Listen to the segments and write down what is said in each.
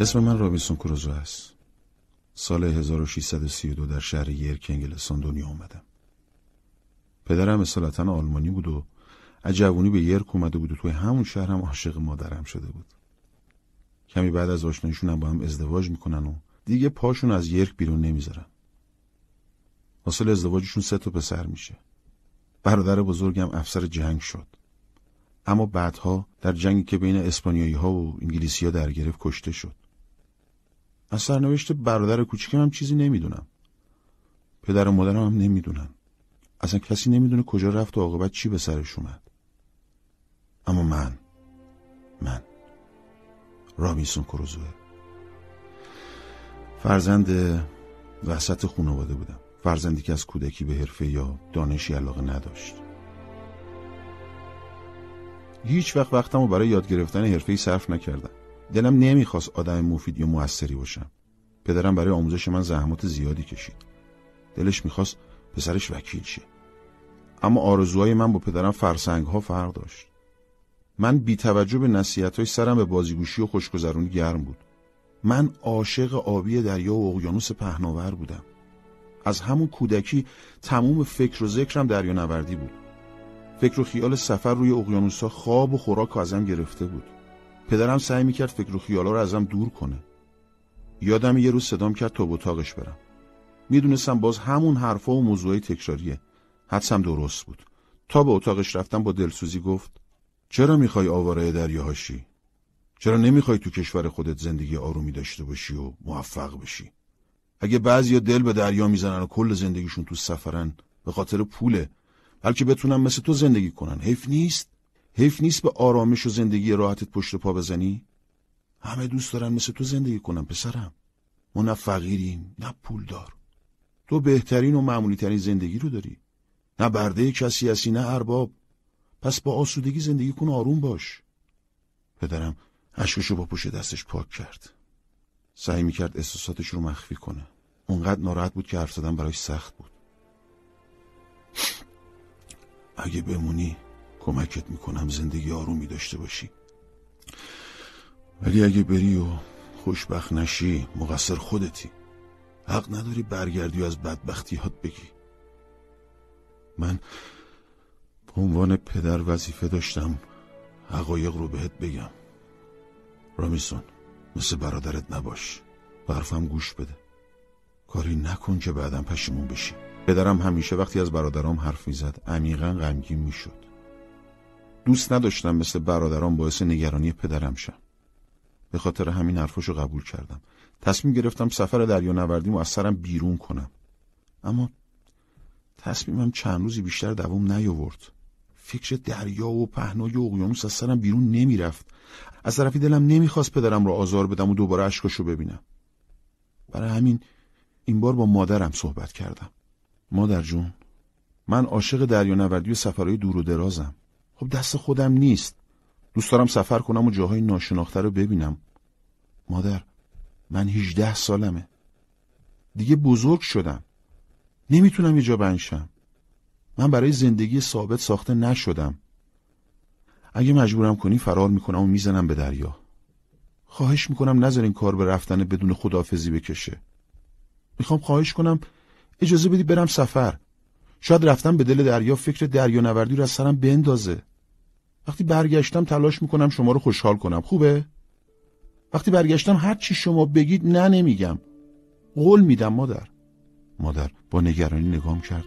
اسم من رابینسون کروزو است سال 1632 در شهر یرک انگلستان دنیا آمدم پدرم اصالتا آلمانی بود و از جوونی به یرک اومده بود و توی همون شهر هم عاشق مادرم شده بود. کمی بعد از آشنایشون هم با هم ازدواج می‌کنن و دیگه پاشون از یرک بیرون نمی‌ذارن. حاصل ازدواجشون سه تا پسر میشه. برادر بزرگم افسر جنگ شد. اما بعدها در جنگی که بین اسپانیایی ها و انگلیسی ها در گرفت کشته شد. از سرنوشت برادر کوچیکم هم چیزی نمی‌دونم. پدر و مادرم هم نمی‌دونن. اصلا کسی نمی‌دونه کجا رفت و عاقبت چی به سرش اومد. اما من من رابینسون کروزوه فرزند وسط خانواده بودم. فرزندی که از کودکی به حرفه یا دانشی علاقه نداشت. هیچ وقت وقتم رو برای یاد گرفتن حرفه‌ای صرف نکردم. دلم نمی‌خواست آدم مفید یا موثری باشم. پدرم برای آموزش من زحمات زیادی کشید. دلش می‌خواست پسرش وکیل شه. اما آرزوهای من با پدرم فرسنگ ها فرق داشت. من بی توجه به نصیحت های سرم به بازیگوشی و خوشگذرونی گرم بود. من عاشق آبی دریا و اقیانوس پهناور بودم. از همون کودکی تموم فکر و ذکرم دریا نوردی بود. فکر و خیال سفر روی اقیانوسها خواب و خوراک ازم گرفته بود. پدرم سعی می‌کرد فکر و خیالا رو ازم دور کنه. یادم یه روز صدام کرد تا اتاقش برم. می‌دونستم باز همون حرفا و موضوعی تکراریه. حدسم درست بود. تا به اتاقش رفتم با دلسوزی گفت چرا می‌خوای آواره دریاهاشی؟ چرا نمی‌خوای تو کشور خودت زندگی آرومی داشته باشی و موفق بشی؟ اگه بعضیا دل به دریا می‌زنن و کل زندگیشون تو سفرن به خاطر پوله بلکه بتونن مثل تو زندگی کنن. حیف نیست؟ حیف نیست به آرامش و زندگی راحتت پشت پا بزنی؟ همه دوست دارن مثل تو زندگی کنن پسرم. ما نه فقیریم نه پولدار. تو بهترین و معمولی ترین زندگی رو داری. نه برده کسی هستی نه ارباب. پس با آسودگی زندگی کن آروم باش. پدرم اشکشو با پشت دستش پاک کرد. سعی می‌کرد احساساتش رو مخفی کنه. اونقدر ناراحت بود که حرف زدن براش سخت بود. اگه بمونی کمکت می‌کنم زندگی آرومی داشته باشی. ولی اگه بری و خوشبخت نشی مقصر خودتی. حق نداری برگردی و از بدبختیات بگی. من به عنوان پدر وظیفه داشتم حقایق رو بهت بگم. رامیسون مثل برادرت نباش. برفم گوش بده. کاری نکن که بعدم پشیمون بشی. پدرم همیشه وقتی از برادرام حرف می‌زد عمیقا غمگین می‌شد. دوست نداشتم مثل برادرام باعث نگرانی پدرم شم. به خاطر همین حرفشو قبول کردم. تصمیم گرفتم سفر دریا نوردیم و از سرم بیرون کنم. اما تصمیمم چند روزی بیشتر دوام نیاورد. فکر دریا و پهنای اقیانوس از سرم بیرون نمی‌رفت. از طرفی دلم نمی‌خواست پدرم را آزار بدم و دوباره اشکاشو ببینم. برای همین این بار با مادرم صحبت کردم. مادر جون من عاشق دریا نوردی و سفرهای دور و درازم. خب دست خودم نیست. دوست دارم سفر کنم و جاهای ناشناخته رو ببینم. مادر من هیچده سالمه. دیگه بزرگ شدم. نمی‌تونم یه جا بنشم. من برای زندگی ثابت ساخته نشدم. اگه مجبورم کنی فرار می‌کنم و می‌زنم به دریا. خواهش می‌کنم نذار این کار به رفتن بدون خدافزی بکشه. می‌خوام خواهش کنم اجازه بدی برم سفر. شاید رفتم به دل دریا فکر دریا نوردی رو از سرم بندازه. وقتی برگشتم تلاش می‌کنم شما رو خوشحال کنم. خوبه؟ وقتی برگشتم هر چی شما بگید نه نمیگم. قول میدم مادر. مادر با نگرانی نگام کرد.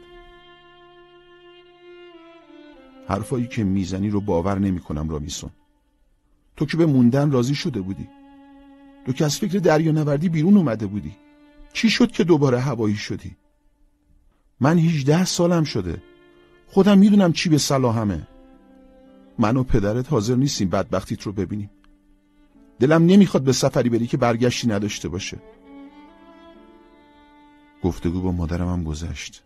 حرفایی که می‌زنی رو باور نمی‌کنم رامیسون تو که به موندن راضی شده بودی. تو که از فکر دریا نوردی بیرون اومده بودی. چی شد که دوباره هوایی شدی؟ من هیچده سالم شده. خودم می‌دونم چی به صلاحمه. من و پدرت حاضر نیستیم بدبختیت رو ببینیم. دلم نمی‌خواد به سفری بری که برگشتی نداشته باشه. گفتگو با مادرم هم گذشت.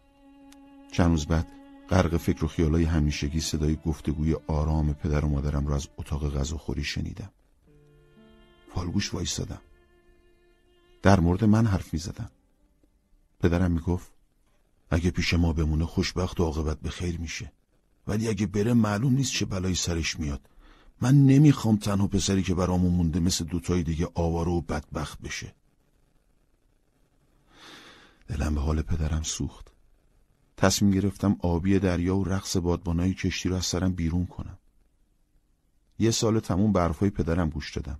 چند روز بعد غرق فکر و خیالای همیشگی صدای گفتگوی آرام پدر و مادرم را از اتاق غذاخوری شنیدم. فالگوش وایستادم. در مورد من حرف می زدن. پدرم می گفت اگه پیش ما بمونه خوشبخت و عاقبت به خیر میشه. ولی اگه بره معلوم نیست چه بلایی سرش میاد. من نمی‌خوام تنها پسری که برامون مونده مثل دوتای دیگه آواره و بدبخت بشه. دلم به حال پدرم سوخت. تصمیم گرفتم آبی دریا و رقص بادبانای کشتی رو از سرم بیرون کنم. یه سال تموم برفای پدرم گوش دادم.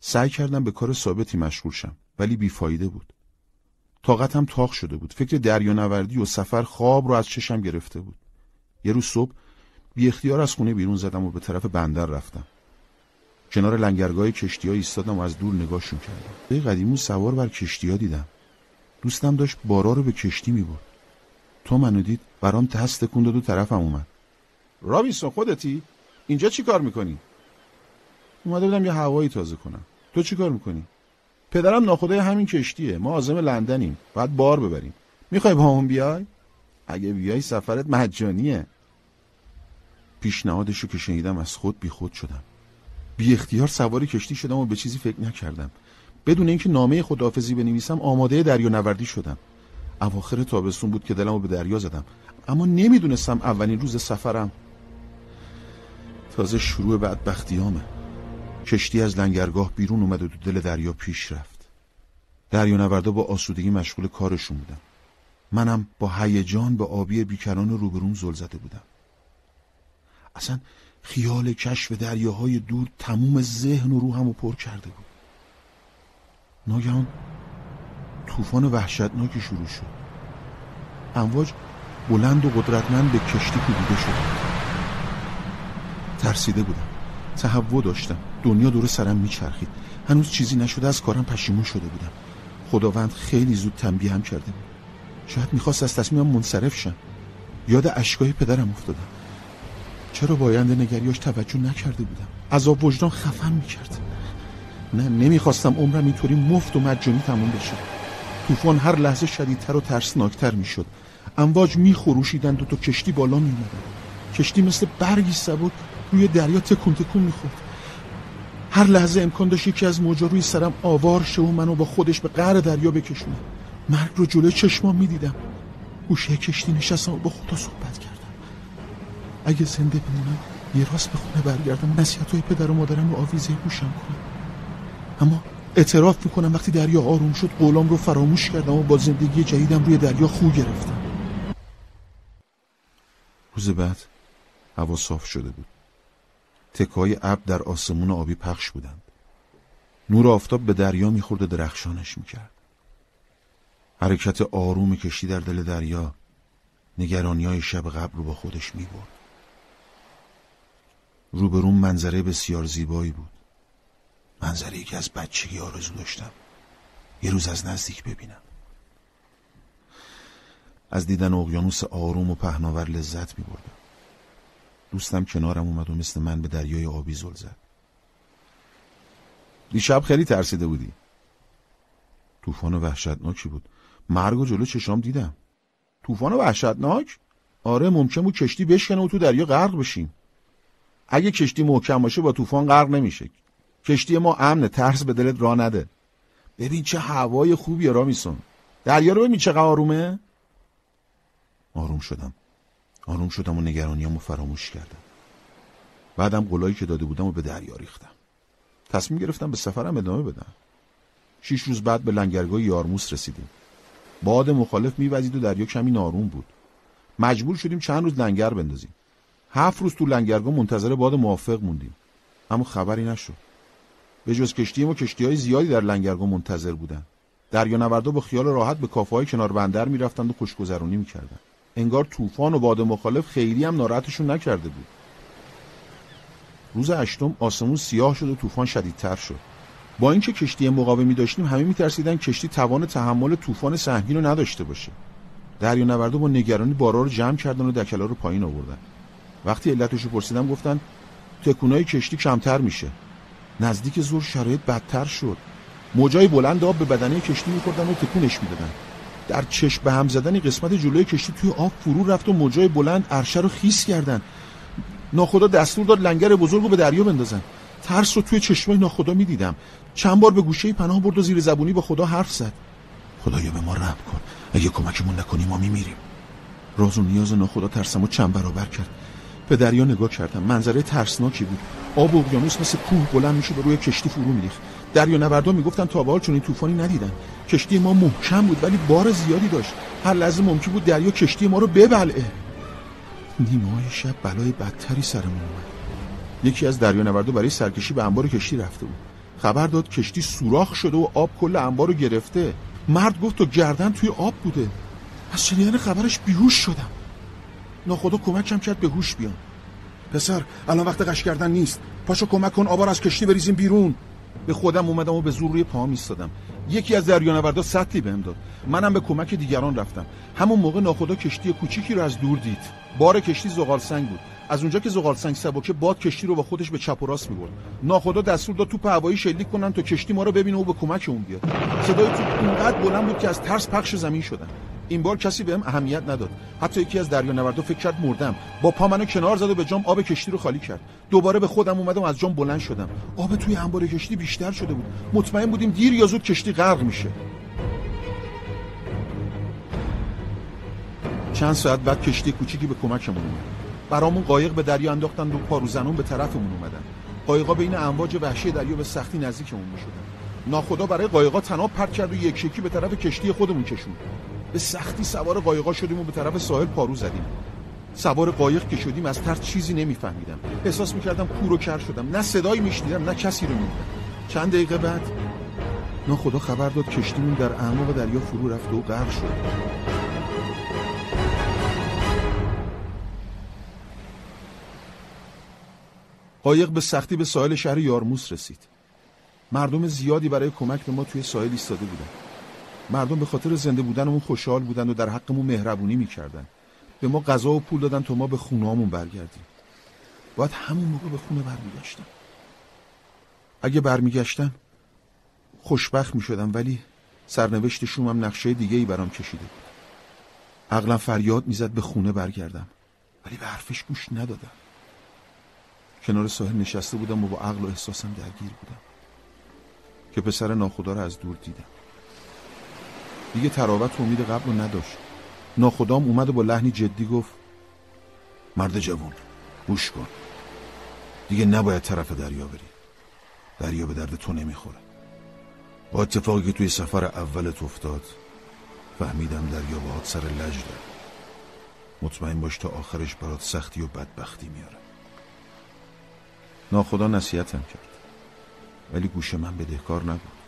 سعی کردم به کار ثابتی مشغول شم ولی بیفایده بود. طاقتم تاق شده بود. فکر دریانوردی و سفر خواب رو از چشم گرفته بود. یه روز صبح بی اختیار از خونه بیرون زدم و به طرف بندر رفتم. کنار لنگرگاه کشتی ها ایستادم و از دور نگاهشون کردم. به قدیمو سوار بر کشتی ها دیدم. دوستم داشت بارا رو به کشتی می برد تو منو دید برام تست تکون داد و طرفم اومد. رابینسون خودتی؟ اینجا چی کار می‌کنی؟ اومده بودم یه هوایی تازه کنم. تو چی کار می‌کنی؟ پدرم ناخدای همین کشتیه. ما عازم لندنیم. باید بار ببریم. می‌خوای با همون بیای؟ اگه بیای سفرت مجانیه. پیشنهادشو که شنیدم از خود بی خود شدم. بی اختیار سواری کشتی شدم و به چیزی فکر نکردم. بدون اینکه نامه خداحافظی بنویسم آماده دریا نوردی شدم. اواخر تابستون بود که دلمو به دریا زدم. اما نمی‌دونستم اولین روز سفرم. تازه شروع بدبختیامه. کشتی از لنگرگاه بیرون اومد و دو دل دریا پیش رفت. دریا نوردا با آسودگی مشغول کارشون بودم منم با هیجان به آبی بیکران روبروم زل زده بودم. اصلا خیال کشف دریاهای دور تموم ذهن و روحمو پر کرده بود. ناگهان طوفان وحشتناکی شروع شد. امواج بلند و قدرتمند به کشتی کوبیده شد. ترسیده بودم. تهوع داشتم. دنیا دور سرم میچرخید. هنوز چیزی نشده از کارم پشیمون شده بودم. خداوند خیلی زود تنبیه هم کرده بود. شاید می‌خواست از تصمیمم منصرف شم یاد اشکای پدرم افتادم چرا با آینده نگریاش توجه نکرده بودم؟ عذاب وجدان خفم می‌کرد. نه نمی‌خواستم عمرم اینطوری مفت و مجانی تموم بشه. طوفان هر لحظه شدیدتر و ترسناکتر می‌شد. امواج میخروشیدند و تو کشتی بالا میومدن کشتی مثل برگی سبک روی دریا تکون تکون می‌خورد. هر لحظه امکان داشت یکی از موجا روی سرم آوار شه و منو با خودش به قعر دریا بکشونه. مرگ رو جلوی چشمام می‌دیدم. گوشه کشتی نشستم و با خدا صحبت کردم. اگه زنده بمونم یه راست به خونه برگردم نصیحت های پدر و مادرم رو آویزه گوشم کنم. اما اعتراف می‌کنم وقتی دریا آروم شد قولام رو فراموش کردم و با زندگی جدیدم روی دریا خو گرفتم. روز بعد هوا صاف شده بود. تکای ابر در آسمون آبی پخش بودند. نور آفتاب به دریا می‌خورد و درخشانش می‌کرد. حرکت آروم کشتی در دل دریا نگرانی های شب قبل رو با خودش می‌برد روبروم منظره بسیار زیبایی بود. منظره که از بچگی آرزو داشتم. یه روز از نزدیک ببینم. از دیدن اقیانوس آروم و پهناور لذت می بردم. دوستم کنارم اومد و مثل من به دریای آبی زل زد. دیشب خیلی ترسیده بودی. طوفان وحشتناکی بود. مرگ و جلو چشام دیدم. طوفان وحشتناک؟ آره ممکن بود کشتی بشکنه و تو دریا غرق بشیم. اگه کشتی محکم باشه با طوفان غرق نمیشه. کشتی ما امنه ترس به دلت راه نده. ببین چه هوای خوبی رامیسون دریا رو ببین چقدر آرومه آروم شدم. آروم شدم و نگرانیامو فراموش کردم. بعدم قلایی که داده بودم و به دریا ریختم. تصمیم گرفتم به سفرم ادامه بدم. شیش روز بعد به لنگرگاه یارموس رسیدیم. باد مخالف میوزید و دریا کمی نارون بود. مجبور شدیم چند روز لنگر بندازیم. هفت روز تو لنگرگاه منتظر باد موافق موندیم. اما خبری نشد. به جز کشتی ما کشتی های زیادی در لنگرگاه منتظر بودن. نوردا با خیال راحت به کافه های کنار بندر می‌رفتند و خوشگذرونی می‌کردند. انگار طوفان و باد مخالف خیلی هم ناراحتشون نکرده بود. روز هشتم آسمون سیاه شد و طوفان شدیدتر شد. با اینکه کشتی مقاومی داشتیم همه میترسیدن کشتی توان تحمل طوفان سنگین رو نداشته باشه. دریا نوردا با نگرانی بارا رو جمع کردن و دکلا رو پایین آوردن. وقتی علتش رو پرسیدم گفتن تکونای کشتی کمتر میشه. نزدیک زور شرایط بدتر شد. موجای بلند آب به بدنه کشتی میخوردن و تکونش می‌دادن. در چشم به هم زدن قسمت جلوی کشتی توی آب فرو رفت و موجای بلند عرشه رو خیس کردن. ناخدا دستور داد لنگر بزرگ رو به دریا بندازن. ترس رو توی چشمای ناخدا می‌دیدم. چند بار به گوشه پناه برد و زیر زبونی با خدا حرف زد. خدایا به ما رحم کن. اگه کمکمون نکنی ما میمیریم. راز و نیاز ناخدا ترسم و چند برابر کرد. به دریا نگاه کردم. منظره ترسناکی بود. آب اقیانوس مثل کوه بلند می‌شد و روی کشتی فرو میریخت. دریا نوردا می‌گفتن تا به حال چنین طوفانی ندیدن. کشتی ما محکم بود ولی بار زیادی داشت. هر لحظه ممکن بود دریا کشتی ما رو ببلعه. نیمه شب بلای بدتری سرمون اومد. یکی از دریانوردو برای سرکشی به انبار کشتی رفته بود. خبر داد کشتی سوراخ شده و آب کل انبار رو گرفته. مرد گفت تو گردن توی آب بوده. از شنیدن خبرش بیهوش شدم. ناخدا کمکم کرد به هوش بیام. پسر الان وقت قش کردن نیست. پاشو کمک کن آبار از کشتی بریزیم بیرون. به خودم اومدم و به زور روی پاهم ایستادم یکی از دریانوردا سطلی بهم داد. منم به کمک دیگران رفتم. همون موقع ناخدا کشتی کوچیکی رو از دور دید. بار کشتی زغال سنگ بود. از اونجا که زغال سنگ سبکه باد کشتی رو با خودش به چپ و راست می‌برد. ناخدا دستور داد توپ هوایی شلیک کنن تا کشتی ما رو ببینه و به کمک اون بیاد. صدای توپ اونقدر بلند بود که از ترس پخش زمین شدن. این بار کسی بهم اهمیت نداد. حتی یکی از دریانوردا فکر کرد مردم. با پا منو کنار زد و به جام آب کشتی رو خالی کرد. دوباره به خودم اومدم از جام بلند شدم. آب توی انبار کشتی بیشتر شده بود. مطمئن بودیم دیر یا زود کشتی غرق میشه. چند ساعت بعد کشتی کوچیکی به کمکمون اومد. برامون قایق به دریا انداختن و پارو زنون به طرفمون اومدن. قایقا بین امواج وحشی دریا به سختی نزدیکمون می‌شدن. ناخدا برای قایقا تناب پرت کرد و یک شکی به طرف کشتی خودمون کشوند. به سختی سوار قایقا شدیم و به طرف ساحل پارو زدیم. سوار قایق که شدیم از ترس چیزی نمیفهمیدم. احساس می‌کردم کور و کر شدم. نه صدایی میشنیدم نه کسی رو می‌دیدم. چند دقیقه بعد ناخدا خبر داد کشتیمون در اعماق دریا فرو رفته و غرق شد. قایق به سختی به ساحل شهر یارموس رسید. مردم زیادی برای کمک به ما توی ساحل ایستاده بودن. مردم به خاطر زنده بودنمون خوشحال بودن و در حقمون مهربونی می‌کردن. به ما غذا و پول دادن تا ما به خونهامون برگردیم. باید همون موقع به خونه برمیگشتم. اگه برمیگشتم خوشبخت می‌شدم ولی سرنوشت شومم نقشه دیگه ای برام کشیده بود. عقلم فریاد می‌زد به خونه برگردم. ولی به حرفش گوش ندادم. کنار ساحل نشسته بودم و با عقل و احساسم درگیر بودم. که پسر ناخدا رو از دور دیدم. دیگه تراوت و امید قبل رو نداشت. ناخدام اومد و با لحنی جدی گفت مرد جوان گوش کن. دیگه نباید طرف دریا بری. دریا به درد تو نمی‌خوره. با اتفاقی که توی سفر اولت افتاد فهمیدم دریا باهات سر لج داره. مطمئن باش تا آخرش برات سختی و بدبختی میاره. ناخدا نصیحتم کرد. ولی گوش من بدهکار نبود.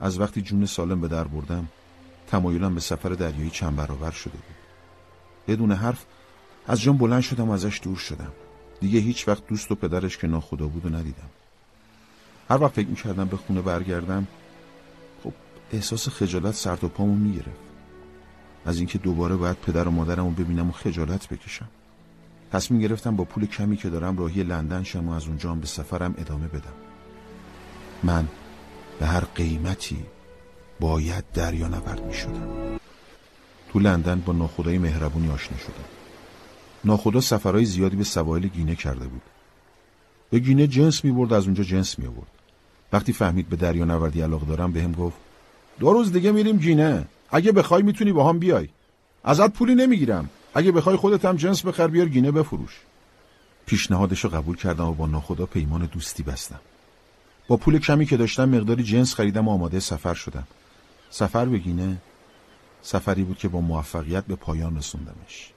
از وقتی جون سالم به در بردم تمایلم به سفر دریایی چند برابر شده بود. بدون حرف از جان بلند شدم و ازش دور شدم. دیگه هیچ وقت دوست و پدرش که ناخدا بود و ندیدم. هر وقت فکر می‌کردم به خونه برگردم خب احساس خجالت سرد و پامو می‌گرفت. از اینکه دوباره باید پدر و مادرمو ببینم و خجالت بکشم. تصمیم گرفتم با پول کمی که دارم راهی لندن شم و از اونجا به سفرم ادامه بدم. من به هر قیمتی باید دریا نورد می شدم تو لندن با ناخدای مهربونی آشنا شدم. ناخدا سفرهای زیادی به سواحل گینه کرده بود. به گینه جنس می برد از اونجا جنس می آورد وقتی فهمید به دریا نوردی علاقه دارم به هم گفت دو روز دیگه میریم گینه. اگه بخوای می‌تونی با هم بیای. ازت پولی نمی‌گیرم. اگه بخوای خودت هم جنس بخر بیار گینه بفروش. پیشنهادش رو قبول کردم و با ناخدا پیمان دوستی بستم. با پول کمی که داشتم مقداری جنس خریدم و آماده سفر شدم. سفر به گینه سفری بود که با موفقیت به پایان رسوندمش.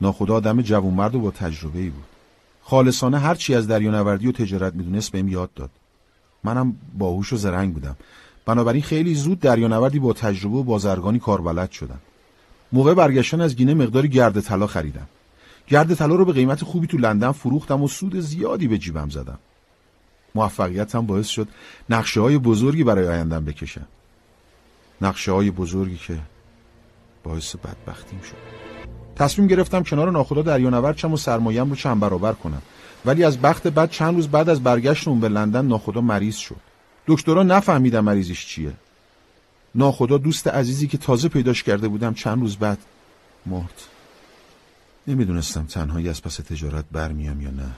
ناخدا آدم جوانمرد و با تجربه ای بود. خالصانه هر چی از دریانوردی و تجارت می‌دونست بهم یاد داد. منم باهوش و زرنگ بودم. بنابراین خیلی زود دریانوردی با تجربه و بازرگانی کاربلد شدم. موقع برگشتن از گینه مقداری گرد طلا خریدم. گرد طلا رو به قیمت خوبی تو لندن فروختم و سود زیادی به جیبم زدم. موفقیتم باعث شد نقشه های بزرگی برای آیندم بکشم. نقشه های بزرگی که باعث بدبختیم شد. تصمیم گرفتم کنار ناخدا دریانورد و سرمایم رو چند برابر کنم. ولی از بخت بعد چند روز بعد از برگشت اون به لندن ناخدا مریض شد. دکترها نفهمیدم مریضیش چیه. ناخدا دوست عزیزی که تازه پیداش کرده بودم چند روز بعد مرد. نمی‌دونستم تنهایی از پس تجارت برمیام یا نه.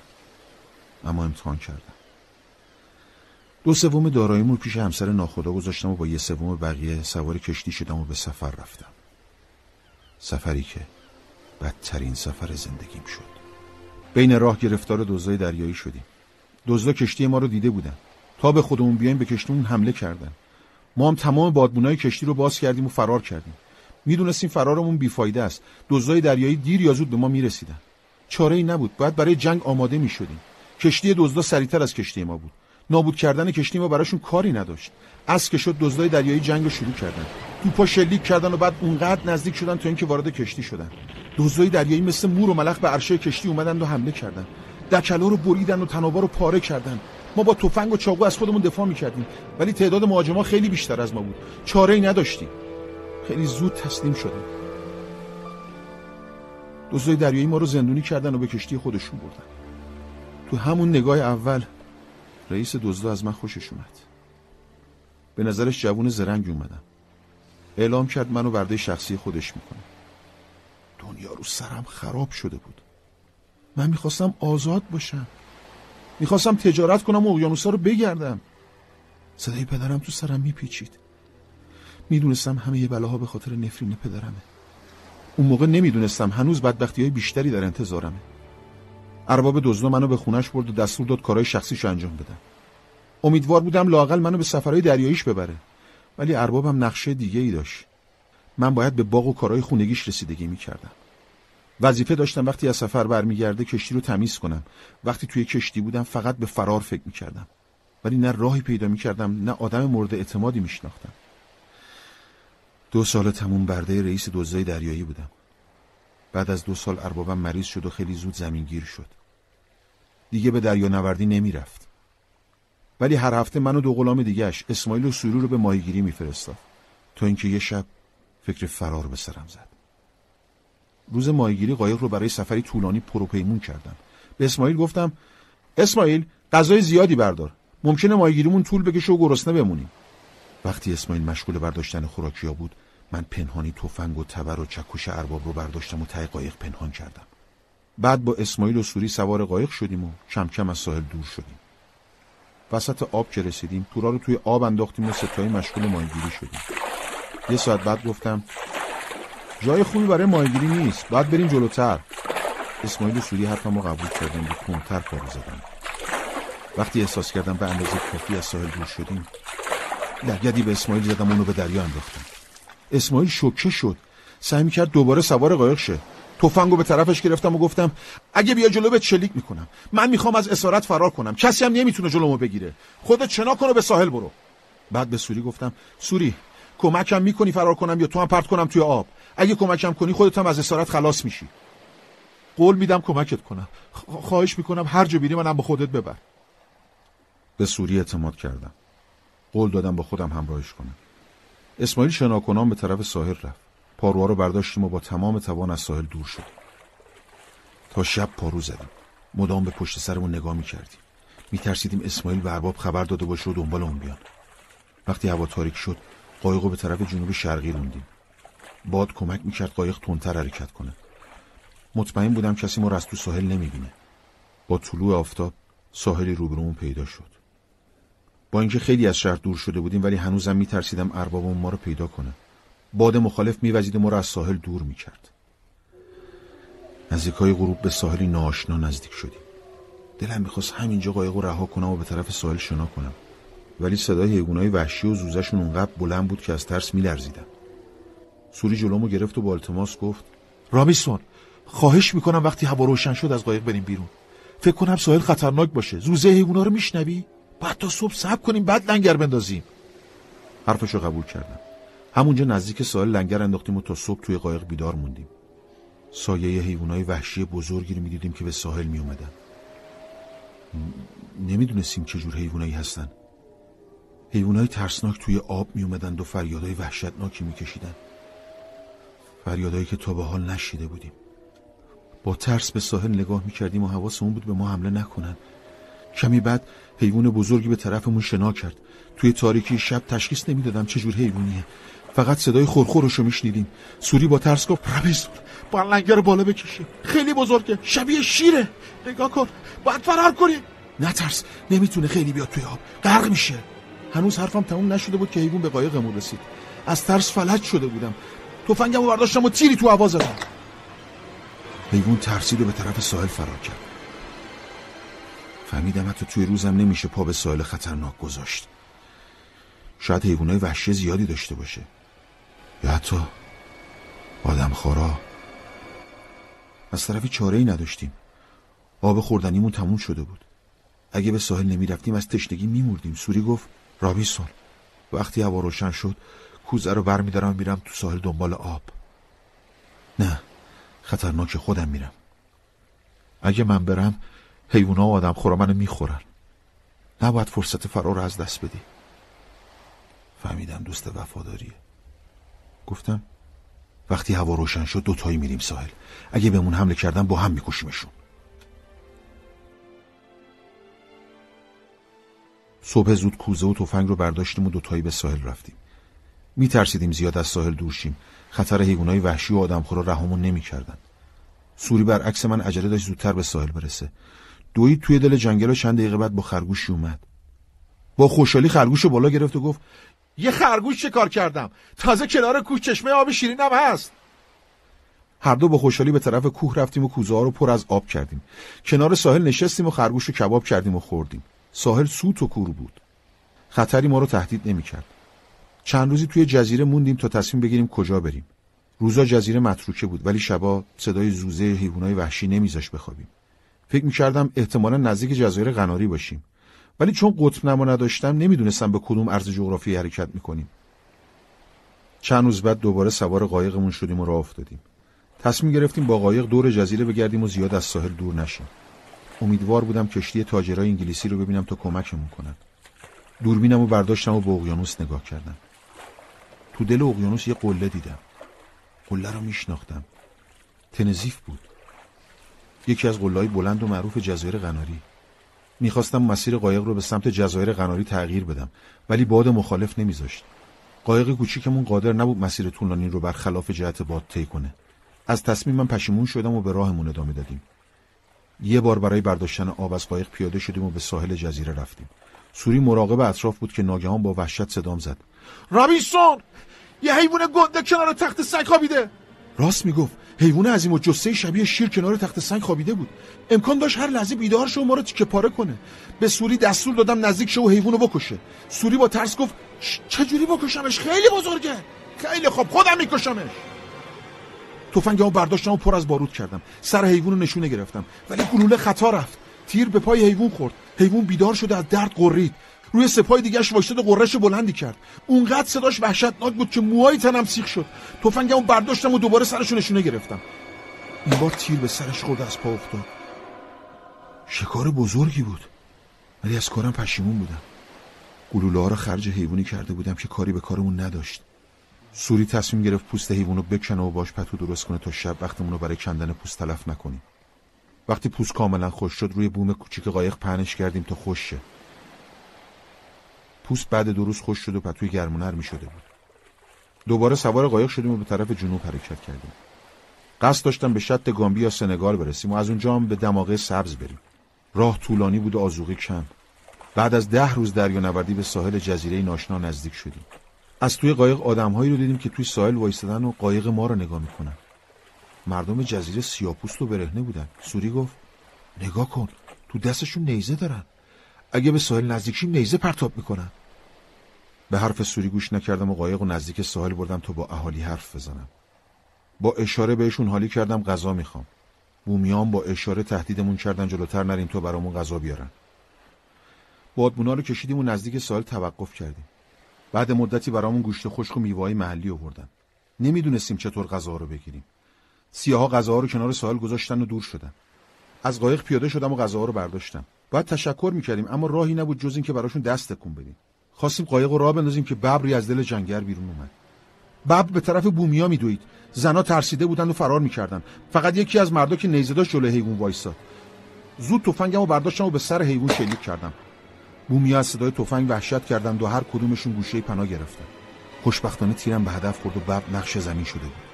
اما امتحان کردم. دو سوم داراییمون پیش همسر ناخدا گذاشتم و با یه سوم بقیه سوار کشتی شدم و به سفر رفتم. سفری که بدترین سفر زندگیم شد. بین راه گرفتار دزدای دریایی شدیم. دزدا کشتی ما رو دیده بودن. تا به خودمون بیایم به کشتیمون حمله کردن. ما هم تمام بادبونای کشتی رو باز کردیم و فرار کردیم. می‌دونستیم فرارمون بیفایده است. دزدای دریایی دیر یا زود به ما می‌رسیدن. چاره ای نبود. باید برای جنگ آماده می‌شدیم. کشتی دزدا سریعتر از کشتی ما بود. نابود کردن کشتی ما براشون کاری نداشت. از که شد دزدای دریایی جنگ رو شروع کردن. توپا شلیک کردن و بعد اونقدر نزدیک شدن تا اینکه وارد کشتی شدن. دزدای دریایی مثل مور و ملخ به عرشه کشتی اومدن و حمله کردن دکلا رو بریدن و تنابا رو پاره کردن ما با تفنگ و چاقو از خودمون دفاع می‌کردیم. ولی تعداد مهاجما خیلی بیشتر از ما بود. چاره ای نداشتیم. خیلی زود تسلیم شدیم. دزدای دریایی ما رو زندونی کردن و به کشتی خودشون بردن. تو همون نگاه اول رئیس دزدا از من خوشش اومد. به نظرش جوون زرنگ اومدم اعلام کرد منو برده شخصی خودش می‌کنه. دنیا رو سرم خراب شده بود. من می‌خواستم آزاد باشم. می‌خواستم تجارت کنم و اقیانوسا رو بگردم. صدای پدرم تو سرم میپیچید. می‌دونستم همه یه بلاها به خاطر نفرین پدرمه. اون موقع نمی‌دونستم هنوز بدبختی های بیشتری در انتظارمه. ارباب دزدا منو به خونش برد و دستور داد کارهای شخصیشو انجام بدم. امیدوار بودم لاقل منو به سفرهای دریاییش ببره. ولی اربابم نقشه دیگه ای داشت. من باید به باغ و کارهای خونگیش رسیدگی می‌کردم. وظیفه داشتم وقتی از سفر برمیگرده کشتی رو تمیز کنم. وقتی توی کشتی بودم فقط به فرار فکر می‌کردم. ولی نه راهی پیدا می‌کردم نه آدم مورد اعتمادی میشناختم. دو سال تموم برده رئیس دزدای دریایی بودم. بعد از دو سال اربابم مریض شد و خیلی زود زمینگیر شد. دیگه به دریا نوردی نمی‌رفت. ولی هر هفته من و دو غلام دیگهش اسماعیل و سرور رو به ماهیگیری میفرستاد. تا اینکه یه شب فکر فرار به سرم زد. روز ماهیگیری قایق رو برای سفری طولانی پروپیمون کردم به اسماعیل گفتم اسماعیل غذای زیادی بردار. ممکنه ماهیگیریمون طول بکشه و گرسنه بمونیم. وقتی اسماعیل مشغول برداشتن خوراکیا بود من پنهانی تفنگ و تبر و چکش ارباب رو برداشتم و تای قایق پنهان کردم. بعد با اسماعیل و سوری سوار قایق شدیم و کم کم از ساحل دور شدیم. وسط آب که رسیدیم تورا رو توی آب انداختیم و ستایی مشغول ماهیگیری شدیم. یه ساعت بعد گفتم جای خوبی برای ماهیگیری نیست. باید بریم جلوتر. اسماعیل و سوری حرفمو قبول کردن و کنتر پارو زدن. وقتی احساس کردم به اندازه کافی از ساحل دور شدیم لگدی به اسماعیل زدم اونو به دریا انداختم. اسماعیل شوکه شد. سعی می‌کرد دوباره سوار قایق شه. تفنگو به طرفش گرفتم و گفتم اگه بیا جلو به چلیک می‌کنم. من می‌خوام از اسارت فرار کنم. کسی هم نمی‌تونه جلومو بگیره. خودت چنا کنو به ساحل برو. بعد به سوری گفتم سوری کمکم می‌کنی فرار کنم یا تو هم پرت کنم توی آب؟ اگه کمکم کنی خودت هم از اسارت خلاص میشی. قول میدم کمکت کنم. خواهش می‌کنم هر جا بیری منم با خودت ببر. به سوری اعتماد کردم. قول دادم با خودم همراهش کنم. اسماعیل شناکنان به طرف ساحل رفت. پاروها رو برداشتیم و با تمام توان از ساحل دور شدیم. تا شب پارو زدیم. مدام به پشت سرمون نگاه می‌کردیم. میترسیدیم اسماعیل و ارباب خبر داده باشه و دنبال اون بیان. وقتی هوا تاریک شد قایق به طرف جنوب شرقی روندیم. باد کمک می‌کرد قایق تندتر حرکت کنه. مطمئن بودم کسی ما از تو ساحل نمی‌بینه. با طلوع آفتاب ساحلی روبرومون پیدا شد. با اینکه خیلی از شهر دور شده بودیم ولی هنوزم میترسیدم اربابمون ما رو پیدا کنه. باد مخالف میوزید و ما رو از ساحل دور می‌کرد. نزدیکای غروب به ساحلی ناآشنا نزدیک شدیم. دلم می‌خواست همینجا قایق رو رها کنم و به طرف ساحل شنا کنم. ولی صدای حیوانای وحشی و زوزشون اونقدر بلند بود که از ترس میلرزیدم سوری جلومو گرفت و با التماس گفت رابیسون خواهش می‌کنم وقتی هوا روشن شد از قایق بریم بیرون. فکر کنم ساحل خطرناک باشه. زوزه حیونا رو میشنوی؟ بعد تا صبح صبر کنیم بعد لنگر بندازیم. حرفشو قبول کردم. همونجا نزدیک ساحل لنگر انداختیم و تا صبح توی قایق بیدار موندیم. سایه حیوانای وحشی بزرگی رو می‌دیدیم که به ساحل می اومدن نمی‌دونستیم چه جور حیوانایی هستن. حیوانای ترسناک توی آب می اومدن و فریادای وحشتناکی میکشیدن فریادایی که تا به حال نشیده بودیم. با ترس به ساحل نگاه می‌کردیم و حواسمون بود به ما حمله نکنن. کمی بعد حیوان بزرگی به طرفمون شنا کرد. توی تاریکی شب تشخیص نمی‌دادم چه جور حیوانیه. فقط صدای خورخورش رو میشنیدیم. سوری با ترس گفت رمیز با لنگر بالا بکشیم خیلی بزرگه شبیه شیره. نگاه کن باید فرار کنیم نترس نمی‌تونه خیلی بیاد توی آب. غرق میشه. هنوز حرفم تموم نشده بود که حیوان به قایقمون رسید. از ترس فلج شده بودم. تفنگمو برداشتم و تیری تو هوا زدم. حیوان ترسید و به طرف ساحل فرار کرد. فهمیدم حتی توی روزم نمیشه پا به ساحل خطرناک گذاشت. شاید حیوانای وحشی زیادی داشته باشه. یا حتی آدم خورا از طرفی چاره ای نداشتیم. آب خوردنیمون تموم شده بود. اگه به ساحل نمی رفتیم از تشنگی میمردیم. سوری گفت رابیسون وقتی هوا روشن شد کوزه رو بر میدارم میرم تو ساحل دنبال آب. نه خطرناک خودم میرم. اگه من برم حیونا و آدم خورا منو می‌خورن. نباید فرصت فرار رو از دست بدی. فهمیدم دوست وفاداریه. گفتم وقتی هوا روشن شد دوتایی میریم ساحل. اگه بهمون حمله کردن با هم میکشیمشون. صبح زود کوزه و تفنگ رو برداشتیم و دوتایی به ساحل رفتیم. میترسیدیم زیاد از ساحل دور شیم. خطر حیوانای وحشی و آدمخورا رهامون نمی‌کردن. سوری برعکس من عجله داشت زودتر به ساحل برسه. دوید توی دل جنگل و چند دقیقه بعد با خرگوشی اومد. با خوشحالی خرگوش رو بالا گرفت و گفت یه خرگوش چه کار کردم؟ تازه کنار کوه چشمه آب شیرینم هست. هر دو با خوشحالی به طرف کوه رفتیم و کوزه ها رو پر از آب کردیم. کنار ساحل نشستیم و خرگوش رو کباب کردیم و خوردیم. ساحل سوت و کور بود. خطری ما رو تهدید نمی‌کرد. چند روزی توی جزیره موندیم تا تصمیم بگیریم کجا بریم. روزا جزیره متروکه بود ولی شبا صدای زوزه حیوانای وحشی نمیذاش بخوابیم. فکر می‌کردم احتمالا نزدیک جزایر قناری باشیم. ولی چون قطب نما نداشتم نمی‌دونستم به کدوم ارز جغرافی حرکت می‌کنیم. چند روز بعد دوباره سوار قایقمون شدیم و راه افتادیم. تصمیم گرفتیم با قایق دور جزیره بگردیم و زیاد از ساحل دور نشیم. امیدوار بودم کشتی تاجرای انگلیسی رو ببینم تا کمکمون کنن. دوربینم و برداشتم و به اقیانوس نگاه کردم. تو دل اقیانوس یه قله دیدم. قله رو میشناختم. تنزیف بود. یکی از قله‌های بلند و معروف جزایر قناری. می‌خواستم مسیر قایق رو به سمت جزایر قناری تغییر بدم ولی باد مخالف نمیذاشت. قایق کوچیکمون قادر نبود مسیر طولانی رو برخلاف جهت باد طی کنه. از تصمیمم پشیمون شدم و به راهمون ادامه دادیم. یه بار برای برداشتن آب از قایق پیاده شدیم و به ساحل جزیره رفتیم. سوری مراقب اطراف بود که ناگهان با وحشت صدام زد. رابینسون یه حیوان گنده کنار تخت سنگ خوابیده! راست می‌گفت. حیوان عظیم و جسه شبیه شیر کنار تخت سنگ خوابیده بود. امکان داشت هر لحظه بیدار شه و ما رو تیکه پاره کنه. به سوری دستور دادم نزدیک شه و حیوانو بکشه. سوری با ترس گفت چجوری بکشمش؟ خیلی بزرگه. خیلی خوب خودم میکشمش. تفنگمو برداشتم و پر از بارود کردم. سر حیوان رو نشونه گرفتم. ولی گلوله خطا رفت. تیر به پای حیوان خورد. حیوان بیدار شده از درد قرید روی سپای دیگهش وایستاد و قررش بلندی کرد. اونقدر صداش وحشتناک بود که موهای تنم سیخ شد. تفنگمو برداشتم و دوباره سرش نشونه گرفتم. این بار تیر به سرش خورد از پا افتاد. شکار بزرگی بود. ولی از کارم پشیمون بودم. گلوله ها رو خرج حیوانی کرده بودم که کاری به کارمون نداشت. سوری تصمیم گرفت پوست حیوانو بکنه و باش پتو درست کنه تا شب وقتمون رو برای کندن پوست تلف نکنیم. وقتی پوست کاملا خوش شد روی بوم کوچیک قایق پهنش کردیم تا خوش شه. پوست بعد دو روز خوش شد و پتوی گرم می شده بود. دوباره سوار قایق شدیم و به طرف جنوب حرکت کردیم. قصد داشتم به شط گامبی یا سنگال برسیم و از اونجا هم به دماغه سبز بریم. راه طولانی بود و آزوقی کم. بعد از ده روز دریانوردی به ساحل جزیره ناشنا نزدیک شدیم. از توی قایق آدمهایی رو دیدیم که توی ساحل وایستدن و قایق ما رو نگاه می‌کنن. مردم جزیره سیاپوست و برهنه بودن. سوری گفت نگاه کن تو دستشون نیزه دارن. اگه به ساحل نزدیکشیم نیزه پرتاب می‌کنن. به حرف سوری گوش نکردم و قایق و نزدیک ساحل بردم تا با اهالی حرف بزنم. با اشاره بهشون حالی کردم غذا می‌خوام. بومیان با اشاره تهدیدمون کردن جلوتر نریم تو برامون غذا بیارن. بادبونا رو کشیدیم و نزدیک ساحل توقف کردیم. بعد مدتی برامون گوشت خشک و میوه‌های محلی آوردن. نمی‌دونستیم چطور غذا رو بگیریم. سیاها غذاها رو کنار ساحل گذاشتن و دور شدن. از قایق پیاده شدم و غذاها رو برداشتم. باید تشکر می‌کردیم اما راهی نبود جز اینکه براشون دست تکون بدیم. خواستیم قایق رو راه بندازیم که ببری از دل جنگر بیرون اومد. ببر به طرف بومیا میدوید. زنا ترسیده بودند و فرار می‌کردن. فقط یکی از مردا که نیزه داشت جلوی حیوان وایساد. زود تفنگمو برداشتم و به سر حیوان شلیک کردم. بومیا از صدای تفنگ وحشت کردند و هر کدومشون گوشه پناه گرفتن. خوشبختانه تیرم به هدف خورد و ببر نقش زمین شده بود.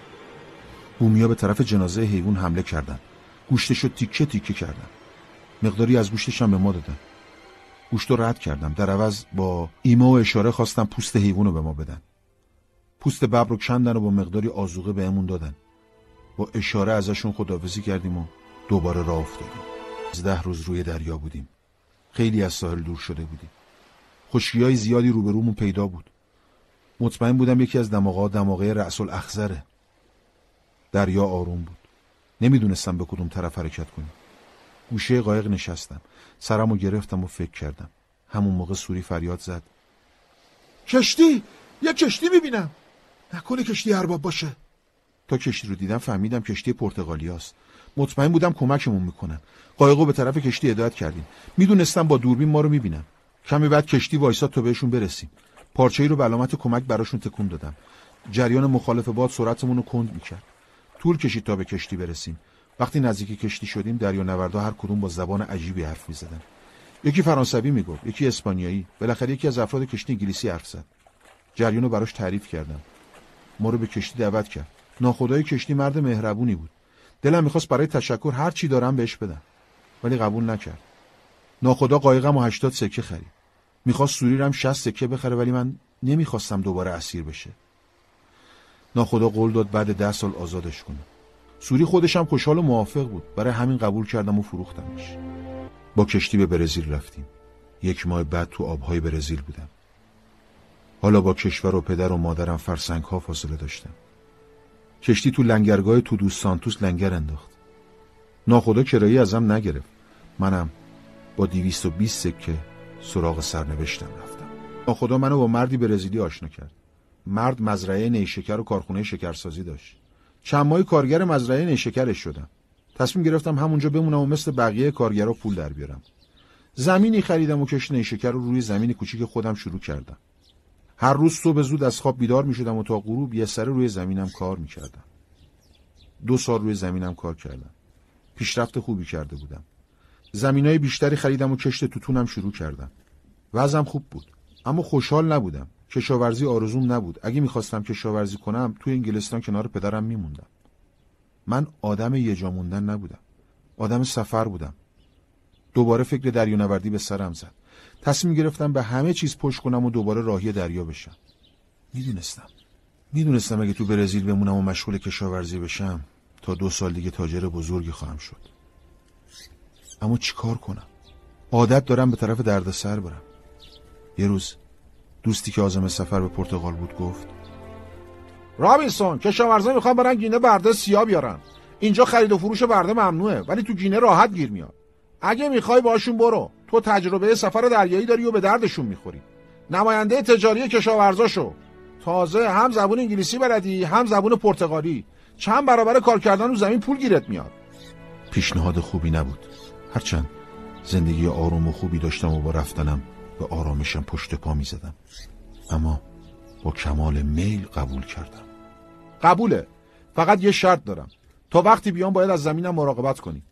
بومیا به طرف جنازه حیوان حمله کردند گوشتشو تیکه تیکه کردن. مقداری از گوشتش هم به ما دادن. گوشت رو رد کردم. در عوض با ایما و اشاره خواستم پوست حیوان رو به ما بدن. پوست ببر رو کندن و با مقداری آزوقه بهمون دادن. با اشاره ازشون خداحافظی کردیم و دوباره راه افتادیم. از ده روز روی دریا بودیم. خیلی از ساحل دور شده بودیم خشکی های زیادی روبرومون پیدا بود. مطمئن بودم یکی از دماغا دماغه رأس الاخزره دریا آروم بود. نمی‌دونستم به کدوم طرف حرکت کنیم. گوشه قایق نشستم. سرمو گرفتم و فکر کردم. همون موقع سوری فریاد زد. کشتی! یه کشتی می‌بینم. نکنه کشتی ارباب باشه. تا کشتی رو دیدم فهمیدم کشتی پرتغالی است. مطمئن بودم کمکمون می‌کنن قایقو به طرف کشتی هدایت کردیم. می‌دونستم با دوربین ما رو می‌بینم. کمی بعد کشتی وایساد تا بهشون برسیم. پارچه ای رو به علامت کمک براشون تکون دادم. جریان مخالف باد سرعتمون رو کند می‌کرد. طول کشید تا به کشتی برسیم. وقتی نزدیک کشتی شدیم دریا نوردا هر کدوم با زبان عجیبی حرف می‌زدن. یکی فرانسوی می‌گفت یکی اسپانیایی. بالاخره یکی از افراد کشتی انگلیسی حرف زد. جریان رو براش تعریف کردم. ما رو به کشتی دعوت کرد. ناخدای کشتی مرد مهربونی بود. دلم می‌خواست برای تشکر هر چی دارم بهش بدم ولی قبول نکرد. ناخدا قایقم و هشتاد سکه خرید. می‌خواست سوریرم شست سکه بخره ولی من نمی‌خواستم دوباره اسیر بشه. ناخدا قول داد بعد ده سال آزادش کنه سوری خودشم خوشحال و موافق بود. برای همین قبول کردم و فروختمش. با کشتی به برزیل رفتیم. یک ماه بعد تو آبهای برزیل بودم. حالا با کشور و پدر و مادرم فرسنگ ها فاصله داشتم. کشتی تو لنگرگاه تو دوست سانتوس لنگر انداخت. ناخدا کرایی ازم نگرفت. منم با دیویست و بیست سکه سراغ سرنوشتم رفتم. ناخدا منو با مردی برزیلی آشنا کرد. مرد مزرعه نیشکر و کارخونه شکرسازی داشت. چند ماهی کارگر مزرعه نیشکرش شدم. تصمیم گرفتم همونجا بمونم و مثل بقیه کارگرا پول در بیارم. زمینی خریدم و کشت نیشکر رو روی زمین کوچیک خودم شروع کردم. هر روز صبح زود از خواب بیدار می شدم و تا غروب یه سره روی زمینم کار می کردم. دو سال روی زمینم کار کردم. پیشرفت خوبی کرده بودم. های بیشتری خریدم و کشت توتونم شروع کردم. وضعم خوب بود. اما خوشحال نبودم. کشاورزی آرزوم نبود. اگه می‌خواستم کشاورزی کنم توی انگلستان کنار پدرم میموندم. من آدم یه جا موندن نبودم. آدم سفر بودم. دوباره فکر دریانوردی به سرم زد. تصمیم گرفتم به همه چیز پشت کنم و دوباره راهی دریا بشم. می‌دونستم. می‌دونستم اگه تو برزیل بمونم و مشغول کشاورزی بشم تا دو سال دیگه تاجر بزرگی خواهم شد. اما چیکار کنم؟ عادت دارم به طرف دردسر برم. یه روز دوستی که آزم سفر به پرتغال بود گفت رابینسون کشاورزا می‌خوان برن گینه برده سیاه بیارن. اینجا خرید و فروش برده ممنوعه ولی تو گینه راحت گیر میاد. اگه می‌خوای باشون برو. تو تجربه سفر دریایی داری و به دردشون می‌خوری. نماینده تجاری کشاورزا شو تازه هم زبون انگلیسی بلدی هم زبون پرتغالی. چند برابر کار کردن رو زمین پول گیرت میاد. پیشنهاد خوبی نبود. هرچند زندگی آروم و خوبی داشتم و با رفتنم به آرامشم پشت پا می‌زدم. اما با کمال میل قبول کردم. قبوله. فقط یه شرط دارم. تا وقتی بیام باید از زمینم مراقبت کنی.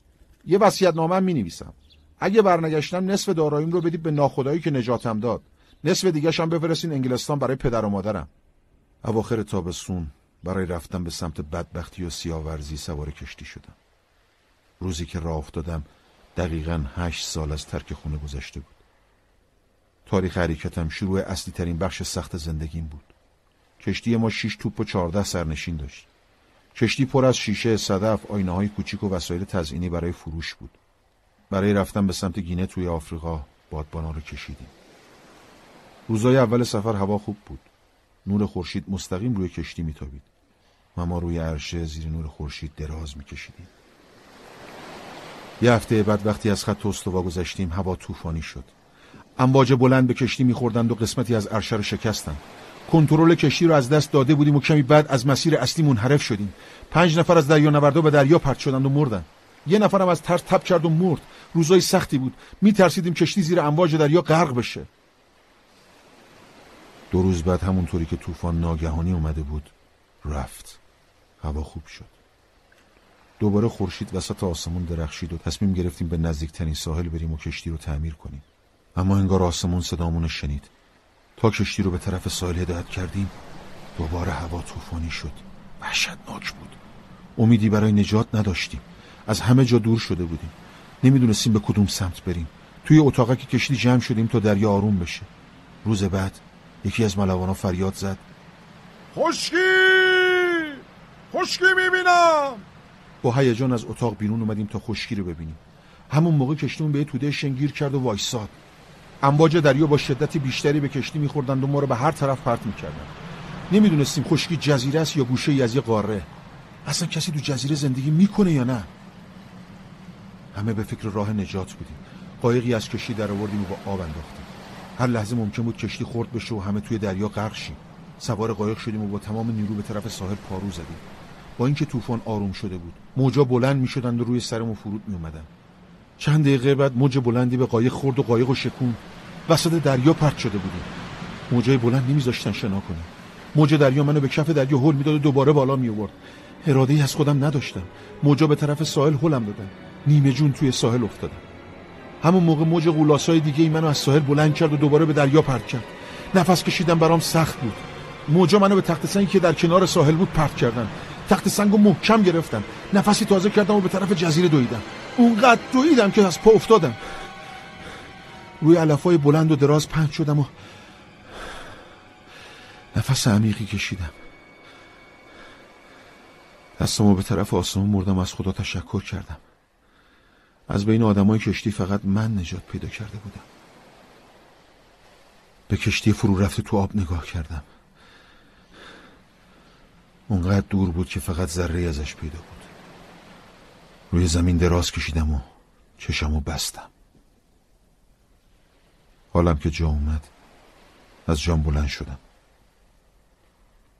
یه وصیت نامه می نویسم اگه برنگشتم نصف داراییم رو بدید به ناخدایی که نجاتم داد. نصف دیگه هم بفرستین انگلستان برای پدر و مادرم. اواخر تابستون برای رفتن به سمت بدبختی و سیاورزی سوار کشتی شدم. روزی که راه افتادم دقیقا هشت سال از ترک خونه گذشته بود. تاریخ حرکتم شروع اصلی ترین بخش سخت زندگیم بود. کشتی ما شیش توپ و چهارده سرنشین داشت. کشتی پر از شیشه صدف آینه های کوچیک و وسایل تزئینی برای فروش بود. برای رفتن به سمت گینه توی آفریقا بادبانا رو کشیدیم. روزای اول سفر هوا خوب بود. نور خورشید مستقیم روی کشتی میتابید. و ما روی عرشه زیر نور خورشید دراز میکشیدیم. یه هفته بعد وقتی از خط استوا گذشتیم هوا طوفانی شد. امواج بلند به کشتی میخوردند و قسمتی از عرشه رو شکستند. کنترل کشتی رو از دست داده بودیم و کمی بعد از مسیر اصلی منحرف شدیم. پنج نفر از دریا نوردا به دریا پرت شدند و مردن. یه نفرم از ترس تب کرد و مرد. روزای سختی بود. میترسیدیم کشتی زیر امواج دریا غرق بشه. دو روز بعد همونطوری که طوفان ناگهانی اومده بود رفت. هوا خوب شد. دوباره خورشید وسط آسمون درخشید و تصمیم گرفتیم به نزدیکترین ساحل بریم و کشتی رو تعمیر کنیم. اما انگار آسمون صدامون شنید. تا کشتی رو به طرف ساحل هدایت کردیم. دوباره هوا طوفانی شد. وحشتناک بود. امیدی برای نجات نداشتیم. از همه جا دور شده بودیم. نمی‌دونستیم به کدوم سمت بریم. توی اتاقه که کشتی جمع شدیم تا دریا آروم بشه. روز بعد یکی از ملوانا فریاد زد. خشکی! خشکی می‌بینم! با هیجان از اتاق بیرون اومدیم تا خشکی رو ببینیم. همون موقع کشتیمون به توده شنگیر کرد و وایساد. امواج دریا با شدت بیشتری به کشتی میخوردند و ما رو به هر طرف پرت می‌کردن نمی‌دونستیم خشکی جزیره است یا گوشه ای از یه قاره. اصلا کسی تو جزیره زندگی می‌کنه یا نه؟ همه به فکر راه نجات بودیم. قایقی از کشتی در آوردیم و با آب انداختیم. هر لحظه ممکن بود کشتی خورد بشه و همه توی دریا غرق شیم. سوار قایق شدیم و با تمام نیرو به طرف ساحل پارو زدیم. با اینکه طوفان آروم شده بود موجا بلند می‌شدند و روی سرمون فرود می اومدن. چند دقیقه بعد موج بلندی به قایق خورد و قایق و شکون وسط دریا پرت شده بودیم. موجای بلند نمیذاشتن شنا کنیم موج دریا منو به کف دریا هل می‌داد و دوباره بالا می آورد اراده ای از خودم نداشتم. موجا به طرف ساحل هلم دادن. نیمه جون توی ساحل افتادم همون موقع موج غولاسای دیگه ای منو از ساحل بلند کرد و دوباره به دریا پرت کرد. نفس کشیدن برام سخت بود. موجا منو به تخت سنگی که در کنار ساحل بود پرت کردن. تخت سنگو محکم گرفتم نفسی تازه کردم و به طرف جزیره دویدم. اونقدر دویدم که از پا افتادم. روی علفای بلند و دراز پنج شدم و نفس عمیقی کشیدم. دستمو به طرف آسمون مردم از خدا تشکر کردم. از بین آدمای کشتی فقط من نجات پیدا کرده بودم. به کشتی فرو رفته تو آب نگاه کردم. اونقدر دور بود که فقط ذره ازش پیدا بود. روی زمین دراز کشیدم و چشمو بستم. حالم که جا اومد از جام بلند شدم.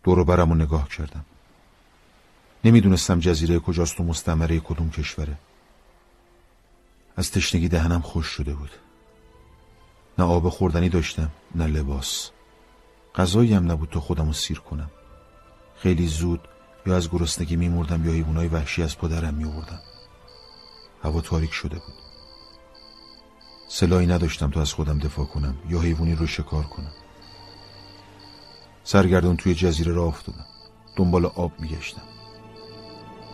دور برم و نگاه کردم. نمی‌دونستم جزیره کجاست و مستمره کدوم کشوره. از تشنگی دهنم خوش شده بود. نه آب خوردنی داشتم نه لباس. غذایی هم نبود تا خودم رو سیر کنم. خیلی زود یا از گرسنگی میمردم یا حیوانای وحشی از پدرم میوردم هوا تاریک شده بود. سلاحی نداشتم تا از خودم دفاع کنم یا حیوانی رو شکار کنم. سرگردون توی جزیره را افتادم. دنبال آب میگشتم.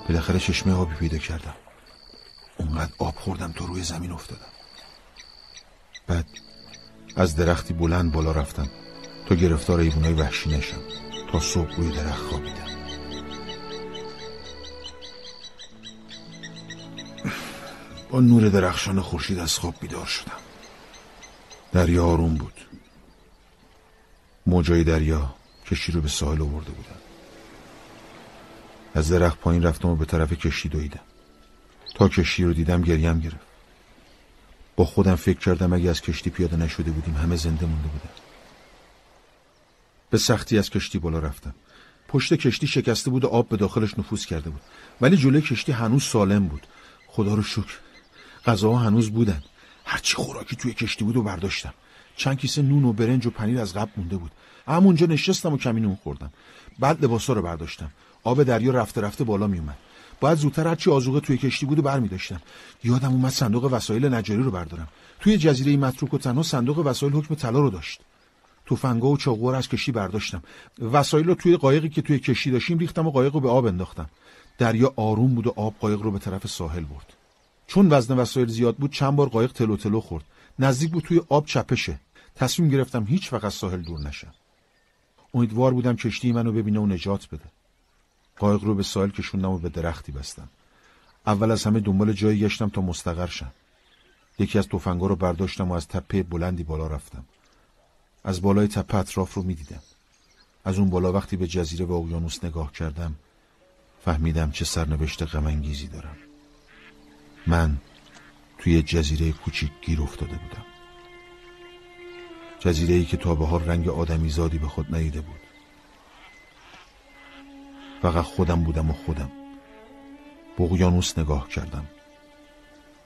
بالاخره چشمه آبی پیدا کردم. اونقدر آب خوردم تا روی زمین افتادم. بعد از درختی بلند بالا رفتم تا گرفتار حیوانای وحشی نشم. تا صبح روی درخت خوابیدم. با نور درخشان خورشید از خواب بیدار شدم. دریا آروم بود. موجای دریا کشتی رو به ساحل آورده بودن. از درخت پایین رفتم و به طرف کشتی دویدم. تا کشتی رو دیدم گریم گرفت. با خودم فکر کردم اگه از کشتی پیاده نشده بودیم همه زنده مونده بودن. به سختی از کشتی بالا رفتم. پشت کشتی شکسته بود و آب به داخلش نفوذ کرده بود. ولی جلوی کشتی هنوز سالم بود. خدا رو شکر. غذاها هنوز بودن. هرچی خوراکی توی کشتی بود و برداشتم. چند کیسه نون و برنج و پنیر از قبل مونده بود. همونجا نشستم و کمی نون خوردم. بعد لباسا رو برداشتم. آب دریا رفته رفته بالا می اومد باید زودتر هرچی آزوقه توی کشتی بود و برمی یادم اومد صندوق وسایل نجاری رو بردارم. توی جزیره متروک و تنها صندوق وسایل حکم طلا رو داشت. تفنگا و چاقو از کشتی برداشتم. وسایل رو توی قایقی که توی کشتی داشتیم ریختم و قایق رو به آب انداختم. دریا آروم بود و آب قایق رو به طرف ساحل برد. چون وزن وسایل زیاد بود چند بار قایق تلو تلو خورد. نزدیک بود توی آب چپشه. تصمیم گرفتم هیچ وقت ساحل دور نشم. امیدوار بودم کشتی منو ببینه و نجات بده. قایق رو به ساحل کشوندم و به درختی بستم. اول از همه دنبال جایی گشتم تا مستقر شم. یکی از تفنگا رو برداشتم و از تپه بلندی بالا رفتم. از بالای تپه اطراف رو می‌دیدم. از اون بالا وقتی به جزیره و اقیانوس نگاه کردم فهمیدم چه سرنوشت غمانگیزی دارم. من توی جزیره کوچیک گیر افتاده بودم. جزیره ای که تا به حال رنگ آدمی زادی به خود ندیده بود. فقط خودم بودم و خودم. بقیانوس نگاه کردم.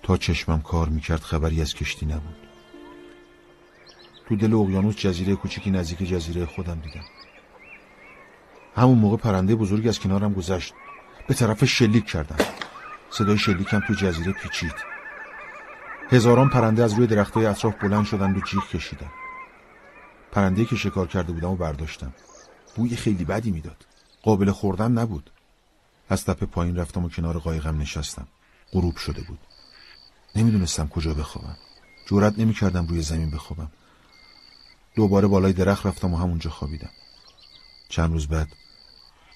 تا چشمم کار می‌کرد خبری از کشتی نبود. تو دل اقیانوس جزیره کوچیکی نزدیک جزیره خودم دیدم. همون موقع پرنده بزرگی از کنارم گذشت. به طرف شلیک کردم. صدای شلیکم تو جزیره پیچید. هزاران پرنده از روی درختای اطراف بلند شدند و جیغ کشیدن. پرنده که شکار کرده بودم و برداشتم. بوی خیلی بدی می‌داد. قابل خوردن نبود. از تپه پایین رفتم و کنار قایقم نشستم. غروب شده بود. نمی‌دونستم کجا بخوابم. جورت نمی‌کردم روی زمین بخوابم. دوباره بالای درخت رفتم و همونجا خوابیدم. چند روز بعد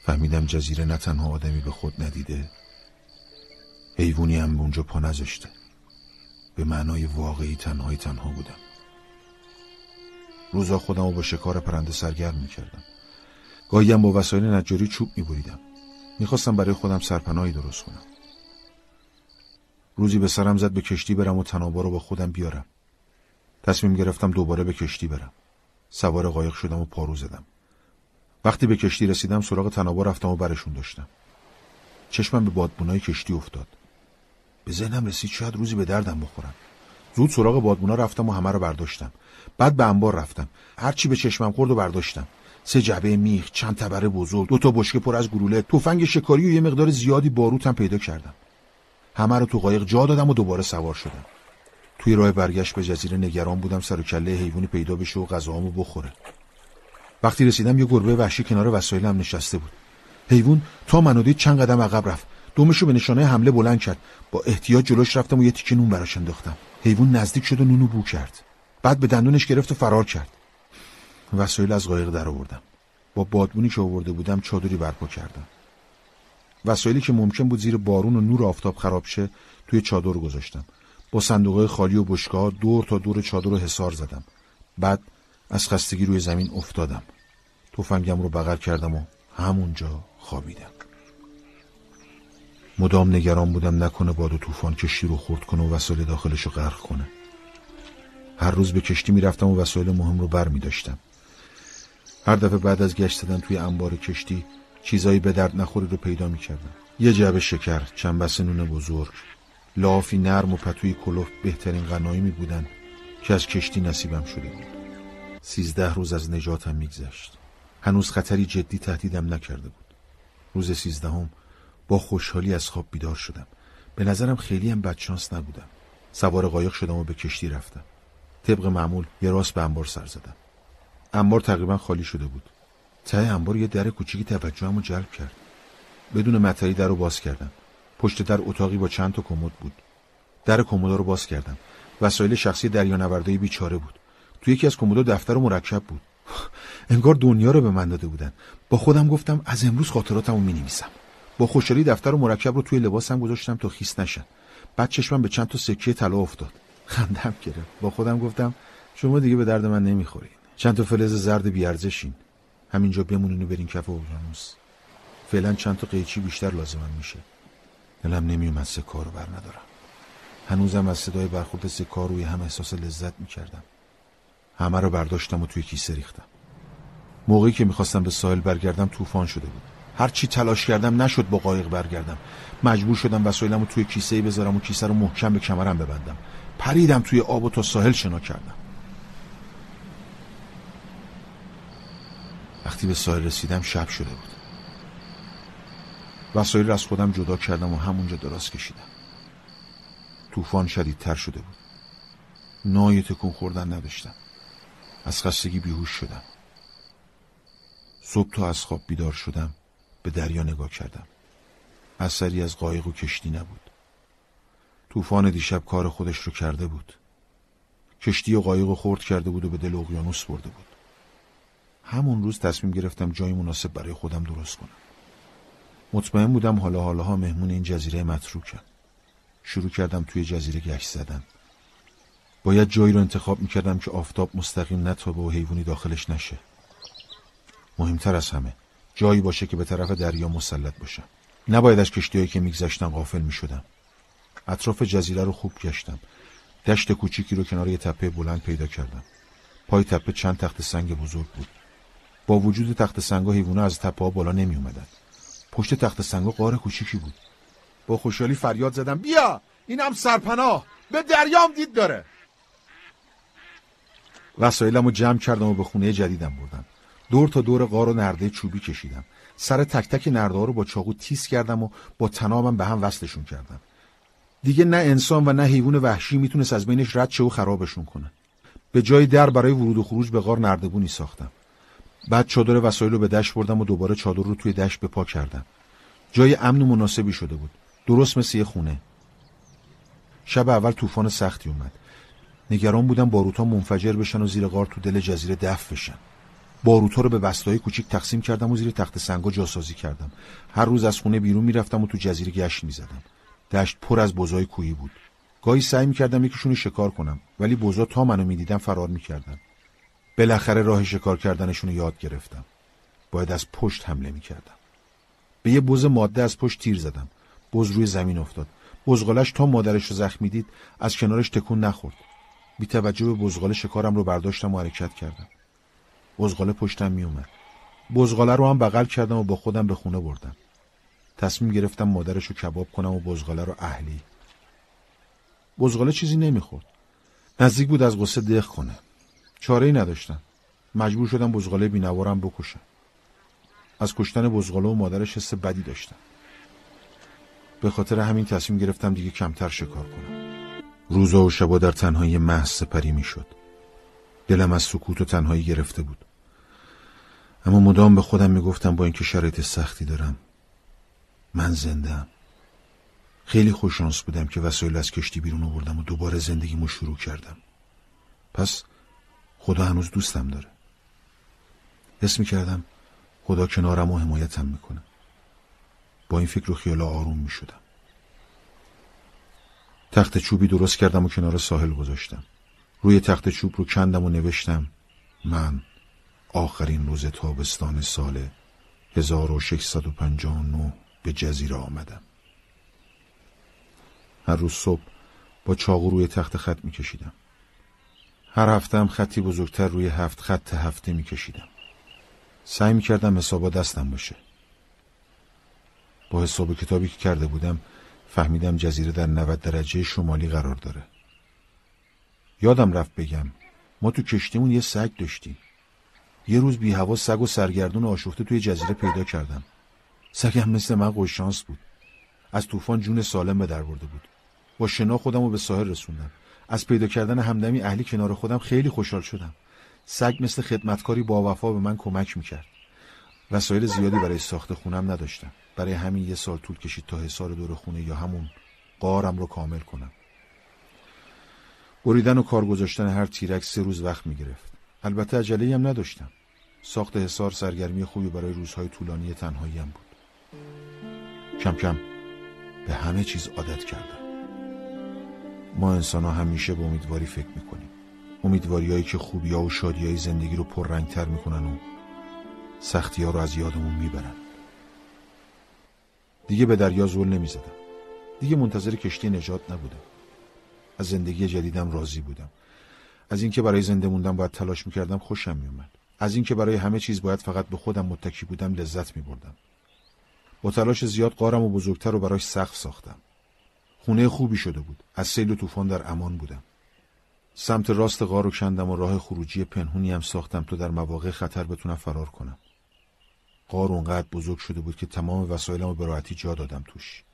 فهمیدم جزیره نه تنها آدمی به خود ندیده حیوانی هم اونجا پا نذاشته. به معنای واقعی تنهایی تنها بودم. روزا خودم رو با شکار پرنده سرگرم می‌کردم. گاهی هم با وسایل نجاری چوب میبریدم. می‌خواستم برای خودم سرپناهی درست کنم. روزی به سرم زد به کشتی برم و تنابا رو با خودم بیارم. تصمیم گرفتم دوباره به کشتی برم. سوار قایق شدم و پارو زدم. وقتی به کشتی رسیدم سراغ تنابا رفتم و برشون داشتم. چشمم به بادبونای کشتی افتاد. به ذهنم رسید شاید روزی به دردم بخورم. زود سراغ بادبونا رفتم و همه رو برداشتم. بعد به انبار رفتم. هرچی به چشمم خورد و برداشتم. سه جعبه میخ چند تبره بزرگ دو تا بشکه پر از گلوله تفنگ شکاری و یه مقدار زیادی باروتم پیدا کردم. همه رو تو قایق جا دادم و دوباره سوار شدم. توی راه برگشت به جزیره نگران بودم سر و کله حیوانی پیدا بشه و غذاهامو بخوره. وقتی رسیدم یه گربه وحشی کنار وسایلم نشسته بود. حیوان تا منو دید چند قدم عقب رفت. دومشو به نشانه حمله بلند کرد. با احتیاط جلوش رفتم و یه تیکه نون براش انداختم. حیوان نزدیک شد و نونو بو کرد. بعد به دندونش گرفت و فرار کرد. وسایل از قایق در آوردم. با بادبونی که آورده بودم چادری برپا کردم. وسایلی که ممکن بود زیر بارون و نور آفتاب خراب شه توی چادر گذاشتم. با صندوق خالی و بشکه دور تا دور چادر رو حسار زدم. بعد از خستگی روی زمین افتادم. تفنگم رو بغل کردم و همونجا خوابیدم. مدام نگران بودم نکنه باد و طوفان کشتی رو خورد کنه و وسایل داخلش رو غرق کنه هر روز به کشتی می‌رفتم و وسایل مهم رو بر می داشتم. هر دفعه بعد از گشت زدن توی انبار کشتی چیزایی به درد نخوری رو پیدا می کردم. یه جعبه شکر، چند بسه نون بزرگ، لافی نرم و پتوی کلوف بهترین غنایمی بودن که از کشتی نصیبم شده بود. سیزده روز از نجاتم میگذشت. هنوز خطری جدی تهدیدم نکرده بود. روز سیزدهم با خوشحالی از خواب بیدار شدم. به نظرم خیلی هم بدشانس نبودم. سوار قایق شدم و به کشتی رفتم. طبق معمول یه راست به انبار سر زدم. انبار تقریبا خالی شده بود. ته انبار یه در کوچیکی توجهمو جلب کرد. بدون مطری در رو باز کردم. پشت در اتاقی با چند تا کمد بود. در کمودا رو باز کردم. وسایل شخصی دریانوردای بیچاره بود. تو یکی از کمودا دفتر و مرکب بود. انگار دنیا رو به من داده بودن. با خودم گفتم از امروز خاطراتمو می‌نویسم. با خوشحالی دفتر و مرکب رو توی لباسم گذاشتم تا خیس نشن. بعد چشمم به چند تا سکه طلا افتاد. خندم گرفت. با خودم گفتم شما دیگه به درد من نمی‌خورین. چند تا فلز زرد بیارزشین. همینجا بمونین و برین کف اقیانوس. فعلا چند تا قیچی بیشتر لازمم میشه. دلم نمیومد سکه رو بر ندارم. هنوزم از صدای برخورد سکه روی هم احساس لذت می‌کردم. همه رو برداشتم و توی کیسه ریختم. موقعی که می‌خواستم به ساحل برگردم طوفان شده بود. هر چی تلاش کردم نشد با قایق برگردم. مجبور شدم وسایلم رو توی کیسه بذارم و کیسه رو محکم به کمرم ببندم. پریدم توی آب و تا ساحل شنا کردم. وقتی به ساحل رسیدم شب شده بود. وسایل از خودم جدا کردم و همونجا دراز کشیدم. طوفان شدیدتر شده بود. نای تکون خوردن نداشتم. از خستگی بیهوش شدم. صبح تا از خواب بیدار شدم به دریا نگاه کردم. اثری از قایق و کشتی نبود. طوفان دیشب کار خودش رو کرده بود. کشتی و قایق و خورد کرده بود و به دل اقیانوس برده بود. همون روز تصمیم گرفتم جای مناسب برای خودم درست کنم. مطمئن بودم حالا حالاها مهمون این جزیره متروکم. شروع کردم توی جزیره گشت زدن. باید جایی رو انتخاب می‌کردم که آفتاب مستقیم نتابه و حیوانی داخلش نشه. مهمتر از همه جایی باشه که به طرف دریا مسلط باشم. نباید از کشتیهایی که میگذشتم غافل می‌شدم. اطراف جزیره رو خوب گشتم. دشت کوچیکی رو کنار یه تپه بلند پیدا کردم. پای تپه چند تخت سنگ بزرگ بود. با وجود تخت سنگ حیوانه از تپه ها بالا نمی اومدن. پشت تخت سنگ قار کوچیکی بود. با خوشحالی فریاد زدم بیا اینم سرپناه به دریام دید داره وسایلم رو جمع کردم و به خونه جدیدم بردم دور تا دور غار و نرده چوبی کشیدم. سر تک تک نرده رو با چاقو تیز کردم و با تنابم به هم وصلشون کردم. دیگه نه انسان و نه حیوان وحشی می‌تونست از بینش رد شه و خرابشون کنه. به جای در برای ورود و خروج به غار نردبونی ساختم. بعد چادر وسایل رو به دشت بردم و دوباره چادر رو توی دشت به پا کردم. جای امن و مناسبی شده بود. درست مثل یه خونه. شب اول طوفان سختی اومد. نگران بودم باروتا منفجر بشن و زیر غار تو دل جزیره دف بشن. باروتا رو به بستای کوچیک تقسیم کردم و زیر تخت سنگا جاسازی کردم. هر روز از خونه بیرون می‌رفتم و تو جزیره گشت می‌زدم. دشت پر از بزای کویی بود. گاهی سعی می‌کردم یکیشونو شکار کنم ولی بزا تا منو می‌دیدم فرار می‌کردن. بالاخره راه شکار کردنشون یاد گرفتم. باید از پشت حمله می‌کردم. به یه بز ماده از پشت تیر زدم. بز روی زمین افتاد. بزغالش تا مادرش رو زخمی دید از کنارش تکون نخورد. بی توجه به بزغال شکارم رو برداشتم و حرکت کردم. بزغاله پشتم میومد بزغاله رو هم بغل کردم و با خودم به خونه بردم. تصمیم گرفتم مادرش رو کباب کنم و بزغاله رو اهلی. بزغاله چیزی نمی‌خورد. نزدیک بود از قصه دق کنه. چاره ای نداشتم. مجبور شدم بزغاله بینوارم بکشم از کشتن بزغاله و مادرش حس بدی داشتم. به خاطر همین تصمیم گرفتم دیگه کمتر شکار کنم. روزا و شبا در تنهایی محض سپری می‌شد. دلم از سکوت و تنهایی گرفته بود. اما مدام به خودم می‌گفتم با اینکه شرایط سختی دارم من زندم خیلی خوششانس بودم که وسایل از کشتی بیرون آوردم و دوباره زندگیمو شروع کردم. پس خدا هنوز دوستم داره. حس کردم خدا کنارم و حمایتم می‌کنه. با این فکر و خیال آروم می‌شدم. تخت چوبی درست کردم و کنار ساحل گذاشتم. روی تخت چوب رو کندم و نوشتم من آخرین روز تابستان سال 1659 به جزیره آمدم. هر روز صبح با چاقو روی تخت خط میکشیدم. هر هفته هم خطی بزرگتر روی هفت خط هفته میکشیدم. سعی می‌کردم حسابا دستم باشه. با حساب کتابی که کرده بودم فهمیدم جزیره در 90 درجه شمالی قرار داره. یادم رفت بگم. ما تو کشتیمون یه سگ داشتیم. یه روز بی هوا سگ و سرگردون آشفته توی جزیره پیدا کردم. سگم مثل من خوششانس بود. از طوفان جون سالم به در برده بود. با شنا خودم رو به ساحل رسوندم. از پیدا کردن همدمی اهلی کنار خودم خیلی خوشحال شدم. سگ مثل خدمتکاری با وفا به من کمک می‌کرد. وسایل زیادی برای ساخت خونم نداشتم. برای همین یه سال طول کشید تا حسار دور خونه یا همون قارم رو کامل کنم. بریدن و کار گذاشتن هر تیرک سه روز وقت می‌گرفت. البته عجله هم نداشتم. ساخت حسار سرگرمی خوبی برای روزهای طولانی تنهاییم بود. کم کم به همه چیز عادت کردم. ما انسان ها همیشه به امیدواری فکر می‌کنیم. امیدواریایی که خوبی ها و شادی های زندگی رو پررنگتر می‌کنن و سختی ها رو از یادمون می‌برن. دیگه به دریا زول نمی‌زدم. دیگه منتظر کشتی نجات نبودم. از زندگی جدیدم راضی بودم. از اینکه برای زنده موندن باید تلاش می‌کردم خوشم میومد از اینکه برای همه چیز باید فقط به خودم متکی بودم لذت میبردم. با تلاش زیاد قارم و بزرگتر رو براش سقف ساختم. خونه خوبی شده بود. از سیل و طوفان در امان بودم. سمت راست غار رو کندم و راه خروجی پنهونی هم ساختم تا در مواقع خطر بتونم فرار کنم. غار اونقدر بزرگ شده بود که تمام وسایلم رو به راحتی جا دادم توش.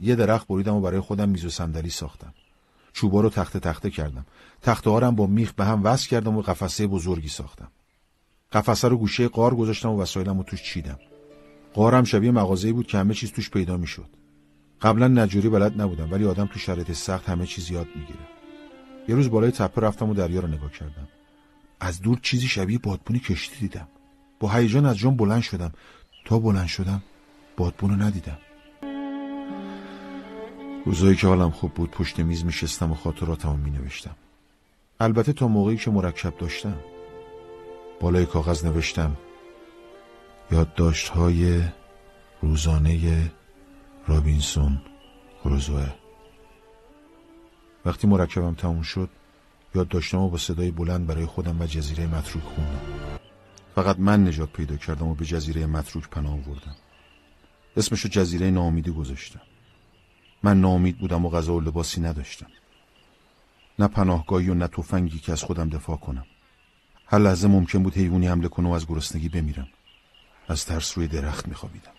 یه درخت بریدم و برای خودم میز و صندلی ساختم. چوبا رو تخته تخته کردم. تخته هارم با میخ به هم وصل کردم و قفسه بزرگی ساختم. قفسه رو گوشه قار گذاشتم و وسایلم رو توش چیدم. قارم شبیه مغازه‌ای بود که همه چیز توش پیدا می‌شد. قبلا نجوری بلد نبودم ولی آدم تو شرایط سخت همه چیز یاد می‌گیره. یه روز بالای تپه رفتم و دریا رو نگاه کردم. از دور چیزی شبیه بادبونی کشتی دیدم. با هیجان از جان بلند شدم. تا بلند شدم بادبون رو ندیدم. روزایی که حالم خوب بود پشت میز میشستم و خاطراتمو مینوشتم. البته تا موقعی که مرکب داشتم. بالای کاغذ نوشتم یادداشت های روزانه رابینسون کروزوه وقتی مرکبم تموم شد یادداشتم و با صدای بلند برای خودم و جزیره متروک خوندم. فقط من نجات پیدا کردم و به جزیره متروک پناه آوردم. اسمشو جزیره ناامیدی گذاشتم. من ناامید بودم و غذا و لباسی نداشتم. نه پناهگاهی و نه تفنگی که از خودم دفاع کنم. هر لحظه ممکن بود حیوانی حمله کنه و از گرسنگی بمیرم. از ترس روی درخت میخوابیدم.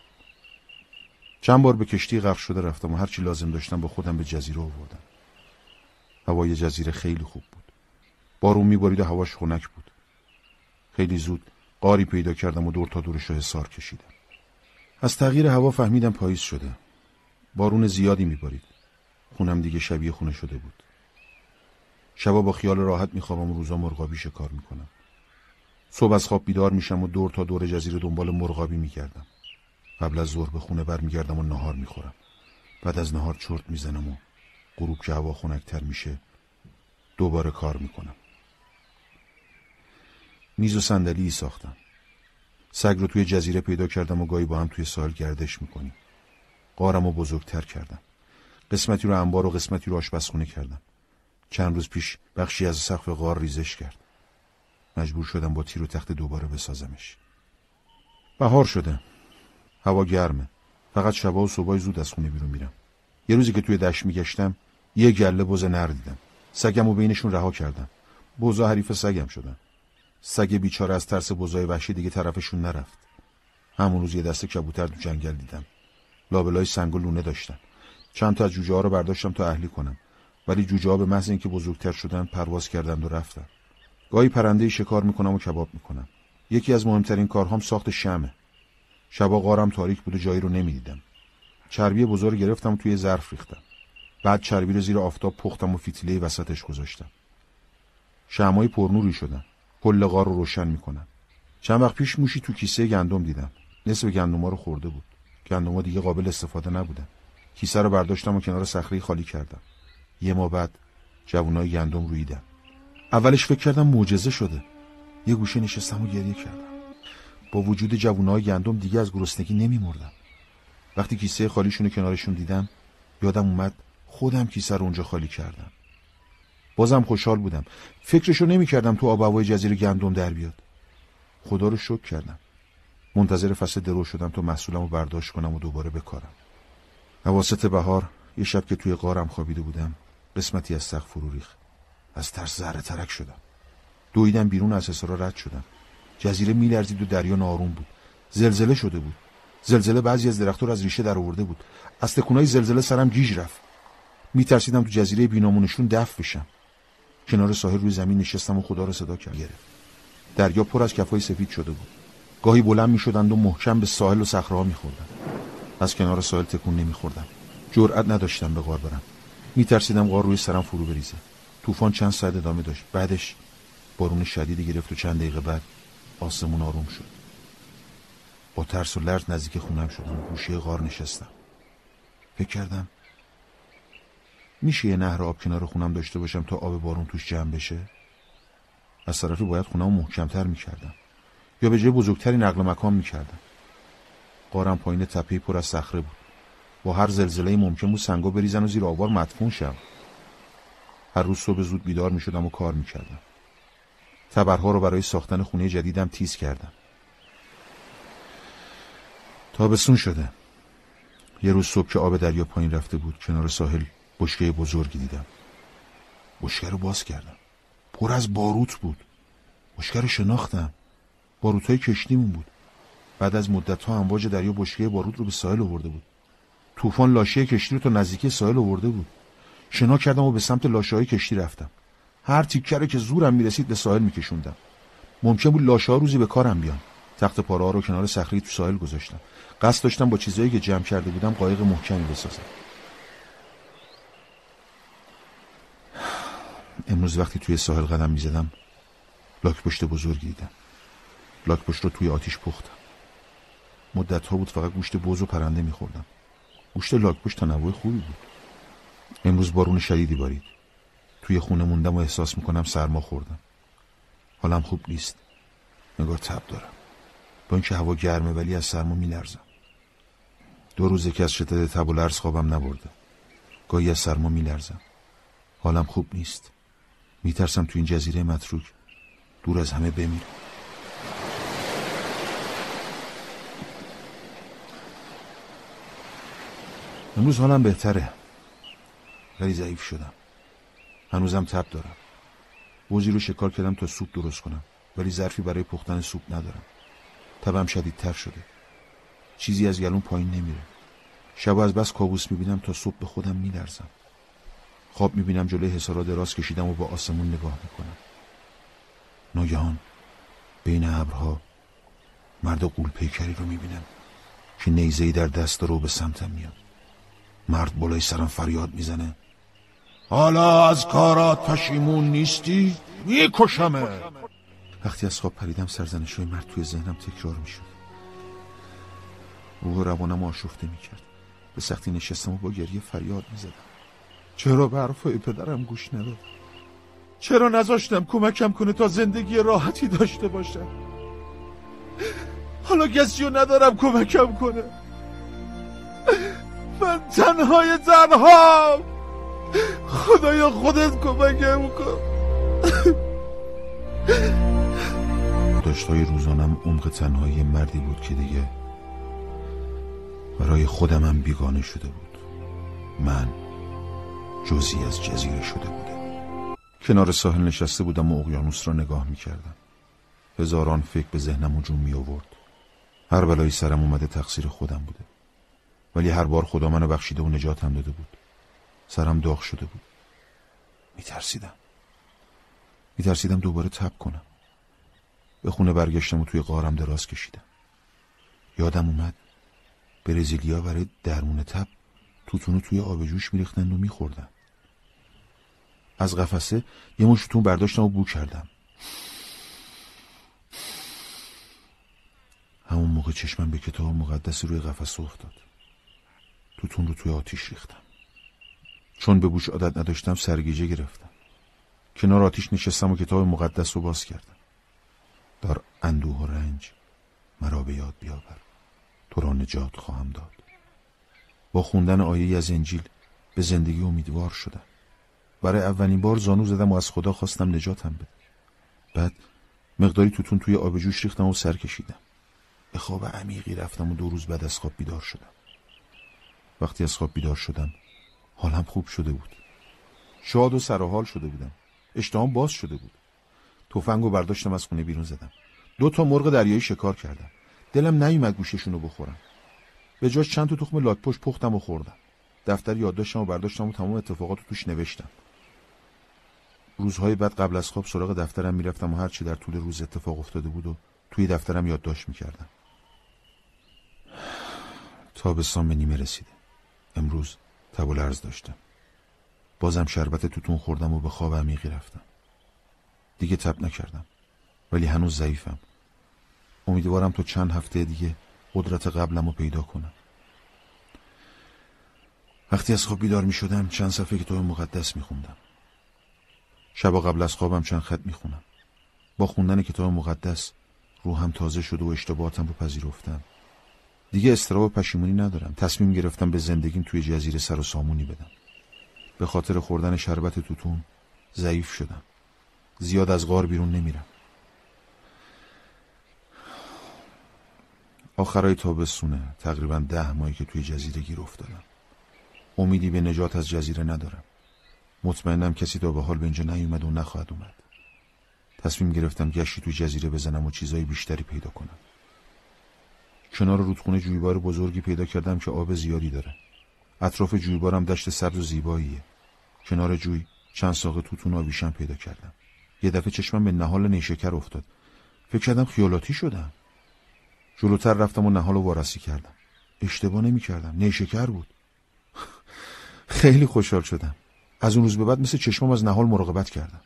چند بار به کشتی غرق شده رفتم و هرچی لازم داشتم با خودم به جزیره آوردم. هوای جزیره خیلی خوب بود. بارون میبارید و هواش خنک بود. خیلی زود قاری پیدا کردم و دور تا دورش رو حسار کشیدم. از تغییر هوا فهمیدم پاییز شده بارون زیادی میبارید خونم دیگه شبیه خونه شده بود. شبا با خیال راحت میخوابم و روزا مرغابی شکار می‌کنم. صبح از خواب بیدار میشم و دور تا دور جزیره دنبال مرغابی میگردم. قبل از ظهر به خونه برمیگردم و نهار می‌خورم. بعد از نهار چرت می‌زنم و غروب که هوا خنکتر میشه دوباره کار می‌کنم. میز و صندلی ساختم. سگ رو توی جزیره پیدا کردم و گاهی با هم توی سال گردش می‌کنیم. قارم رو بزرگتر کردم. قسمتی رو انبار و قسمتی رو آشپزخونه کردم. چند روز پیش بخشی از سقف غار ریزش کرد. مجبور شدم با تیر و تخت دوباره بسازمش. بهار شده. هوا گرمه. فقط شبا و صبح زود از خونه بیرون میرم. یه روزی که توی دشت میگشتم یه گله بز نر دیدم. سگم و بینشون رها کردم. بزا حریف سگم شدن. سگ بیچاره از ترس بزای وحشی دیگه طرفشون نرفت. همون روز یه دسته کبوتر تو جنگل دیدم. لابلای سنگ و لونه داشتن. چند تا از جوجه ها رو برداشتم تا اهلی کنم. ولی جوجه ها به محض اینکه بزرگتر شدن پرواز کردند و رفتن. گاهی پرنده شکار می‌کنم و کباب می‌کنم. یکی از مهمترین کارهام ساخت شمه. شبا غارم تاریک بود و جایی رو نمی‌دیدم. چربی بزرگ گرفتم و توی ظرف ریختم. بعد چربی رو زیر آفتاب پختم و فیتیله وسطش گذاشتم. شمعای پرنوری شدن. کل غار رو روشن می‌کنن. چند وقت پیش موشی تو کیسه گندم دیدم. نصف گندما رو خورده بود. گندما دیگه قابل استفاده نبودن. کیسه رو برداشتم و کنار صخره خالی کردم. یه ما بعد جوونای گندم رویدن اولش فکر کردم معجزه شده. یه گوشه نشستم و گریه کردم. با وجود جوونای گندم دیگه از گرسنگی نمیمردم. وقتی کیسه خالیشون کنارشون دیدم یادم اومد خودم کیسه رو اونجا خالی کردم. بازم خوشحال بودم. فکرشو نمی‌کردم تو آب هوای جزیره گندم در بیاد. خدا رو شکر کردم. منتظر فصل درو شدم تا محصولم رو برداشت کنم و دوباره بکارم. حواست بهار یه شب که توی قارم خوابیده بودم قسمتی از سقف فرو ریخت. از ترس زهره ترک شدم. دویدم بیرون از حسارا رد شدم. جزیره میلرزید و دریا ناروم بود. زلزله شده بود. زلزله بعضی از درختها رو از ریشه در آورده بود. از تکونای زلزله سرم گیج رفت. میترسیدم تو جزیره بینامونشون دفن بشم. کنار ساحل روی زمین نشستم و خدا رو صدا کرد. دریا پر از کفای سفید شده بود. گاهی بلند می‌شدند و محکم به ساحل و صخره‌ها میخوردن از کنار ساحل تکون نمیخوردم. جرأت نداشتم به غار برم. میترسیدم غار روی سرم فرو بریزه. طوفان چند ساعت ادامه داشت. بعدش بارون شدیدی گرفت و چند دقیقه بعد آسمون آروم شد. با ترس و لرز نزدیک خونم شدم گوشه غار نشستم. فکر کردم میشه یه نهر آب کنار خونم داشته باشم تا آب بارون توش جمع بشه؟ از طرفی باید خونم محکمتر می‌کردم. یا به جای بزرگتری نقل مکان می‌کردم. قارم پایین تپه پر از صخره بود. با هر زلزله ممکن بود سنگا بریزن و زیر آوار مدفون شم. هر روز صبح زود بیدار می‌شدم و کار می‌کردم. تبرها رو برای ساختن خونه جدیدم تیز کردم. تابستون شده. یه روز صبح که آب دریا پایین رفته بود کنار ساحل بشکه بزرگی دیدم. بشکه رو باز کردم. پر از باروت بود. بشکه رو شناختم. باروت های کشتیمون بود. بعد از مدت ها امواج دریا بشکه باروت رو به ساحل آورده بود. طوفان لاشه کشتی رو تا نزدیکی ساحل آورده بود. شنا کردم و به سمت لاشه های کشتی رفتم. هر تیکره که زورم می‌رسید به ساحل میکشوندم. ممکن بود لاشه ها روزی به کارم بیان. تخت پاره ها رو کنار صخره تو ساحل گذاشتم. قصد داشتم با چیزایی که جمع کرده بودم قایق محکمی بسازم. امروز وقتی توی ساحل قدم می‌زدم لاک پشت بزرگی دیدم. لاک پشت رو توی آتیش پختم. مدت ها بود فقط گوشت بوز و پرنده میخوردم. گوشت لاک پشت تنوع خوبی بود. امروز بارون شدیدی بارید. توی خونه موندم و احساس می‌کنم سرما خوردم. حالم خوب نیست. نگار تب دارم. با اینکه هوا گرمه ولی از سرما میلرزم. دو روزه که از شدت تب و لرز خوابم نبرده. گاهی از سرما میلرزم. حالم خوب نیست. میترسم تو این جزیره متروک دور از همه بمیرم. امروز حالم بهتره. ولی ضعیف شدم. هنوزم تب دارم. بوزی رو شکار کردم تا سوپ درست کنم. ولی ظرفی برای پختن سوپ ندارم. تبم شدیدتر شده. چیزی از گلون پایین نمیره. شب از بس کابوس می‌بینم تا صبح به خودم میلرزم. خواب می‌بینم جلوی حسارا دراز کشیدم و با آسمون نگاه می‌کنم. ناگهان بین ابرها مرد قول پیکری رو می‌بینم که نیزهی در دست داره و به سمتم میاد. مرد بالای سرم فریاد می‌زنه. حالا از کارات پشیمون نیستی؟ میکشمه وقتی از خواب پریدم سرزنش های مرد توی ذهنم تکرار می‌شد. روح روانم آشفته می‌کرد. به سختی نشستم و با گریه فریاد می‌زدم. چرا به حرفای پدرم گوش نداد؟ چرا نذاشتم کمکم کنه تا زندگی راحتی داشته باشم؟ حالا کسی ندارم کمکم کنه. من تنهای تنها خدایا خودت کمکم کن. داشتای روزانم عمق تنهایی مردی بود که دیگه برای خودمم بیگانه شده بود. من جزی از جزیره شده بودم. کنار ساحل نشسته بودم و اقیانوس را نگاه می کردم هزاران فکر به ذهنم هجوم می آورد هر بلایی سرم اومده تقصیر خودم بوده. ولی هر بار خدا منو بخشیده و نجاتم داده بود. سرم داغ شده بود. میترسیدم. میترسیدم دوباره تب کنم. به خونه برگشتم و توی قارم دراز کشیدم. یادم اومد. برزیلیا برای درمون تب توتونو توی آب جوش میریختن و میخوردن. از قفسه یه مش توتون برداشتم و بو کردم. همون موقع چشمم به کتاب مقدس روی قفسه افتاد. توتون رو توی آتیش ریختم. چون به بوش عادت نداشتم سرگیجه گرفتم. کنار آتیش نشستم و کتاب مقدس رو باز کردم. در اندوه و رنج مرا به یاد بیاور. تو را نجات خواهم داد. با خوندن آیه از انجیل به زندگی امیدوار شدم. برای اولین بار زانو زدم و از خدا خواستم نجاتم بده. بعد مقداری توتون توی آب جوش ریختم و سر کشیدم. به خواب عمیقی رفتم و دو روز بعد از خواب بیدار شدم. وقتی از خواب بیدار شدم حالم خوب شده بود. شاد و سرحال شده بودم. اشتهام باز شده بود. تفنگ و برداشتم از خونه بیرون زدم. دو تا مرغ دریایی شکار کردم. دلم نیومد گوششون رو بخورم. به جاش چند تا تخم لاکپشت پختم و خوردم. دفتر یادداشتم و برداشتم و تمام اتفاقات رو توش نوشتم. روزهای بعد قبل از خواب سراغ دفترم می‌رفتم و هرچی در طول روز اتفاق افتاده بود و توی دفترم یادداشت می‌کردم. تابستان به نیمه رسیده. امروز تب و لرز داشتم. بازم شربت توتون خوردم و به خواب عمیقی رفتم. دیگه تب نکردم ولی هنوز ضعیفم. امیدوارم تا چند هفته دیگه قدرت قبلم رو پیدا کنم. وقتی از خواب بیدار می شدم چند صفحه کتاب مقدس می خوندم. شبا قبل از خوابم چند خط می خونم. با خوندن کتاب مقدس روحم تازه شده و اشتباهاتم رو پذیرفتم. دیگه استراب و پشیمونی ندارم. تصمیم گرفتم به زندگیم توی جزیره سر و سامونی بدم. به خاطر خوردن شربت توتون ضعیف شدم. زیاد از غار بیرون نمیرم. آخرای تابستونه تقریبا ده ماهی که توی جزیره گیر افتادم. امیدی به نجات از جزیره ندارم. مطمئنم کسی تا به حال به اینجا نیومد و نخواهد اومد. تصمیم گرفتم گشتی توی جزیره بزنم و چیزای بیشتری پیدا کنم. کنار رودخونه جویبار بزرگی پیدا کردم که آب زیادی داره. اطراف جویبارم دشت سبز و زیباییه. کنار جوی چند ساق توتون آویشم پیدا کردم. یه دفعه چشمم به نهال نیشکر افتاد. فکر کردم خیالاتی شدم. جلوتر رفتم و نهال رو وارسی کردم. اشتباه نمی کردم نیشکر بود. خیلی خوشحال شدم. از اون روز به بعد مثل چشمم از نهال مراقبت کردم.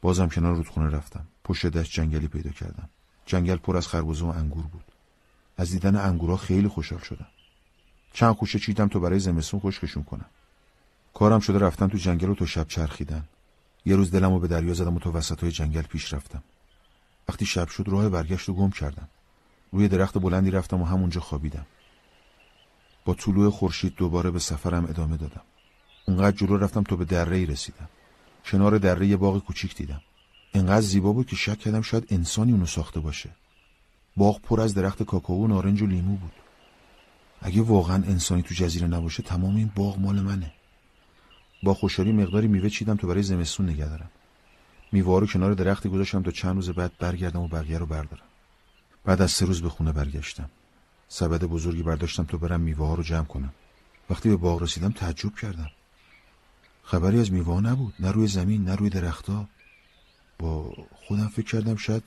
بازم کنار رودخونه رفتم. پشت دشت جنگلی پیدا کردم. جنگل پر از خربزه و انگور بود. از دیدن انگورا خیلی خوشحال شدم. چند خوشه چیدم تو برای زمستون خشکشون کنم. کارم شده رفتم تو جنگل و تو شب چرخیدن. یه روز دلم رو به دریا زدم و تو وسط های جنگل پیش رفتم. وقتی شب شد راه برگشت و گم کردم. روی درخت بلندی رفتم و همونجا خوابیدم. با طلوع خورشید دوباره به سفرم ادامه دادم. اونقدر جلو رفتم تا به دره ای رسیدم. کنار دره یه باغ کوچیک دیدم. انقدر زیبا بود که شک کردم شاید انسانی اونو ساخته باشه. باغ پر از درخت کاکائو و نارنج و لیمو بود. اگه واقعا انسانی تو جزیره نباشه تمام این باغ مال منه. با خوشحالی مقداری میوه چیدم تا برای زمستون نگه دارم. میوه رو کنار درختی گذاشتم تا چند روز بعد برگردم و بقیه رو بردارم. بعد از سه روز به خونه برگشتم. سبد بزرگی برداشتم تا برم میوه رو جمع کنم. وقتی به باغ رسیدم تعجب کردم. خبری از میوه نبود. نه روی زمین نه روی درختها با خودم فکر کردم شاید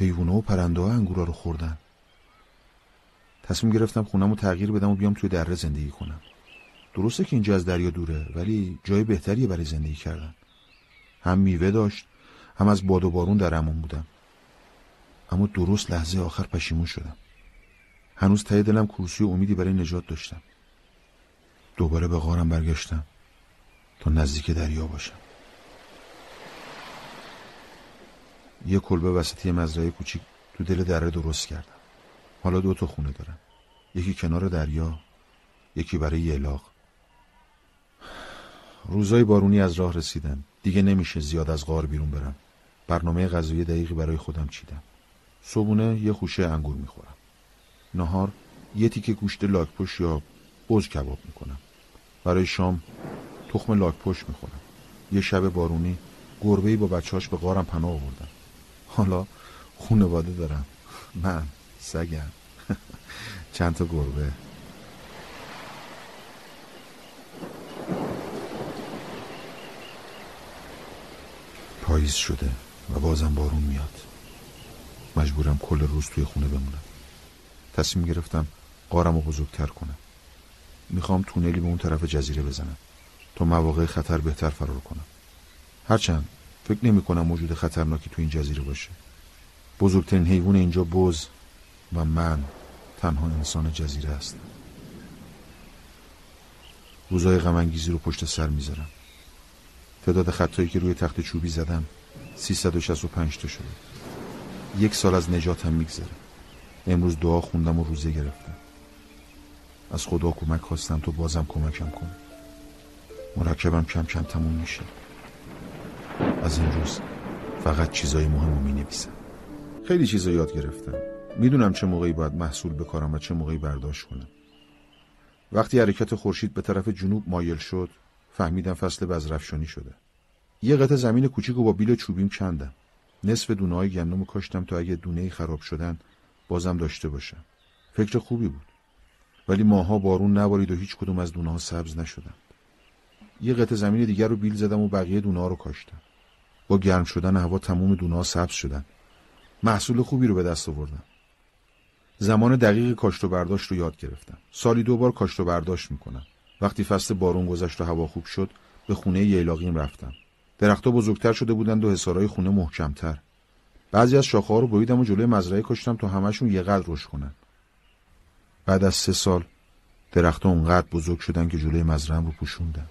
حیوانه و پرنده ها انگورا رو خوردن. تصمیم گرفتم خونم رو تغییر بدم و بیام توی دره زندگی کنم. درسته که اینجا از دریا دوره ولی جای بهتریه برای زندگی کردن. هم میوه داشت هم از باد و بارون در امان بودم. اما درست لحظه آخر پشیمون شدم. هنوز ته دلم کرسی و امیدی برای نجات داشتم. دوباره به غارم برگشتم تا نزدیک دریا باشم. یه کلبه وسطی مزرعه کوچیک تو دل دره درست کردم. حالا دو تا خونه دارم. یکی کنار دریا یکی برای یلاق روزای بارونی از راه رسیدن. دیگه نمیشه زیاد از غار بیرون برم. برنامه غذایی دقیقی برای خودم چیدم. صبونه یه خوشه انگور می‌خورم. نهار یه تیکه گوشت لاکپشت یا بز کباب می‌کنم. برای شام تخم لاکپشت می‌خورم. یه شب بارونی گربه‌ای با بچهاش به غارم پناه آوردن حالا خونواده دارم. من سگم. چند تا گربه؟ پاییز شده و بازم بارون میاد. مجبورم کل روز توی خونه بمونم. تصمیم گرفتم قارم رو بزرگتر کنم. می‌خوام تونلی به اون طرف جزیره بزنم تا مواقع خطر بهتر فرار کنم. هرچند فکر نمی کنم موجود خطرناکی تو این جزیره باشه. بزرگترین حیوان اینجا بز و من تنها انسان جزیره هستم روزای غمانگیزی رو پشت سر می‌ذارم. تعداد خطایی که روی تخت چوبی زدم 365 تا شده. یک سال از نجاتم میگذره. امروز دعا خوندم و روزه گرفتم. از خدا کمک خواستم تو بازم کمکم کن. مرکبم کم کم تموم میشه. از این روز فقط چیزای مهم رو می نویسم خیلی چیزا یاد گرفتم. می‌دونم چه موقعی باید محصول بکارم و چه موقعی برداشت کنم. وقتی حرکت خورشید به طرف جنوب مایل شد فهمیدم فصل بزرفشانی شده. یه قطع زمین کوچیک و با بیل چوبیم کندم. نصف دونه های گندم کاشتم تا اگه دونه خراب شدن بازم داشته باشم. فکر خوبی بود. ولی ماها بارون نبارید و هیچ کدوم از دونه ها سبز نشدن یه قطع زمین دیگر رو بیل زدم و بقیه دونه ها رو کاشتم. با گرم شدن هوا تموم دونه ها سبز شدن. محصول خوبی رو به دست آوردم زمان دقیق کاشت و برداشت رو یاد گرفتم سالی دو بار کاشت و برداشت می‌کنم وقتی فصل بارون گذشت و هوا خوب شد به خونه ییلاقیم رفتم درختها بزرگتر شده بودند و حسارای خونه محکمتر. بعضی از شاخه ها رو بریدم و جلوی مزرعه کاشتم تا همشون یه قدر رشد کنن. بعد از سه سال درختها اونقدر بزرگ شدن که جلوی مزرعه رو پوشوندم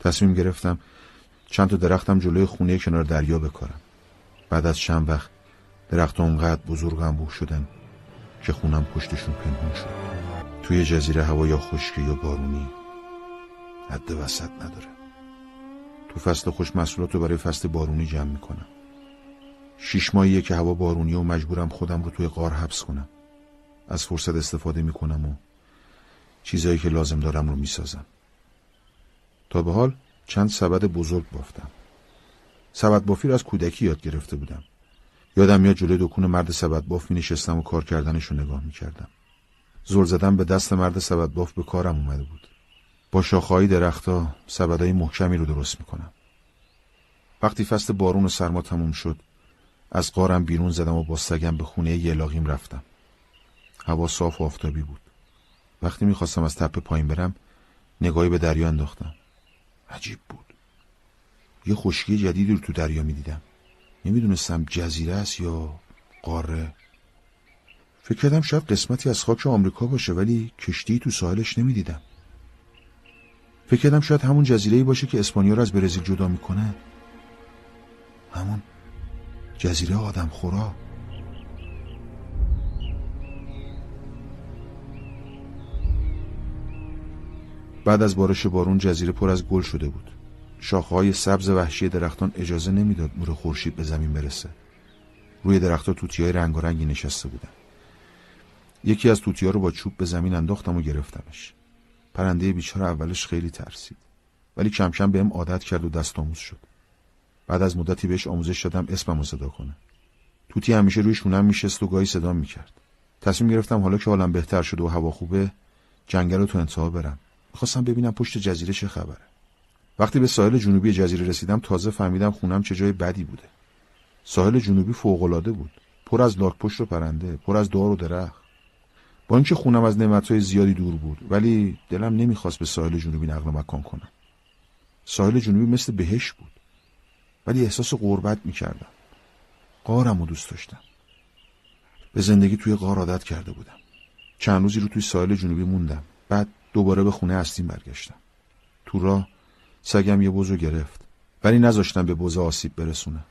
تصمیم گرفتم چند تا درختم جلوی خونه کنار دریا بکارم. بعد از چند وقت درخت اونقدر بزرگ انبوه شدن که خونم پشتشون پنهون شد. توی جزیره هوا یا خشکی یا بارونی حد وسط نداره. تو فصل خوش محصولات رو برای فصل بارونی جمع می‌کنم. شیش ماهیه که هوا بارونی و مجبورم خودم رو توی غار حبس کنم. از فرصت استفاده می‌کنم و چیزایی که لازم دارم رو می‌سازم. تا به حال چند سبد بزرگ بافتم سبد بافی رو از کودکی یاد گرفته بودم یادم میاد جلوی دکون مرد سبد باف می نشستم و کار کردنش رو نگاه می کردم. زور زدن به دست مرد سبد باف به کارم اومده بود. با شاخه‌های درختها سبدهای محکمی رو درست می‌کنم. وقتی فصل بارون و سرما تموم شد از قارم بیرون زدم و با سگم به خونه یلاقیم رفتم. هوا صاف و آفتابی بود. وقتی می‌خواستم از تپه پایین برم نگاهی به دریا انداختم. عجیب بود. یه خشکی جدیدی رو تو دریا می‌دیدم. نمی‌دونستم جزیره است یا قاره فکر کردم شاید قسمتی از خاک آمریکا باشه ولی کشتی تو ساحلش نمی‌دیدم فکر کردم شاید همون جزیره باشه که اسپانیا رو از برزیل جدا می‌کنه همون جزیره آدم خورا بعد از بارش بارون جزیره پر از گل شده بود. های سبز وحشی درختان اجازه نمی‌داد نور خورشید به زمین برسه. روی درختها و رنگی نشسته بودن. یکی از ها رو با چوب به زمین انداختم و گرفتمش. پرنده بیچاره اولش خیلی ترسید. ولی کم کم بهم عادت کرد و دست آموز شد. بعد از مدتی بهش آموزش دادم اسممو صدا کنه. توتی همیشه روی شونم میشست و گاهی صدا می‌کرد. تصمیم گرفتم حالا که حالم بهتر شده و هوا خوبه جنگل رو تو انتها برم. می‌خواستم ببینم پشت جزیره چه خبره. وقتی به ساحل جنوبی جزیره رسیدم تازه فهمیدم خونم چه جای بدی بوده. ساحل جنوبی فوقالعاده بود. پر از لاکپشت و پرنده پر از دار و درخت. با اینکه خونم از نعمتهای زیادی دور بود ولی دلم نمی‌خواست به ساحل جنوبی نقل مکان کنم. ساحل جنوبی مثل بهش بود ولی احساس غربت می‌کردم. قارم و دوست داشتم. به زندگی توی غار عادت کرده بودم. چند روزی رو توی ساحل جنوبی موندم. بعد دوباره به خونه اصلیم برگشتم. تو راه سگم یه بزو گرفت. ولی نذاشتم به بزو آسیب برسونه.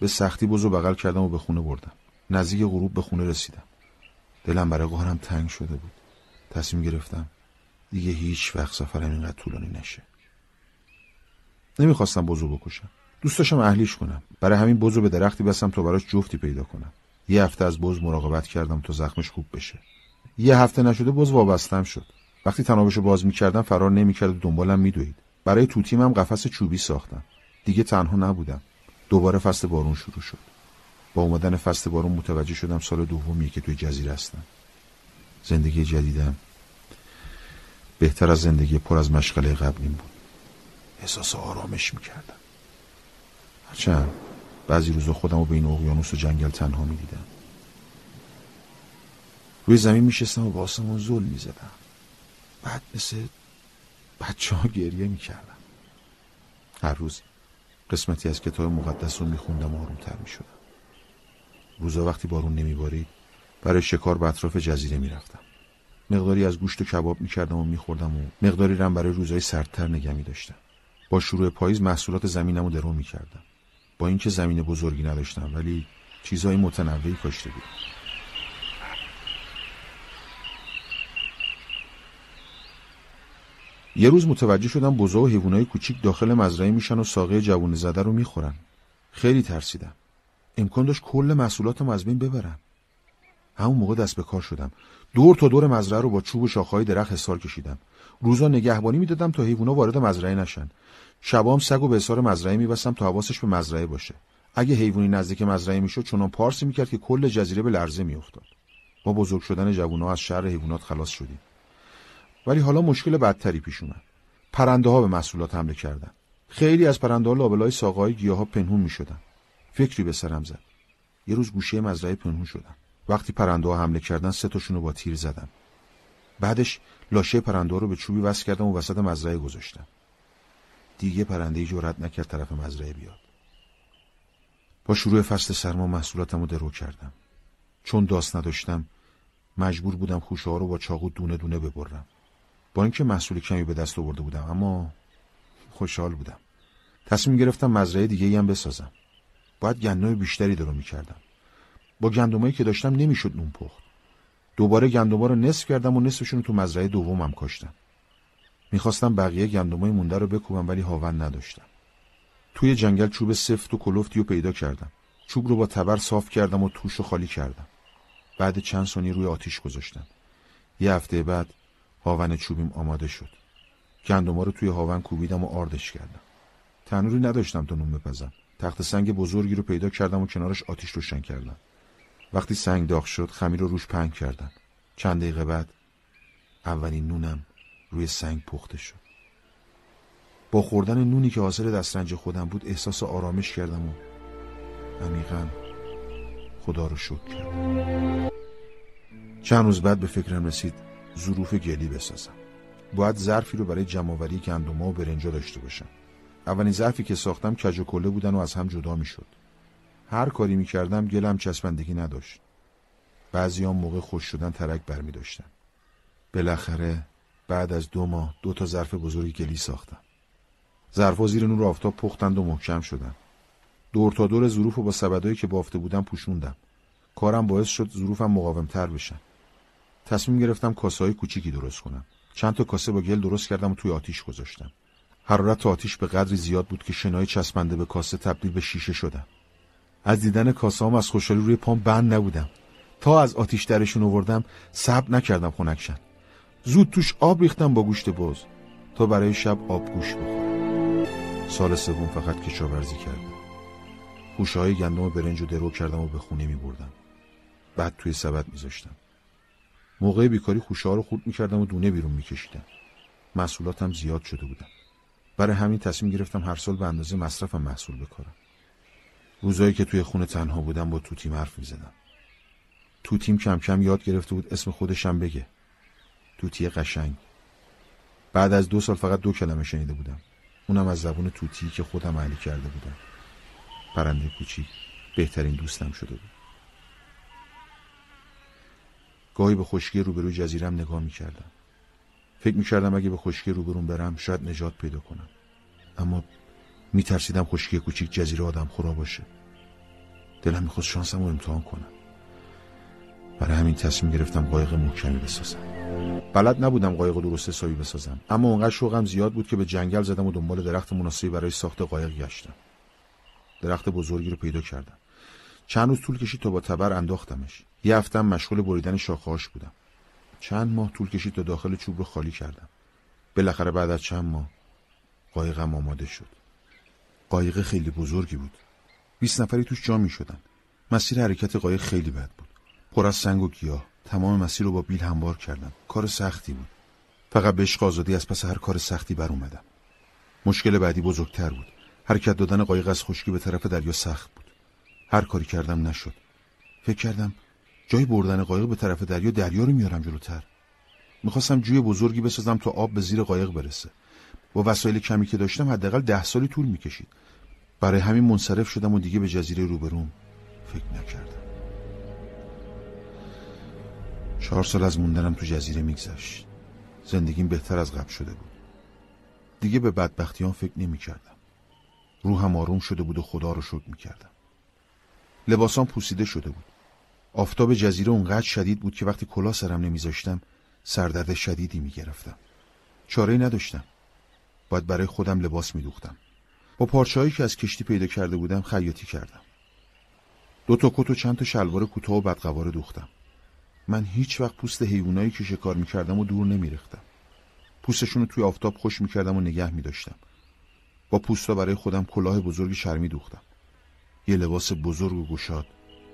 به سختی بزو بغل کردم و به خونه بردم. نزدیک غروب به خونه رسیدم. دلم برای قهرم تنگ شده بود. تصمیم گرفتم دیگه هیچ وقت سفرم اینقدر طولانی نشه. نمی‌خواستم بزو بکشم. دوست داشتم اهلیش کنم. برای همین بزو به درختی بستم تا براش جفتی پیدا کنم. یه هفته از بز مراقبت کردم تا زخمش خوب بشه. یه هفته نشده بز وابستم شد. وقتی تنابشو باز می‌کردم فرار نمی‌کرد و دنبالم میدوید. برای توتیم هم قفس چوبی ساختم. دیگه تنها نبودم. دوباره فصل بارون شروع شد. با اومدن فصل بارون متوجه شدم سال دومیه که توی جزیره هستم. زندگی جدیدم. بهتر از زندگی پر از مشغله قبلیم بود. احساس آرامش می‌کردم. هرچند بعضی روزا خودم رو بین اقیانوس و جنگل تنها می‌دیدم. روی زمین میشستم و با آسمون زل می‌زدم. بعد مثل بچه ها گریه می‌کردم. هر روز قسمتی از کتاب مقدس رو میخوندم و آرومتر می‌شدم. روزا وقتی بارون نمیبارید برای شکار به اطراف جزیره می‌رفتم. مقداری از گوشت و کباب می‌کردم و میخوردم و مقداری رم برای روزهای سردتر نگه میداشتم با شروع پاییز محصولات زمینم رو درو می‌کردم. با اینکه زمین بزرگی نداشتم ولی چیزهای متنوعی کاشته بودم. یه روز متوجه شدم بزا و حیوانای کوچیک داخل مزرعه میشن و ساقه جوون زده رو می‌خورن. خیلی ترسیدم. امکان داشت کل محصولاتم از بین ببرن همون موقع دست به کار شدم. دور تا دور مزرعه رو با چوب و شاخهای درخت حصار کشیدم. روزا نگهبانی می‌دادم تا حیوونا وارد مزرعه نشن. شبام سگ و به حصار مزرعه میبستم تا حواسش به مزرعه باشه. اگه حیوانی نزدیک مزرعه می‌شد چنان پارسی می‌کرد که کل جزیره به لرزه میافتاد. با بزرگ شدن جوونا از شر حیوانات خلاص شدیم. ولی حالا مشکل بدتری پیش اومد. پرنده ها به محصولات حمله کردن. خیلی از پرنده ها لابلای ساقهای گیاه ها پنهون می شدن. فکری به سرم زد. یه روز گوشه مزرعه پنهون شدم وقتی پرنده ها حمله کردن سه تاشون رو با تیر زدم بعدش لاشه پرنده ها رو به چوبی وصل کردم و وسط مزرعه گذاشتم دیگه پرنده ای جرأت نکرد طرف مزرعه بیاد. با شروع فصل سرما محصولاتم رو درو کردم. چون داست نداشتم مجبور بودم خوشه ها رو با چاقو دونه دونه ببرم. با اینکه محصول کمی به دست آورده بودم اما خوشحال بودم. تصمیم گرفتم مزرعه دیگه هم بسازم. باید گندم بیشتری درو می‌کردم. با گندمایی که داشتم نمی‌شد نون پخت. دوباره گندما رو نصف کردم و نصفشون رو تو مزرعه دومم کاشتم. می‌خواستم بقیه گندمای مونده رو بکوبم ولی هاون نداشتم. توی جنگل چوب سفت و کلفتی رو پیدا کردم. چوب رو با تبر صاف کردم و توش رو خالی کردم. بعد چند ثانیه روی آتیش گذاشتم. یه هفته بعد هاون چوبیم آماده شد. گندما رو توی هاون کوبیدم و آردش کردم. تنوری نداشتم تا نون بپزم. تخت سنگ بزرگی رو پیدا کردم و کنارش آتیش روشن کردم. وقتی سنگ داغ شد خمیر رو روش پنگ کردم. چند دقیقه بعد اولین نونم روی سنگ پخته شد. با خوردن نونی که حاصل دسترنج خودم بود احساس آرامش کردم و عمیقا خدا رو شکر کردم. چند روز بعد به فکرم رسید ظروف گلی بسازم. باید ظرفی رو برای جمعآوری گندم و برنجا داشته باشم. اولین ظرفی که ساختم کج و کله بودن و از هم جدا می‌شد. هر کاری می‌کردم گلم چسبندگی نداشت. بعضی هم موقع خوش شدن ترک برمی داشتن بالاخره بعد از دو ماه دو تا ظرف بزرگی گلی ساختم. ظرفا زیر نور آفتاب پختند و محکم شدن. دور تا دور ظروف و با سبدایی که بافته بودم پوشوندم. کارم باعث شد ظروفم مقاومتر بشن تصمیم گرفتم کاسه های کوچیکی درست کنم. چند تا کاسه با گل درست کردم و توی آتیش گذاشتم. حرارت آتیش به قدری زیاد بود که شنای چسبنده به کاسه تبدیل به شیشه شدم. از دیدن کاسه از خوشحالی روی پام بند نبودم. تا از آتیش درشون آوردم صبر نکردم خنکشن. زود توش آب ریختم با گوشت بز تا برای شب آب گوش بخورم. سال سوم فقط کشاورزی کردم. خوشه های گندم و برنج و درو کردم و به خونه می بردم بعد توی سبد می زاشتم. موقع بیکاری خوشه رو خورد می کردم و دونه بیرون می کشیدم محصولاتم زیاد شده بودم برای همین تصمیم گرفتم هر سال به اندازه مصرفم محصول بکارم. روزایی که توی خونه تنها بودم با توتیم حرف می زدم توتیم کم کم یاد گرفته بود اسم خودشم بگه. توتی قشنگ. بعد از دو سال فقط دو کلمه شنیده بودم. اونم از زبون توتی که خودم علی کرده بودم. پرنده کوچیک بهترین دوستم شده بود. گاهی به خشکی روبروی جزیرم نگاه می‌کردم. فکر می‌کردم اگه به خشکی روبرون برم شاید نجات پیدا کنم. اما میترسیدم خشکی کوچیک جزیره آدم خورا باشه. دلم می‌خواست شانسم رو امتحان کنم. برای همین تصمیم گرفتم قایق محکمی بسازم. بلد نبودم قایق درست حسابی بسازم. اما اونقدر شوقم زیاد بود که به جنگل زدم و دنبال درخت مناسبی برای ساخت قایق گشتم. درخت بزرگی رو پیدا کردم. چند روز طول کشید تا با تبر انداختمش. یه هفتم مشغول بریدن شاخهاش بودم. چند ماه طول کشید تا داخل چوب رو خالی کردم. بالاخره بعد از چند ماه قایقم آماده شد. قایق خیلی بزرگی بود. 20 نفری توش جا می شدن مسیر حرکت قایق خیلی بد بود. پر از سنگ و گیاه. تمام مسیر رو با بیل هموار کردم. کار سختی بود. فقط به عشق از پس هر کار سختی بر اومدم. مشکل بعدی بزرگتر بود. حرکت دادن قایق از خشکی به طرف دریا سخت بود. هر کاری کردم نشد. فکر کردم جای بردن قایق به طرف دریا دریا رو میارم جلوتر. می‌خواستم جوی بزرگی بسازم تا آب به زیر قایق برسه. با وسایل کمی که داشتم حداقل ده سالی طول می‌کشید. برای همین منصرف شدم و دیگه به جزیره روبروم فکر نکردم. چهار سال از موندنم تو جزیره میگذشت. زندگیم بهتر از قبل شده بود. دیگه به بدبختیان فکر نمی‌کردم. روحم آروم شده بود و خدا رو شکر می‌کردم. لباسام پوسیده شده بود. آفتاب جزیره اونقدر شدید بود که وقتی کلا سرم نمیذاشتم سردرد شدیدی می‌گرفتم. چاره نداشتم. باید برای خودم لباس میدوختم. با پارچه‌هایی که از کشتی پیدا کرده بودم خیاطی کردم. دو تا کت و چند تا شلوار کوتاه و بدقواره دوختم. من هیچ وقت پوست حیوانایی که شکار می‌کردم و دور نمیرختم پوستشون رو توی آفتاب خوش می‌کردم و نگه میداشتم. با پوستا برای خودم کلاه بزرگی شرمی دوختم. یه لباس بزرگ و گشاد.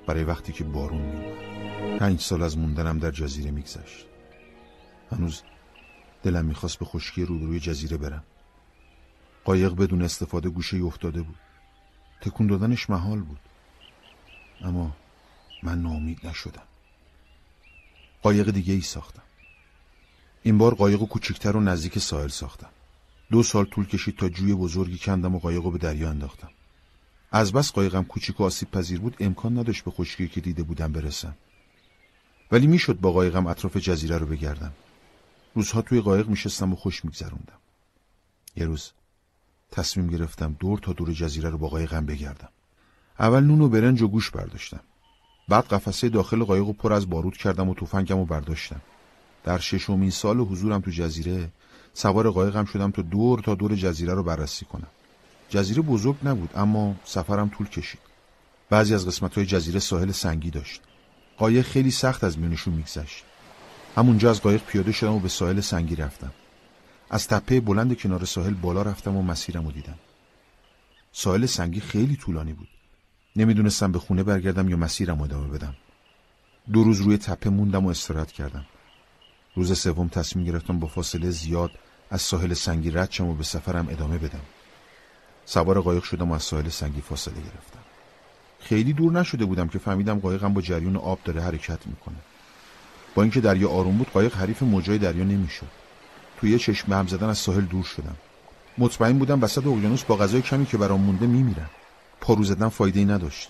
برای وقتی که بارون میومد پنج سال از موندنم در جزیره میگذشت. هنوز دلم می‌خواست به خشکی روبروی جزیره برم. قایق بدون استفاده گوشه افتاده بود. تکون دادنش محال بود. اما من ناامید نشدم. قایق دیگه ای ساختم. این بار قایق کوچکتر و نزدیک ساحل ساختم. دو سال طول کشید تا جوی بزرگی کندم و قایق به دریا انداختم. از بس قایقم کوچیک و آسیب پذیر بود امکان نداشت به خشکی که دیده بودم برسم. ولی می‌شد با قایقم اطراف جزیره رو بگردم. روزها توی قایق میشستم و خوش میگذروندم. یه روز تصمیم گرفتم دور تا دور جزیره رو با قایقم بگردم. اول نون و برنج و گوش برداشتم. بعد قفسه داخل قایق رو پر از بارود کردم و تفنگم رو برداشتم. در ششمین سال حضورم تو جزیره سوار قایقم شدم تا دور تا دور جزیره رو بررسی کنم. جزیره بزرگ نبود اما سفرم طول کشید. بعضی از قسمت های جزیره ساحل سنگی داشت. قایق خیلی سخت از میونشون میگذشت. همونجا از قایق پیاده شدم و به ساحل سنگی رفتم. از تپه بلند کنار ساحل بالا رفتم و مسیرم رو دیدم. ساحل سنگی خیلی طولانی بود. نمی‌دونستم به خونه برگردم یا مسیرم ادامه بدم. دو روز روی تپه موندم و استراحت کردم. روز سوم تصمیم گرفتم با فاصله زیاد از ساحل سنگی رد شم و به سفرم ادامه بدم. سوار قایق شدم و از ساحل سنگی فاصله گرفتم. خیلی دور نشده بودم که فهمیدم قایقم با جریان آب داره حرکت می‌کنه. با اینکه دریا آروم بود قایق حریف موجای دریا نمی‌شد. توی یه چشم هم زدن از ساحل دور شدم. مطمئن بودم وسط اقیانوس با غذای کمی که برام مونده میمیرم. پارو زدن فایده ای نداشت.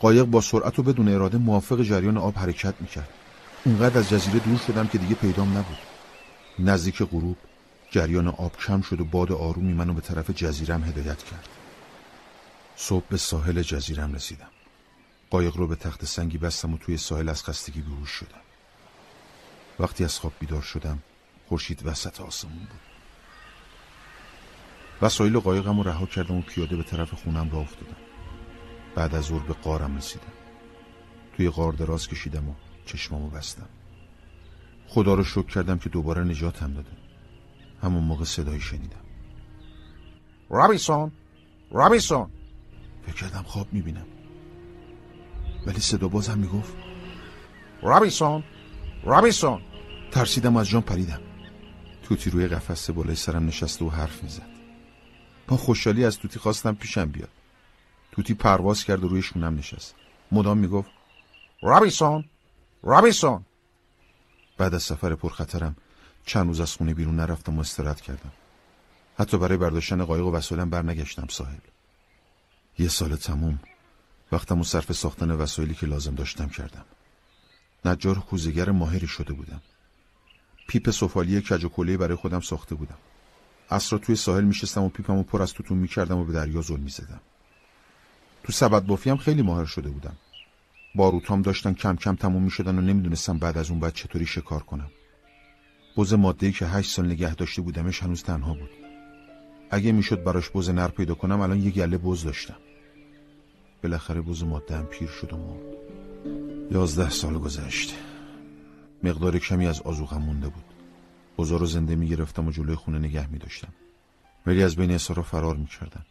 قایق با سرعت و بدون اراده موافق جریان آب حرکت می‌کرد. اونقدر از جزیره دور شدم که دیگه پیدام نبود. نزدیک غروب جریان آب کم شد و باد آرومی منو به طرف جزیرم هدایت کرد. صبح به ساحل جزیرم رسیدم. قایق رو به تخت سنگی بستم و توی ساحل از خستگی بیهوش شدم. وقتی از خواب بیدار شدم خورشید وسط آسمون بود. وسایل قایقم رو رها کردم و پیاده به طرف خونم را افتادم. بعد از ظهر به قارم رسیدم. توی قار دراز کشیدم و چشمامو بستم. خدا رو شکر کردم که دوباره نجاتم داده همون موقع صدایی شنیدم. رابیسون رابیسون. فکر کردم خواب می‌بینم. ولی صدا بازم می‌گفت رابیسون رابیسون. ترسیدم از جان پریدم. توتی روی قفسه بالای سرم نشسته و حرف می‌زد. با خوشحالی از توتی خواستم پیشم بیاد. توتی پرواز کرد و روی شونم نشست. مدام می‌گفت رابیسون رابیسون. بعد از سفر پرخطرم چند روز از خونه بیرون نرفتم و استراحت کردم. حتی برای برداشتن قایق و وسایلم برنگشتم ساحل. یه سال تموم وقتم و صرف ساختن وسایلی که لازم داشتم کردم. نجار کوزگر ماهری شده بودم. پیپ سفالی کج و برای خودم ساخته بودم. را توی ساحل میشستم و پیپمو پر از توتون می‌کردم و به دریا زل می‌زدم. تو سبد بافی هم خیلی ماهر شده بودم. باروتام داشتن کم کم تموم می‌شدن و نمی‌دونستم بعد از اون باید چطوری شکار کنم. بز ماده که هشت سال نگه داشته بودمش هنوز تنها بود. اگه می‌شد براش بز نر پیدا کنم الان یه گله بز داشتم. بالاخره بز ماده هم پیر شد و مرد. یازده سال گذشت. مقدار کمی از آزوغم مونده بود. بزار رو زنده می‌گرفتم و جلوی خونه نگه میداشتم. ولی از بین اصارا فرار می‌کردم.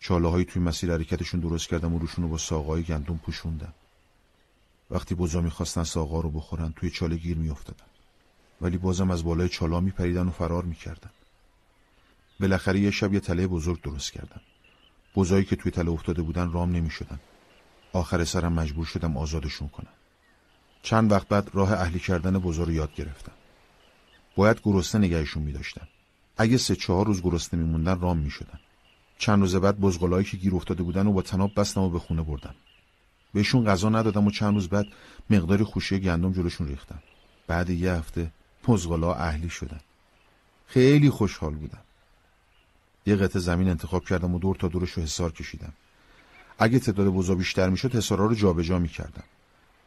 چاله هایی توی مسیر حرکتشون درست کردم و روشون رو با ساقای گندم پوشوندم. وقتی بزا می‌خواستن ساقا رو بخورن توی چاله گیر میافتادن ولی بازم از بالای چالا میپریدن و فرار می‌کردن. بالاخره یه شب یه تله بزرگ درست کردم بزایی که توی تله افتاده بودن رام نمی‌شدن. آخر سرم مجبور شدم آزادشون کنم. چند وقت بعد راه اهلی کردن بزا رو یاد گرفتم. باید گرسنه نگهشون میداشتم اگه سه چهار روز گرسنه میموندن رام می‌شدن. چند روز بعد بزغالایی که گیر افتاده بودن و با تناب بستم و به خونه بردم. بهشون غذا ندادم و چند روز بعد مقداری خوشی گندم جلوشون ریختم. بعد یه هفته بزغالا اهلی شدن. خیلی خوشحال بودم. یه قطعه زمین انتخاب کردم و دور تا دورش رو حسار کشیدم. اگه تعداد بزا بیشتر می‌شد حسارا رو جابجا می‌کردم.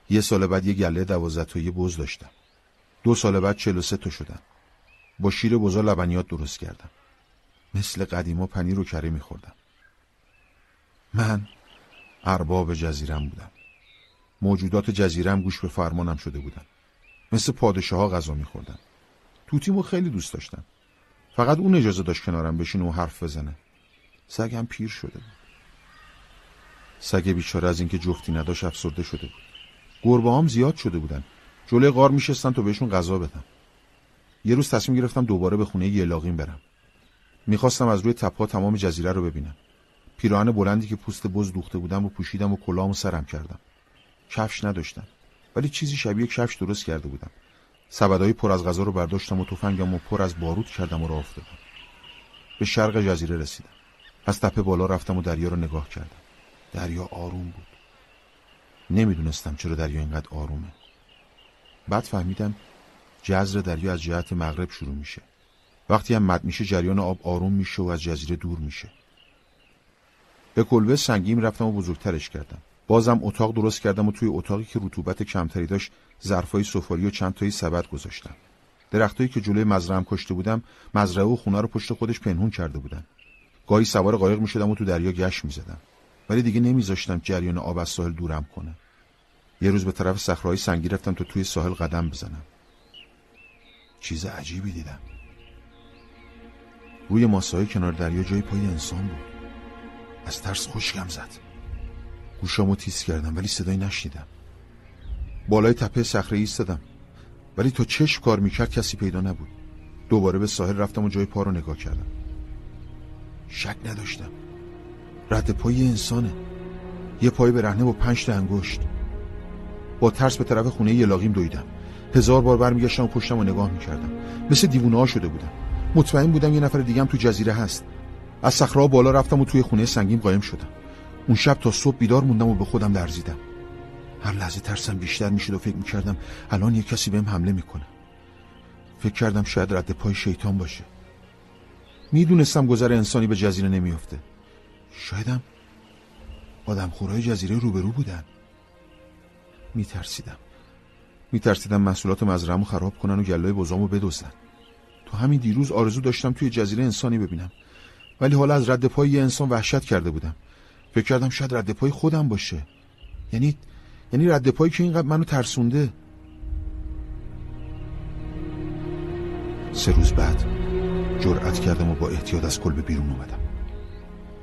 یه سال بعد یه گله دوازده یه بز داشتم. دو سال بعد چلو سه تا شدن با شیر بزا لبنیات درست کردم. مثل قدیما پنیر و کره میخوردم. من ارباب جزیرم بودم. موجودات جزیرم گوش به فرمانم شده بودن. مثل پادشاه ها غذا میخوردن. توتیمو خیلی دوست داشتم فقط اون اجازه داشت کنارم بشینه و حرف بزنه. سگم پیر شده بود. سگ بیچاره از اینکه جفتی نداشت افسرده شده بود. گربه هم زیاد شده بودن. جلوی غار میشستن تا بهشون غذا بدم یه روز تصمیم گرفتم دوباره به خونه یلاقین برم. می‌خواستم از روی تپا تمام جزیره رو ببینم. پیراهن بلندی که پوست بز دوخته بودم و پوشیدم و کلامو سرم کردم. کفش نداشتم. ولی چیزی شبیه کفش درست کرده بودم. سبدهای پر از غذا رو برداشتم و تفنگم و پر از بارود کردم و راه افتادم. به شرق جزیره رسیدم. از تپه بالا رفتم و دریا رو نگاه کردم. دریا آروم بود. نمی‌دونستم چرا دریا اینقدر آرومه. بعد فهمیدم جزر دریا از جهت مغرب شروع میشه. وقتی هم مد میشه جریان آب آروم میشه و از جزیره دور میشه. به کلبه سنگیم رفتم و بزرگترش کردم. بازم اتاق درست کردم و توی اتاقی که رطوبت کمتری داشت ظرفای سفالی و چند تایی سبد گذاشتم. درختایی که جلوی مزرعم کشته بودم مزرعه و خونه رو پشت خودش پنهون کرده بودن. گاهی سوار قایق می‌شدم و تو دریا گشت می‌زدم. ولی دیگه نمیذاشتم جریان آب از ساحل دورم کنه. یه روز به طرف صخره‌های سنگی رفتم تا توی ساحل قدم بزنم. چیز عجیبی دیدم. روی ماسای کنار دریا جای پای انسان بود. از ترس خوشگم زد. گوشامو تیز کردم ولی صدایی نشنیدم. بالای تپه صخره ایستادم. ولی تا چشم کار می‌کرد کسی پیدا نبود. دوباره به ساحل رفتم و جای پا رو نگاه کردم. شک نداشتم. رد پای انسانه. یه پای برهنه با پنج تا انگشت. با ترس به طرف خونه یلاقیم دویدم. هزار بار برمیگشتم و پشتم و نگاه می‌کردم. مثل دیوونه ها شده بودم. مطمئن بودم یه نفر دیگم تو جزیره هست. از صخره بالا رفتم و توی خونه سنگیم قایم شدم. اون شب تا صبح بیدار موندم و به خودم لرزیدم. هر لحظه ترسم بیشتر می‌شد و فکر می‌کردم الان یه کسی بهم حمله می‌کنه. فکر کردم شاید رد پای شیطان باشه. می‌دونستم گذر انسانی به جزیره نمیافته. شایدم آدم خورای جزیره روبرو بودن. میترسیدم. میترسیدم محصولات مزرعمو خراب کنن و گلای بزامو بدوزن تو همین دیروز آرزو داشتم توی جزیره انسانی ببینم. ولی حالا از رد پای یه انسان وحشت کرده بودم. فکر کردم شاید رد پای خودم باشه. یعنی یعنی رد پایی که اینقدر منو ترسونده. سه روز بعد جرأت کردم و با احتیاط از کلبه بیرون اومدم.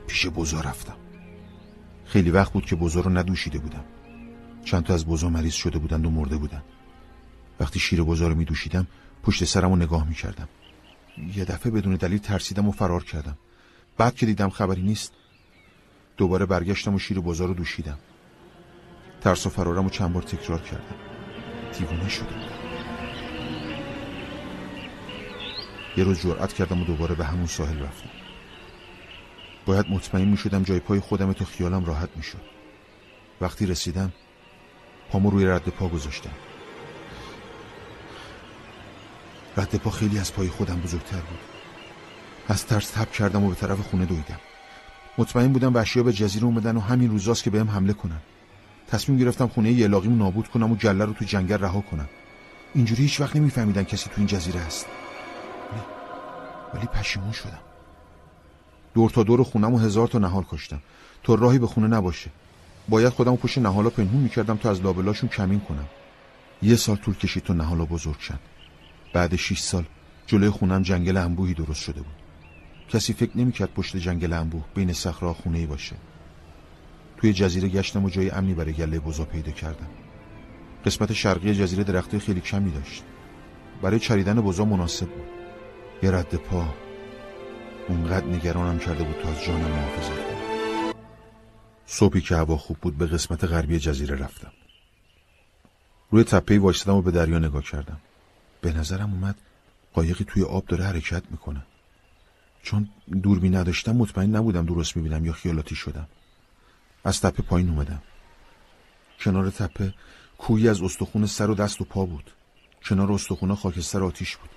پیش بزا رفتم. خیلی وقت بود که بزا رو ندوشیده بودم. چند تا از بزا مریض شده بودند و مرده بودن وقتی شیر بزا رو می دوشیدم پشت سرم رو نگاه می کردم یه دفعه بدون دلیل ترسیدم و فرار کردم. بعد که دیدم خبری نیست دوباره برگشتم و شیر بزا رو دوشیدم. ترس و فرارم رو چند بار تکرار کردم. دیوونه شدم. یه روز جرأت کردم و دوباره به همون ساحل رفتم. باید مطمئن می شدم جای پای خودم تو خیالم راحت می شد وقتی رسیدم پامو روی رد پا گذاشتم. رد پا خیلی از پای خودم بزرگتر بود. از ترس تب کردم و به طرف خونه دویدم. مطمئن بودم وحشیا به جزیره اومدن و همین روزاست که بهم حمله کنن. تصمیم گرفتم خونه یلاقیم نابود کنم و گله رو تو جنگل رها کنم. اینجوری هیچ وقت نمیفهمیدن کسی تو این جزیره است ولی, ولی پشیمون شدم. دور تا دور خونم و هزار تا نهال کشتم. تا راهی به خونه نباشه. باید خودم پشت نهالا پنهون می‌کردم تا از لابلاشون کمین کنم. یه سال طول کشید تا نهالا بزرگ شن. بعد شیش سال جلوی خونم جنگل انبوهی درست شده بود. کسی فکر نمی‌کرد پشت جنگل انبوه بین صخره خونه ای باشه. توی جزیره گشتم و جای امنی برای گله بزا پیدا کردم. قسمت شرقی جزیره درخت خیلی کمی داشت. برای چریدن بزا مناسب بود. یه رد پا. اونقدر نگرانم کرده بود تا از جانم محافظت کنم. صبحی که هوا خوب بود به قسمت غربی جزیره رفتم. روی تپه وایستدم و به دریا نگاه کردم. به نظرم اومد قایقی توی آب داره حرکت می‌کنه. چون دوربی نداشتم مطمئن نبودم درست می‌بینم یا خیالاتی شدم. از تپه پایین اومدم. کنار تپه کوی از استخون سر و دست و پا بود. کنار استخونه خاکستر آتیش بود.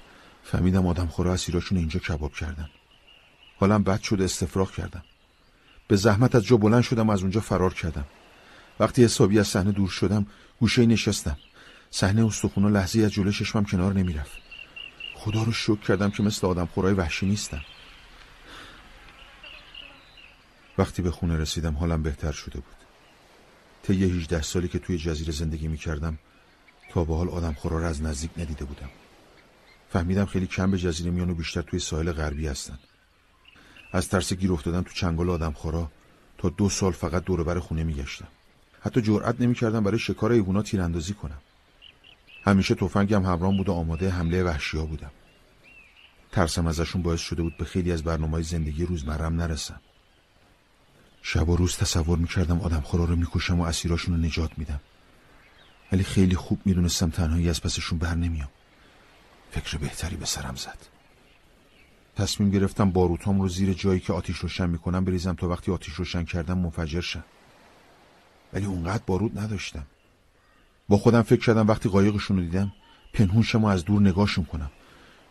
فهمیدم آدم خورا اسیراشون اینجا کباب کردن. حالم بد شده استفراغ کردم. به زحمت از جا بلند شدم و از اونجا فرار کردم. وقتی حسابی از صحنه دور شدم گوشه نشستم. صحنه استخونا لحظه از جلوی چشمم کنار نمی‌رفت. خدا رو شکر کردم که مثل آدم خورای وحشی نیستم. وقتی به خونه رسیدم حالم بهتر شده بود. طی 18 سالی که توی جزیره زندگی می کردم تا به حال آدم خورا را از نزدیک ندیده بودم. فهمیدم خیلی کم به جزیره میان و بیشتر توی ساحل غربی هستن. از ترس گیر افتادن تو چنگال آدم خورا تا دو سال فقط دور بر خونه میگشتم. حتی جرئت نمی‌کردم برای شکار ایوونا تیراندازی کنم. همیشه تفنگم همراه بود و آماده حمله وحشیا بودم. ترسم ازشون باعث شده بود به خیلی از برنامه زندگی روزمرم نرسم شب و روز تصور می‌کردم آدم خورا رو می‌کشم و اسیراشون رو نجات میدم. ولی خیلی خوب می‌دونستم تنهایی از پسشون بر نمیام. فکر بهتری به سرم زد. تصمیم گرفتم باروتام رو زیر جایی که آتیش روشن می‌کنم بریزم تا وقتی آتیش روشن کردم منفجر شم. ولی اونقدر بارود نداشتم. با خودم فکر کردم وقتی قایقشون رو دیدم پنهون شم و از دور نگاهشون کنم.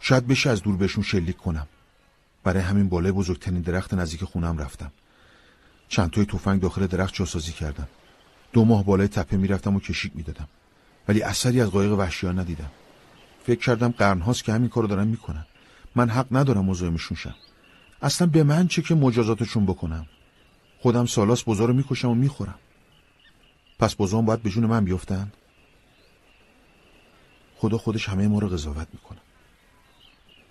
شاید بشه از دور بهشون شلیک کنم. برای همین بالای بزرگترین درخت نزدیک خونم رفتم. چند توی تفنگ داخل درخت جاسازی کردم. دو ماه بالای تپه می‌رفتم و کشیک می‌دادم. ولی اثری از قایق وحشی ها ندیدم. فکر کردم قرنهاست که همین کارو دارن می‌کنن. من حق ندارم مزاحمشون شم اصلا به من چه که مجازاتشون بکنم. خودم سالاس بزا رو می‌کشم و می‌خورم. پس بزام باید به جون من بیفتن خدا خودش همه ما رو قضاوت می‌کنه.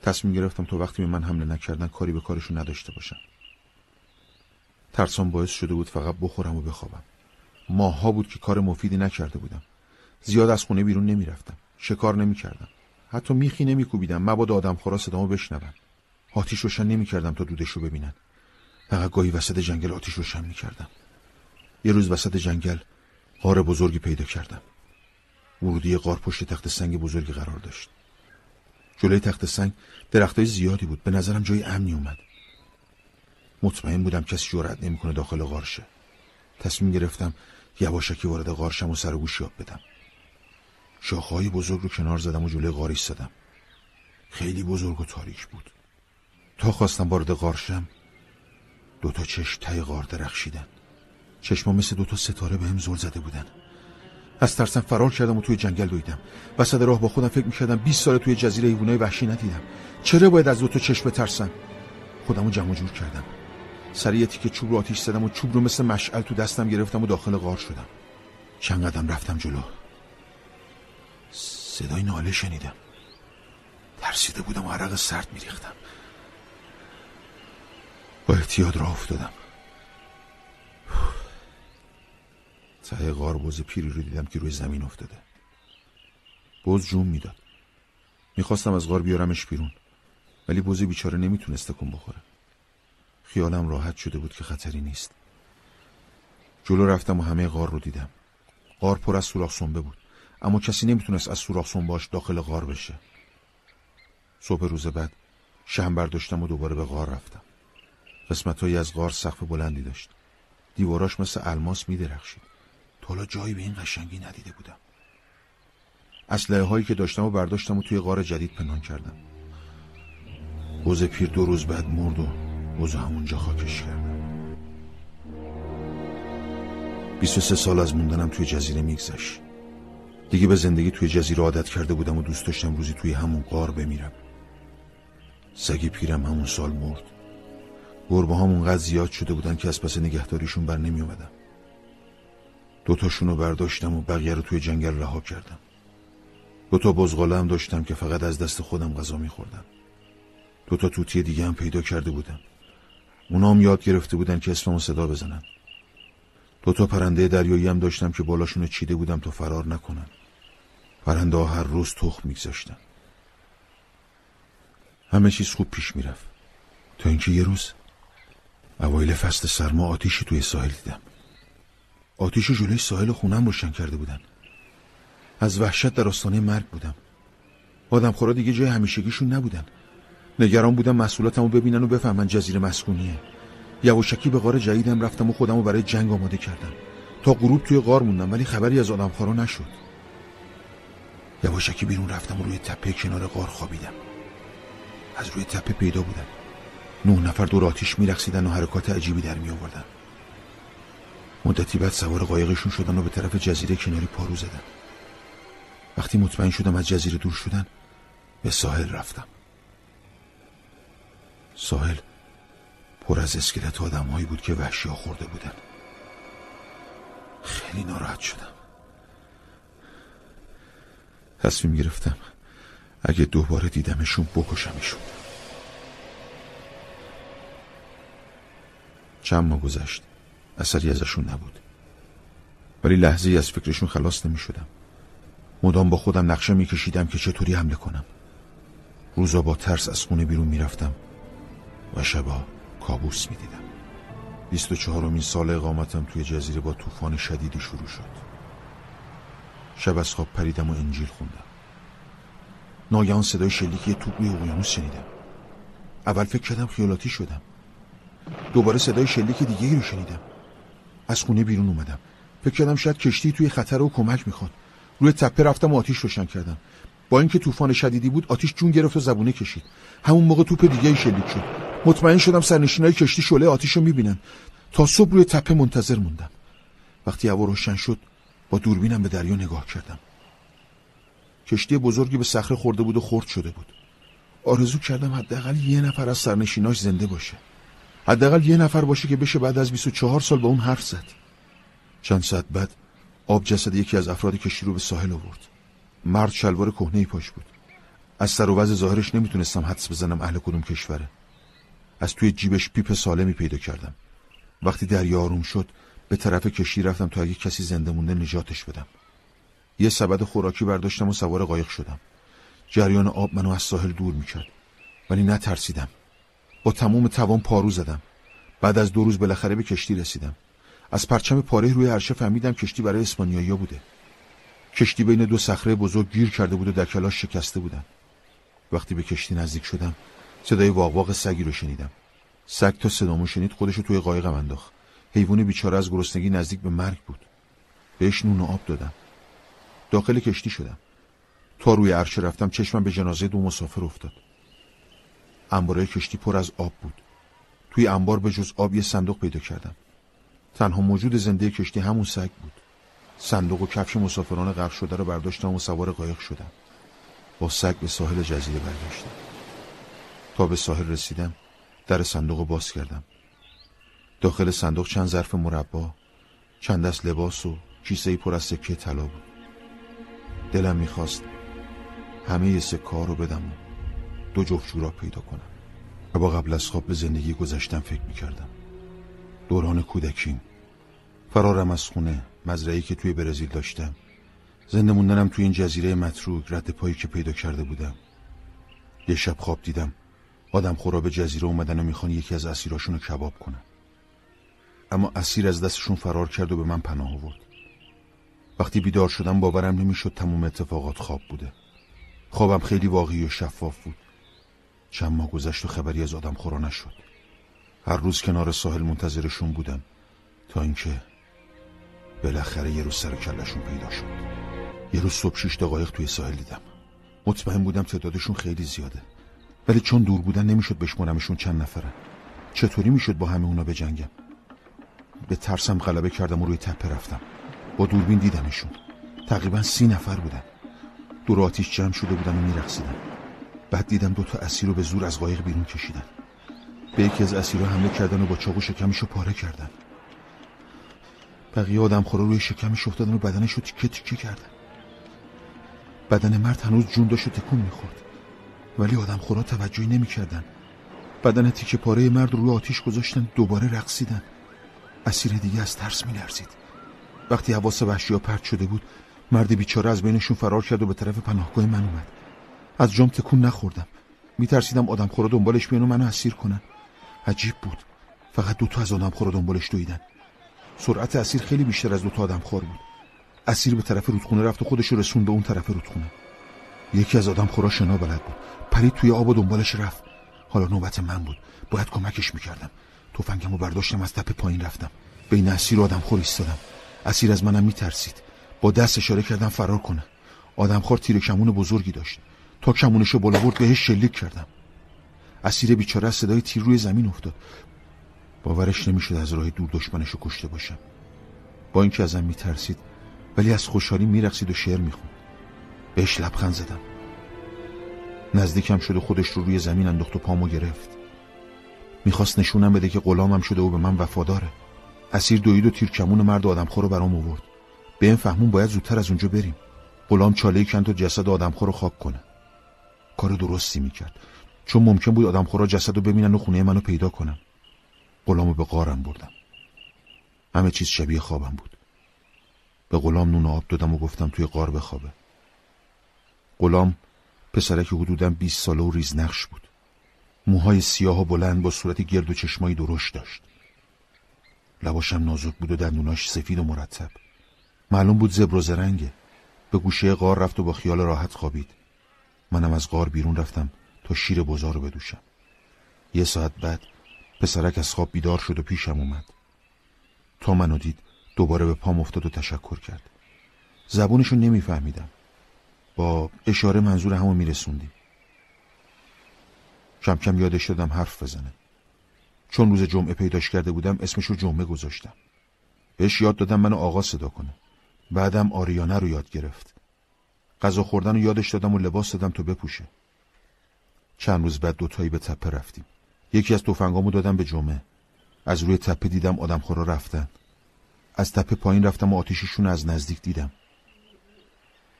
تصمیم گرفتم تا وقتی به من حمله نکردن کاری به کارشون نداشته باشم. ترسان باعث شده بود فقط بخورم و بخوابم. ماها بود که کار مفیدی نکرده بودم. زیاد از خونه بیرون نمی‌رفتم. شکار نمی‌کردم. حتی میخی نمیکوبیدم. مباد آدم خورا صدامو بشنون. آتیش روشن نمی‌کردم تا دودش رو ببینن. فقط گاهی وسط جنگل آتیش روشن می‌کردم. یه روز وسط جنگل غار بزرگی پیدا کردم. ورودی غار پشت تخت سنگ بزرگی قرار داشت. جلوی تخت سنگ درختای زیادی بود. به نظرم جای امنی اومد. مطمئن بودم کسی جرأت نمی‌کنه داخل غار شه تصمیم گرفتم یواشکی وارد غار شم و سر گوش یاب بدم. شاخهای بزرگ رو کنار زدم و جلوی غار ایستادم خیلی بزرگ و تاریک بود. تا خواستم وارد غار شم دوتا چشم تای غار درخشیدن. چشما مثل دوتا ستاره به هم زل زده بودن. از ترسم فرار کردم و توی جنگل دویدم. وسط راه با خودم فکر می‌کردم 20 سال توی جزیره حیوانای وحشی ندیدم. چرا باید از دوتا چشم بترسم؟ خودمو جمع جور کردم. سر یه تیکه چوب رو آتیش زدم و چوب رو مثل مشعل تو دستم گرفتم و داخل غار شدم. چند قدم رفتم جلو. صدای ناله شنیدم. ترسیده بودم و عرق سرد میریختم. با احتیاط راه افتادم. ته غار بوز پیری رو دیدم که روی زمین افتاده. بوز جون می‌داد. می‌خواستم از غار بیارمش بیرون ولی بوز بیچاره نمی‌تونست کن بخوره. خیالم راحت شده بود که خطری نیست. جلو رفتم و همه غار رو دیدم. غار پر از سوراخ سنبه بود. اما کسی نمی‌تونست از سوراخ سنباش داخل غار بشه. صبح روز بعد شهم برداشتم و دوباره به غار رفتم. قسمت از غار سقف بلندی داشت. دیواراش مثل الماس میدرخشید. تا حالا جایی به این قشنگی ندیده بودم. اسلحه هایی که داشتم و برداشتم و توی غار جدید پنهان کردم. بوز پیر دو روز بعد مرد و بوز همونجا خاکش کردم. 23 سال از موندنم توی جزیره میگذشت. دیگه به زندگی توی جزیره عادت کرده بودم و دوست داشتم روزی توی همون قار بمیرم. سگی پیرم همون سال مرد. گربه هم قد زیاد شده بودن که از پس نگهداریشون بر نمی اومدم دوتاشون رو برداشتم و بقیه رو توی جنگل رها کردم. دوتا بزغاله هم داشتم که فقط از دست خودم غذا میخوردم دوتا توتی دیگه هم پیدا کرده بودم اونا هم یاد گرفته بودن که اسممو صدا بزنن. دوتا پرنده دریایی هم داشتم که بالاشون چیده بودم تا فرار نکنن. پرنده ها هر روز تخم میگذاشتن. همه چیز خوب پیش می‌رفت. تا اینکه یه روز اوایل فصل سرما آتیشی توی ساحل دیدم. آتیش جلوی ساحل خونم روشن کرده بودن. از وحشت در آستانه مرگ بودم. آدم خورا دیگه جای همیشگیشون نبودن. نگران بودم مسئولاتمو ببینن و بفهمن جزیره مسکونیه. یواشکی به غار جدیدم رفتم و خودمو برای جنگ آماده کردم. تا غروب توی غار موندم ولی خبری از آدمخوارا نشد. یواشکی بیرون رفتم و روی تپه کنار غار خوابیدم. از روی تپه پیدا بودم. نه نفر دور آتیش میرقصیدن و حرکات عجیبی در می آوردن مدتی بعد سوار قایقشون شدن و به طرف جزیره کناری پارو زدن. وقتی مطمئن شدم از جزیره دور شدن به ساحل رفتم. ساحل پر از اسکلت آدمهایی بود که وحشی ها خورده بودن. خیلی ناراحت شدم. تصمیم گرفتم اگه دوباره دیدمشون بکشمشون. چند ماه گذشت. اثری ازشون نبود. ولی لحظه از فکرشون خلاص نمی شدم مدام با خودم نقشه می کشیدم که چطوری حمله کنم. روزا با ترس از خونه بیرون می رفتم و شبا کابوس می دیدم. بیست و چهارمین سال اقامتم توی جزیره با طوفان شدیدی شروع شد. شب از خواب پریدم و انجیل خوندم. ناگهان صدای شلیک یه توپ روی اقیانوس شنیدم. اول فکر کردم خیالاتی شدم. دوباره صدای شلیک دیگه رو شنیدم. از خونه بیرون اومدم. فکر کردم شاید کشتی توی خطر و کمک می‌خواد. روی تپه رفتم و آتیش روشن کردم. با اینکه طوفان شدیدی بود آتیش جون گرفت و زبونه کشید. همون موقع توپ دیگه شلیک شد. مطمئن شدم سرنشینای کشتی شعله آتیش رو می‌بینن. تا صبح روی تپه منتظر موندم. وقتی هوا روشن شد با دوربینم به دریا نگاه کردم. کشتی بزرگی به صخره خورده بود و خرد شده بود. آرزو کردم حداقل یه نفر از سرنشیناش زنده باشه. حداقل یه نفر باشه که بشه بعد از 24 سال با اون حرف زد. چند ساعت بعد آب جسد یکی از افراد کشتی رو به ساحل آورد. مرد شلوار کهنه پاش بود. از سر و وضع ظاهرش نمی‌تونستم حدس بزنم اهل کدوم کشوره. از توی جیبش پیپ سالمی پیدا کردم. وقتی دریا آروم شد به طرف کشتی رفتم تا اگه کسی زنده مونده نجاتش بدم. یه سبد خوراکی برداشتم و سوار قایق شدم. جریان آب منو از ساحل دور می‌کرد. ولی نترسیدم. با تمام توان پارو زدم. بعد از دو روز بالاخره به کشتی رسیدم. از پرچم پاره روی عرشه فهمیدم کشتی برای اسپانیایی بوده. کشتی بین دو صخره بزرگ گیر کرده بود و در کلاش شکسته بودن. وقتی به کشتی نزدیک شدم صدای واق سگی رو شنیدم. سگ تا صدامو شنید خودش رو توی قایقم انداخت. حیوان بیچاره از گرسنگی نزدیک به مرگ بود. بهش نون و آب دادم. داخل کشتی شدم. تا روی عرشه رفتم چشمم به جنازه دو مسافر افتاد. انبارای کشتی پر از آب بود. توی انبار به جز آب یه صندوق پیدا کردم. تنها موجود زنده کشتی همون سگ بود. صندوق و کفش مسافران غرق شده رو برداشتم و سوار قایق شدم. با سگ به ساحل جزیره برگشتم. تا به ساحل رسیدم در صندوق رو باز کردم. داخل صندوق چند ظرف مربا چند دست لباس و کیسه پر از سکه طلا بود. دلم می‌خواست همه سکه رو بدم و دو جفت جوراب پیدا کنم. و با قبل از خواب به زندگی گذشتم فکر می‌کردم. دوران کودکیم. فرارم از خونه مزرعی که توی برزیل داشتم. زنده موندنم توی این جزیره متروک رد پایی که پیدا کرده بودم. یه شب خواب دیدم. آدم خورا به جزیره اومدن و می‌خوان یکی از اسیراشون رو کباب کنن. اما اسیر از دستشون فرار کرد و به من پناه آورد. وقتی بیدار شدم باورم نمی‌شد تموم اتفاقات خواب بوده. خوابم خیلی واقعی و شفاف بود. چند ماه گذشت و خبری از آدم خورا نشد. هر روز کنار ساحل منتظرشون بودم تا اینکه بالاخره یه روز سر کلشون پیدا شد. یه روز صبح شیش دقایق توی ساحل دیدم. مطمئن بودم تعدادشون خیلی زیاده. ولی چون دور بودن نمی‌شد بشمرمشون چند نفرن. چطوری می‌شد با همه اونا بجنگم به ترسم غلبه کردم و روی تپه رفتم. با دوربین دیدمشون. تقریبا سی نفر بودن. دور آتیش جمع شده بودن و میرقصیدن. بعد دیدم دوتا اسیر رو به زور از قایق بیرون کشیدن. به یکی از اسیرها حمله کردن و با چاقو شکمش پاره کردن. بقیه آدم خورا روی شکمش افتادن و بدنش رو تیکه تیکه کردن. بدن مرد هنوز جون داشت و تکون می‌خورد. ولی آدم خورا توجهی نمی‌کردن. بدن تیکه پاره مرد رو روی آتیش گذاشتن دوباره رقصیدن. اسیر دیگه از ترس میلرزید. وقتی حواس وحشی ها پرت شده بود مرد بیچاره از بینشون فرار کرد و به طرف پناهگاه من اومد. از جام تکون نخوردم. میترسیدم آدم خورا دنبالش بیان و منو اسیر کنن. عجیب بود. فقط دوتا از آدم خورا دنبالش دویدن. سرعت اسیر خیلی بیشتر از دوتا آدم خور بود. اسیر به طرف رودخونه رفت و خودش رسون به اون طرف رودخونه. یکی از آدم خورا شنا بلد بود. پرید توی آب و دنبالش رفت. حالا نوبت من بود. باید کمکش می‌کردم. تفنگم رو برداشتم از تپه پایین رفتم. بین اسیر و آدم خور ایستادم. اسیر از منم میترسید. با دست اشاره کردم فرار کنه. آدمخوار تیر کمون بزرگی داشت. تا کمونشو بالا برد بهش شلیک کردم. اسیر بیچاره از صدای تیر روی زمین افتاد. باورش نمی‌شد از راه دور دشمنشو کشته باشم. با اینکه ازم میترسید ولی از خوشحالی میرقصید و شعر می‌خوند. بهش لبخند زدم. نزدیکم شد و خودش رو روی زمین انداخت و پامو گرفت. می‌خواست نشونم بده که غلامم شده و به من وفاداره. اسیر دوید و تیر کمون مرد آدمخور رو برام آورد. به این فهمون باید زودتر از اونجا بریم. غلام چاله کند تا جسد آدمخور رو خاک کنه. کار درستی می‌کرد. چون ممکن بود آدمخورا جسد رو ببینن و خونه منو پیدا کنن. غلامو به قارم بردم. همه چیز شبیه خوابم بود. به غلام نون آب دادم و گفتم توی قار بخوابه. غلام پسرک حدودا 20 ساله و ریزنقش بود. موهای سیاه و بلند با صورت گرد و چشمایی درشت داشت. لباشم نازک بود و دندوناش سفید و مرتب. معلوم بود زبر و زرنگه. به گوشه غار رفت و با خیال راحت خوابید. منم از غار بیرون رفتم تا شیر بزار رو بدوشم. یه ساعت بعد پسرک از خواب بیدار شد و پیشم اومد. تا منو دید دوباره به پام افتاد و تشکر کرد. زبونشو نمیفهمیدم. با اشاره منظور همو میرسوندیم. کم کم یادش دادم حرف بزنه. چون روز جمعه پیداش کرده بودم اسمش رو جمعه گذاشتم. بهش یاد دادم منو آقا صدا کنه. بعدم آریانه رو یاد گرفت. غذا خوردن رو یادش دادم و لباس دادم تو بپوشه. چند روز بعد دوتایی به تپه رفتیم. یکی از تفنگامو دادم به جمعه. از روی تپه دیدم آدم خورا رفتن. از تپه پایین رفتم و آتیششون از نزدیک دیدم.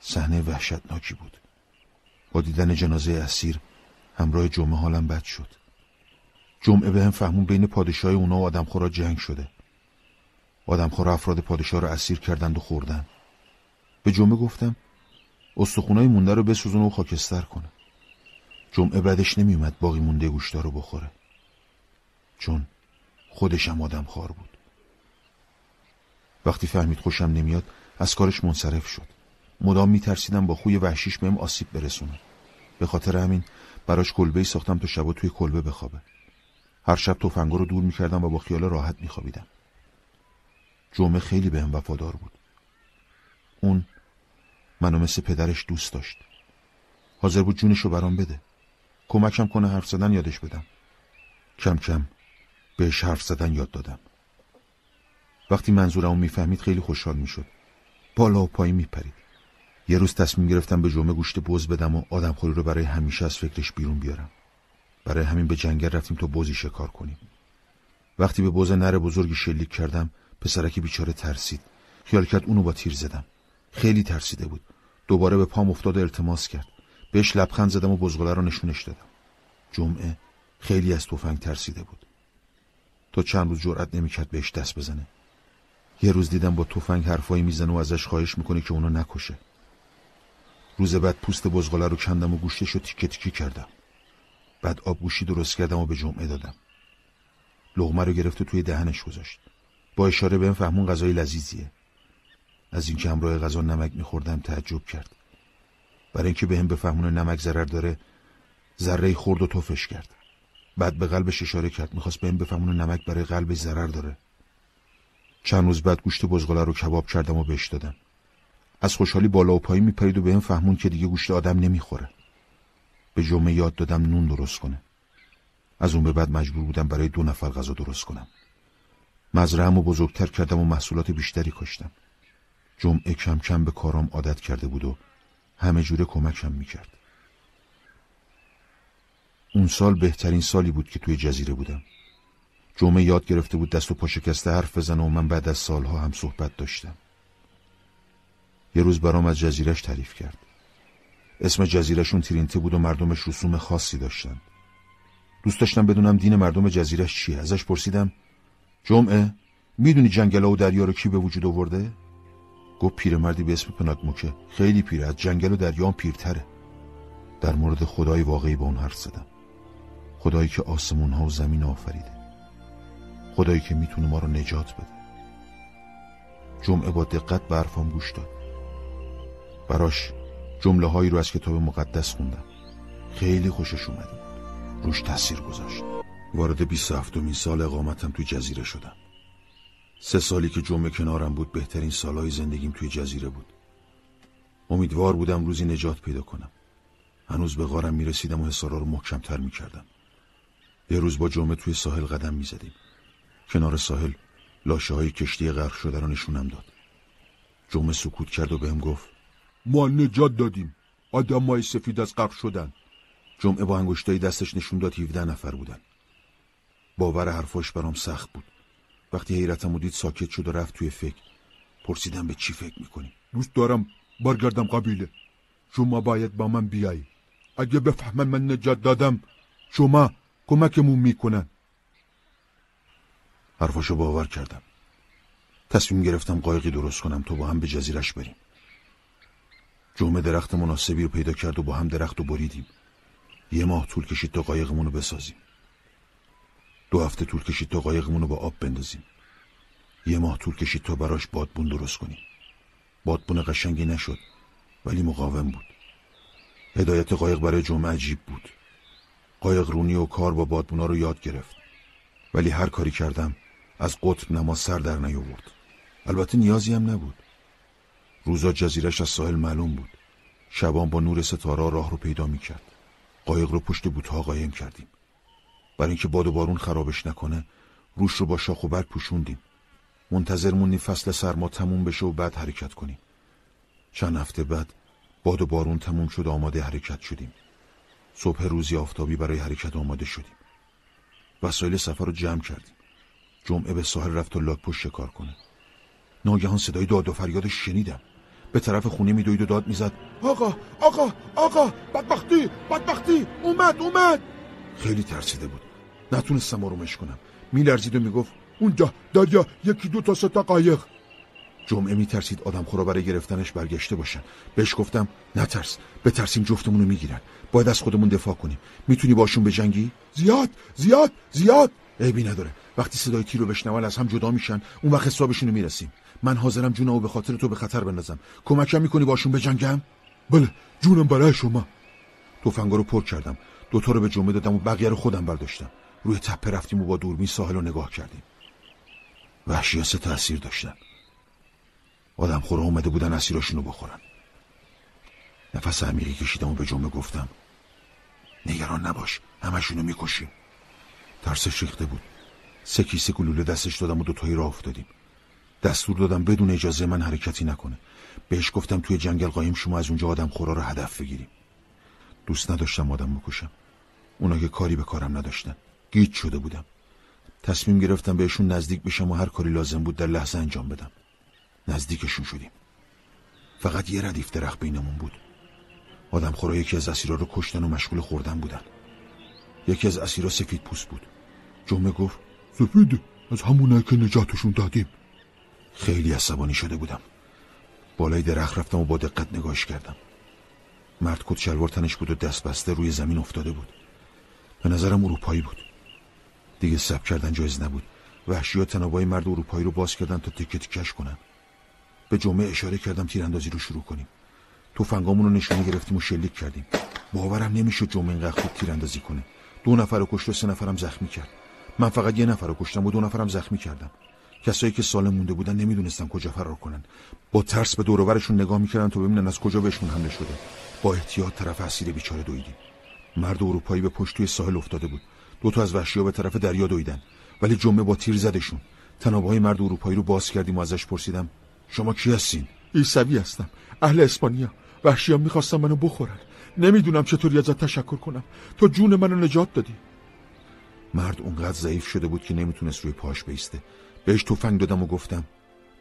صحنه وحشتناکی بود. با دیدن جنازه اسیر همراه جمعه حالم بد شد. جمعه به هم فهمون بین پادشاه اونا و آدمخورا جنگ شده. آدمخورا افراد پادشاه رو اسیر کردند و خوردن. به جمعه گفتم استخونای مونده رو بسوزونه و خاکستر کنه جمعه بعدش نمیومد باقی مونده گوشتا رو بخوره. چون خودشم آدم خار بود. وقتی فهمید خوشم نمیاد از کارش منصرف شد. مدام میترسیدم با خوی وحشیش بهم آسیب برسونه. به خاطر همین براش کلبه ساختم تا شبا توی کلبه بخوابه. هر شب تفنگا رو دور می‌کردم و با خیال راحت میخوابیدم. جمعه خیلی بهم وفادار بود. اون منو مثل پدرش دوست داشت. حاضر بود جونشو برام بده. کمکم کنه حرف زدن یادش بدم. کم کم بهش حرف زدن یاد دادم. وقتی منظورمو می‌فهمید خیلی خوشحال می‌شد. بالا و پایین میپرید. یه روز تصمیم گرفتم به جمعه گوشت بز بدم و آدمخوری رو برای همیشه از فکرش بیرون بیارم. برای همین به جنگل رفتیم تا بزی شکار کنیم. وقتی به بز نر بزرگی شلیک کردم پسرکی بیچاره ترسید. خیال کرد اونو با تیر زدم. خیلی ترسیده بود. دوباره به پام افتاد و التماس کرد. بهش لبخند زدم و بزغله رو نشونش دادم. جمعه خیلی از تفنگ ترسیده بود. تا چند روز جرأت نمی‌کرد بهش دست بزنه. یه روز دیدم با تفنگ حرفایی می‌زنه و ازش خواهش می‌کنه که اونو نکشه. روز بعد پوست بزغاله رو کندم و گوشتش رو تیکه تیکه کردم. بعد آبگوشی درست کردم و به جمعه دادم. لغمه رو گرفته توی دهنش گذاشت. با اشاره به فهمون غذای لذیذیه. از اینکه همراه غذا نمک میخوردم تعجب کرد. برای اینکه به هم بفهمونه نمک ضرر داره ذره خورد و توفش کرد. بعد به قلبش اشاره کرد. می‌خواست به هم بفهمونه نمک برای قلبش ضرر داره. چند روز بعد گوشت بزغاله رو کباب کردم و بهش دادم. از خوشحالی بالا و پایین میپرید و به فهمون که دیگه گوشت آدم نمی‌خوره. به جمعه یاد دادم نون درست کنه. از اون به بعد مجبور بودم برای دو نفر غذا درست کنم. مزرعم رو بزرگتر کردم و محصولات بیشتری کاشتم. جمعه کم کم به کارام عادت کرده بود و همه جوره کمکم می‌کرد. اون سال بهترین سالی بود که توی جزیره بودم. جمعه یاد گرفته بود دست و پا شکسته حرف بزنه و من بعد از سالها هم صحبت داشتم. یه روز برام از جزیرش تعریف کرد. اسم جزیرشون ترینته بود و مردمش رسوم خاصی داشتن. دوست داشتم بدونم دین مردم جزیرش چیه. ازش پرسیدم جمعه می‌دونی جنگل و دریا رو کی به وجود آورده؟ گفت پیرمردی به اسم پناگموکه خیلی پیره از جنگل و دریا هم پیرتره. در مورد خدای واقعی با اون حرف زدم. خدایی که آسمون ها و زمین آفریده. خدایی که می‌تونه ما رو نجات بده. جمعه با دقت به حرفام گوش داد. براش جمله هایی رو از کتاب مقدس خوندم خیلی خوشش اومده روش تاثیر گذاشت وارد 27 سال اقامتم توی جزیره شدم سه سالی که جمعه کنارم بود بهترین سالهای زندگیم توی جزیره بود امیدوار بودم روزی نجات پیدا کنم هنوز به غارم می‌رسیدم و حسارا رو محکمتر می‌کردم یه روز با جمعه توی ساحل قدم می‌زدیم کنار ساحل لاشه های کشتی غرق شده رو نشونم داد جمعه سکوت کرد و بهم گفت ما نجات دادیم. آدم سفید از غرق شدن. جمعه با انگشتای دستش نشون داد 17 نفر بودن. باور حرفاش برام سخت بود. وقتی حیرتم دید ساکت شد و رفت توی فکر. پرسیدم به چی فکر می‌کنی؟ دوست دارم برگردم قبیله. شما باید با من بیایی. اگه بفهمن من نجات دادم شما کمکمون می‌کنن. حرفاشو باور کردم. تصمیم گرفتم قایقی درست کنم تا با هم به جزیرش بریم. جمعه درخت مناسبی رو پیدا کرد و با هم درخت رو بریدیم. یه ماه طول کشید تا قایقمون رو بسازیم. دو هفته طول کشید تا قایقمون رو با آب بندازیم. یه ماه طول کشید تا براش بادبون درست کنیم. بادبون قشنگی نشد ولی مقاوم بود. هدایت قایق برای جمعه عجیب بود. قایق رونی و کار با بادبونا رو یاد گرفت. ولی هر کاری کردم از قطب نما سر در نیاورد. البته نیازی هم نبود. روزا جزیرش از ساحل معلوم بود. شبان با نور ستاره راه رو پیدا می‌کرد. قایق رو پشت بوتها قایم کردیم. برای اینکه باد و بارون خرابش نکنه روش رو با شاخ و برگ پوشوندیم. منتظر مونی فصل سرما تموم بشه و بعد حرکت کنیم. چند هفته بعد باد و بارون تموم شد آماده حرکت شدیم. صبح روزی آفتابی برای حرکت آماده شدیم. وسایل سفر رو جمع کردیم. جمعه به ساحل رفت و لاک پشت شکار کنه. ناگهان صدای داد و فریادش شنیدم. به طرف خونه میدوید و داد می‌زد. آقا آقا آقا بدبختی بدبختی اومد اومد. خیلی ترسیده بود. نتونستم آرومش کنم. میلرزید و می‌گفت اونجا دریا یکی دو تا ستا قایق. جمعه میترسید آدم خورا برای گرفتنش برگشته باشن. بهش گفتم نترس بترسیم جفتمونو می‌گیرن. باید از خودمون دفاع کنیم. می‌تونی باشون جنگی؟ زیاد زیاد زیاد. عیبی نداره. وقتی صدای تیر رو بشنون از هم جدا میشن. اون وقت حسابشونو می‌رسیم. من حاضرم جونمو به خاطر تو به خطر بندازم. کمکم می‌کنی باشون بجنگم بله جونم برای شما. تفنگا رو پر کردم. دوتا رو به جمعه دادم و بقیه رو خودم برداشتم. روی تپه رفتیم و با دوربین ساحل رو نگاه کردیم. وحشی سه تاثیر داشتن. آدم خوره اومده بودن اسیراشونو بخورن. نفس عمیقی کشیدم و به جمعه گفتم نگران نباش همشونو می‌کشیم. ترسش ریخته بود. سه کیسه گلوله دستش دادم و دوتایی راه افتادیم. دستور دادم بدون اجازه من حرکتی نکنه. بهش گفتم توی جنگل قایم شما از اونجا آدم خورا رو هدف بگیریم. دوست نداشتم آدم بکشم. اونا که کاری به کارم نداشتن. گیج شده بودم. تصمیم گرفتم بهشون نزدیک بشم و هر کاری لازم بود در لحظه انجام بدم. نزدیکشون شدیم. فقط یه ردیف درخت بینمون بود. آدم خورا یکی از اسیرا رو کشتن و مشغول خوردن بودن. یکی از اسیرا سفید پوست بود. جمعه گفت سفید از همونه که نجاتشون دادیم. خیلی عصبانی شده بودم. بالای درخت رفتم و با دقت نگاهش کردم. مرد کت شلوار تنش بود و دست بسته روی زمین افتاده بود. به نظرم اروپایی بود. دیگه سب کردن جایز نبود. وحشی ها تنابای مرد اروپایی رو باز کردن تا تکه تکش کنن. به جمعه اشاره کردم تیراندازی رو شروع کنیم. تفنگامون رو نشونه گرفتیم و شلیک کردیم. باورم نمی‌شد جمعه اینقدر خوب تیراندازی کنه. دو نفر رو کشت و سه نفرم زخمی کرد. من فقط یه نفر رو کشتم و دو نفرم زخمی کردم. کسایی که سالم مونده بودن نمی‌دونستن کجا فرار کنن. با ترس به دوروبرشون نگاه می‌کردن تا ببینن از کجا بهشون حمله شده. با احتیاط طرف اسیر بیچاره دویدیم. مرد اروپایی به پشت توی ساحل افتاده بود. دو تا از وحشی‌ها به طرف دریا دویدن. ولی جمعه با تیر زدشون. های مرد اروپایی رو باز کردیم و ازش پرسیدم شما کی هستین? ایسوی هستم. اهل اسپانیا. وحشیان می‌خواستم منو بخورن. نمی‌دونم چطوری ازت تشکر کنم. تو جون منو نجات دادی. مرد اونقدر ضعیف شده بود که نمی‌تونست روی پاش بیسته. بهش تفنگ دادم و گفتم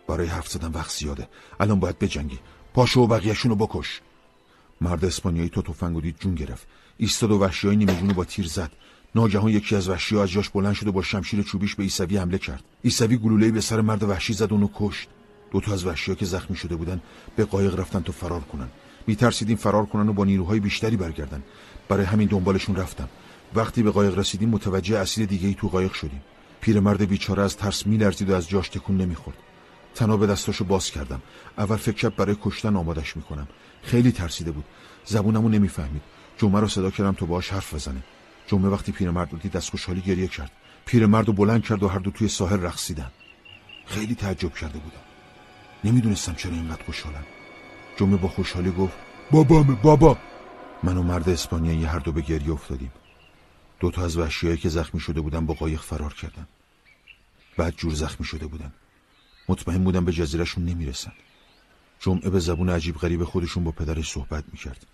برای حرف زدن وقت زیاده الان باید بجنگی. پاشو و بقیهشونو بکش. مرد اسپانیایی تو تفنگ دید جون گرفت. ایستاد و وحشی های نیمه با تیر زد. ناگهان یکی از وحشی از جاش بلند شد و با شمشیر چوبیش به ایسوی حمله کرد. ایسوی گلوله‌ای به سر مرد وحشی زد و اونو کشت. دو تا از وحشی که زخمی شده بودن به قایق رفتن تا فرار کنن. میترسیدیم فرار کنن و با نیروهای بیشتری برگردن. برای همین دنبالشون رفتم. وقتی به قایق رسیدیم متوجه اسیر دیگه ای تو قایق شدیم. پیرمرد بیچاره از ترس میلرزید و از جاش تکون نمی‌خورد. به دستاشو باز کردم. اول فکر کرد برای کشتن آمادش می‌کنم. خیلی ترسیده بود. زبونمو نمی‌فهمید. جمعه رو صدا کردم تا باهاش حرف بزنه. جمعه وقتی پیرمرد رو دید از خوشحالی گریه کرد. پیرمرد رو بلند کرد و هر دو توی ساحل رقصیدن. خیلی تعجب کرده بودم. نمی‌دونستم چرا اینقدر خوشحالم. جمعه با خوشحالی گفت بابامه بابا. من و مرد اسپانیایی هر دو به گریه افتادیم. دو تا از وحشیایی که زخمی شده بودن با قایق فرار کردن. بعد جور زخمی شده بودن. مطمئن بودم به جزیرشون نمی‌رسن. جمعه به زبون عجیب غریب خودشون با پدرش صحبت می‌کرد.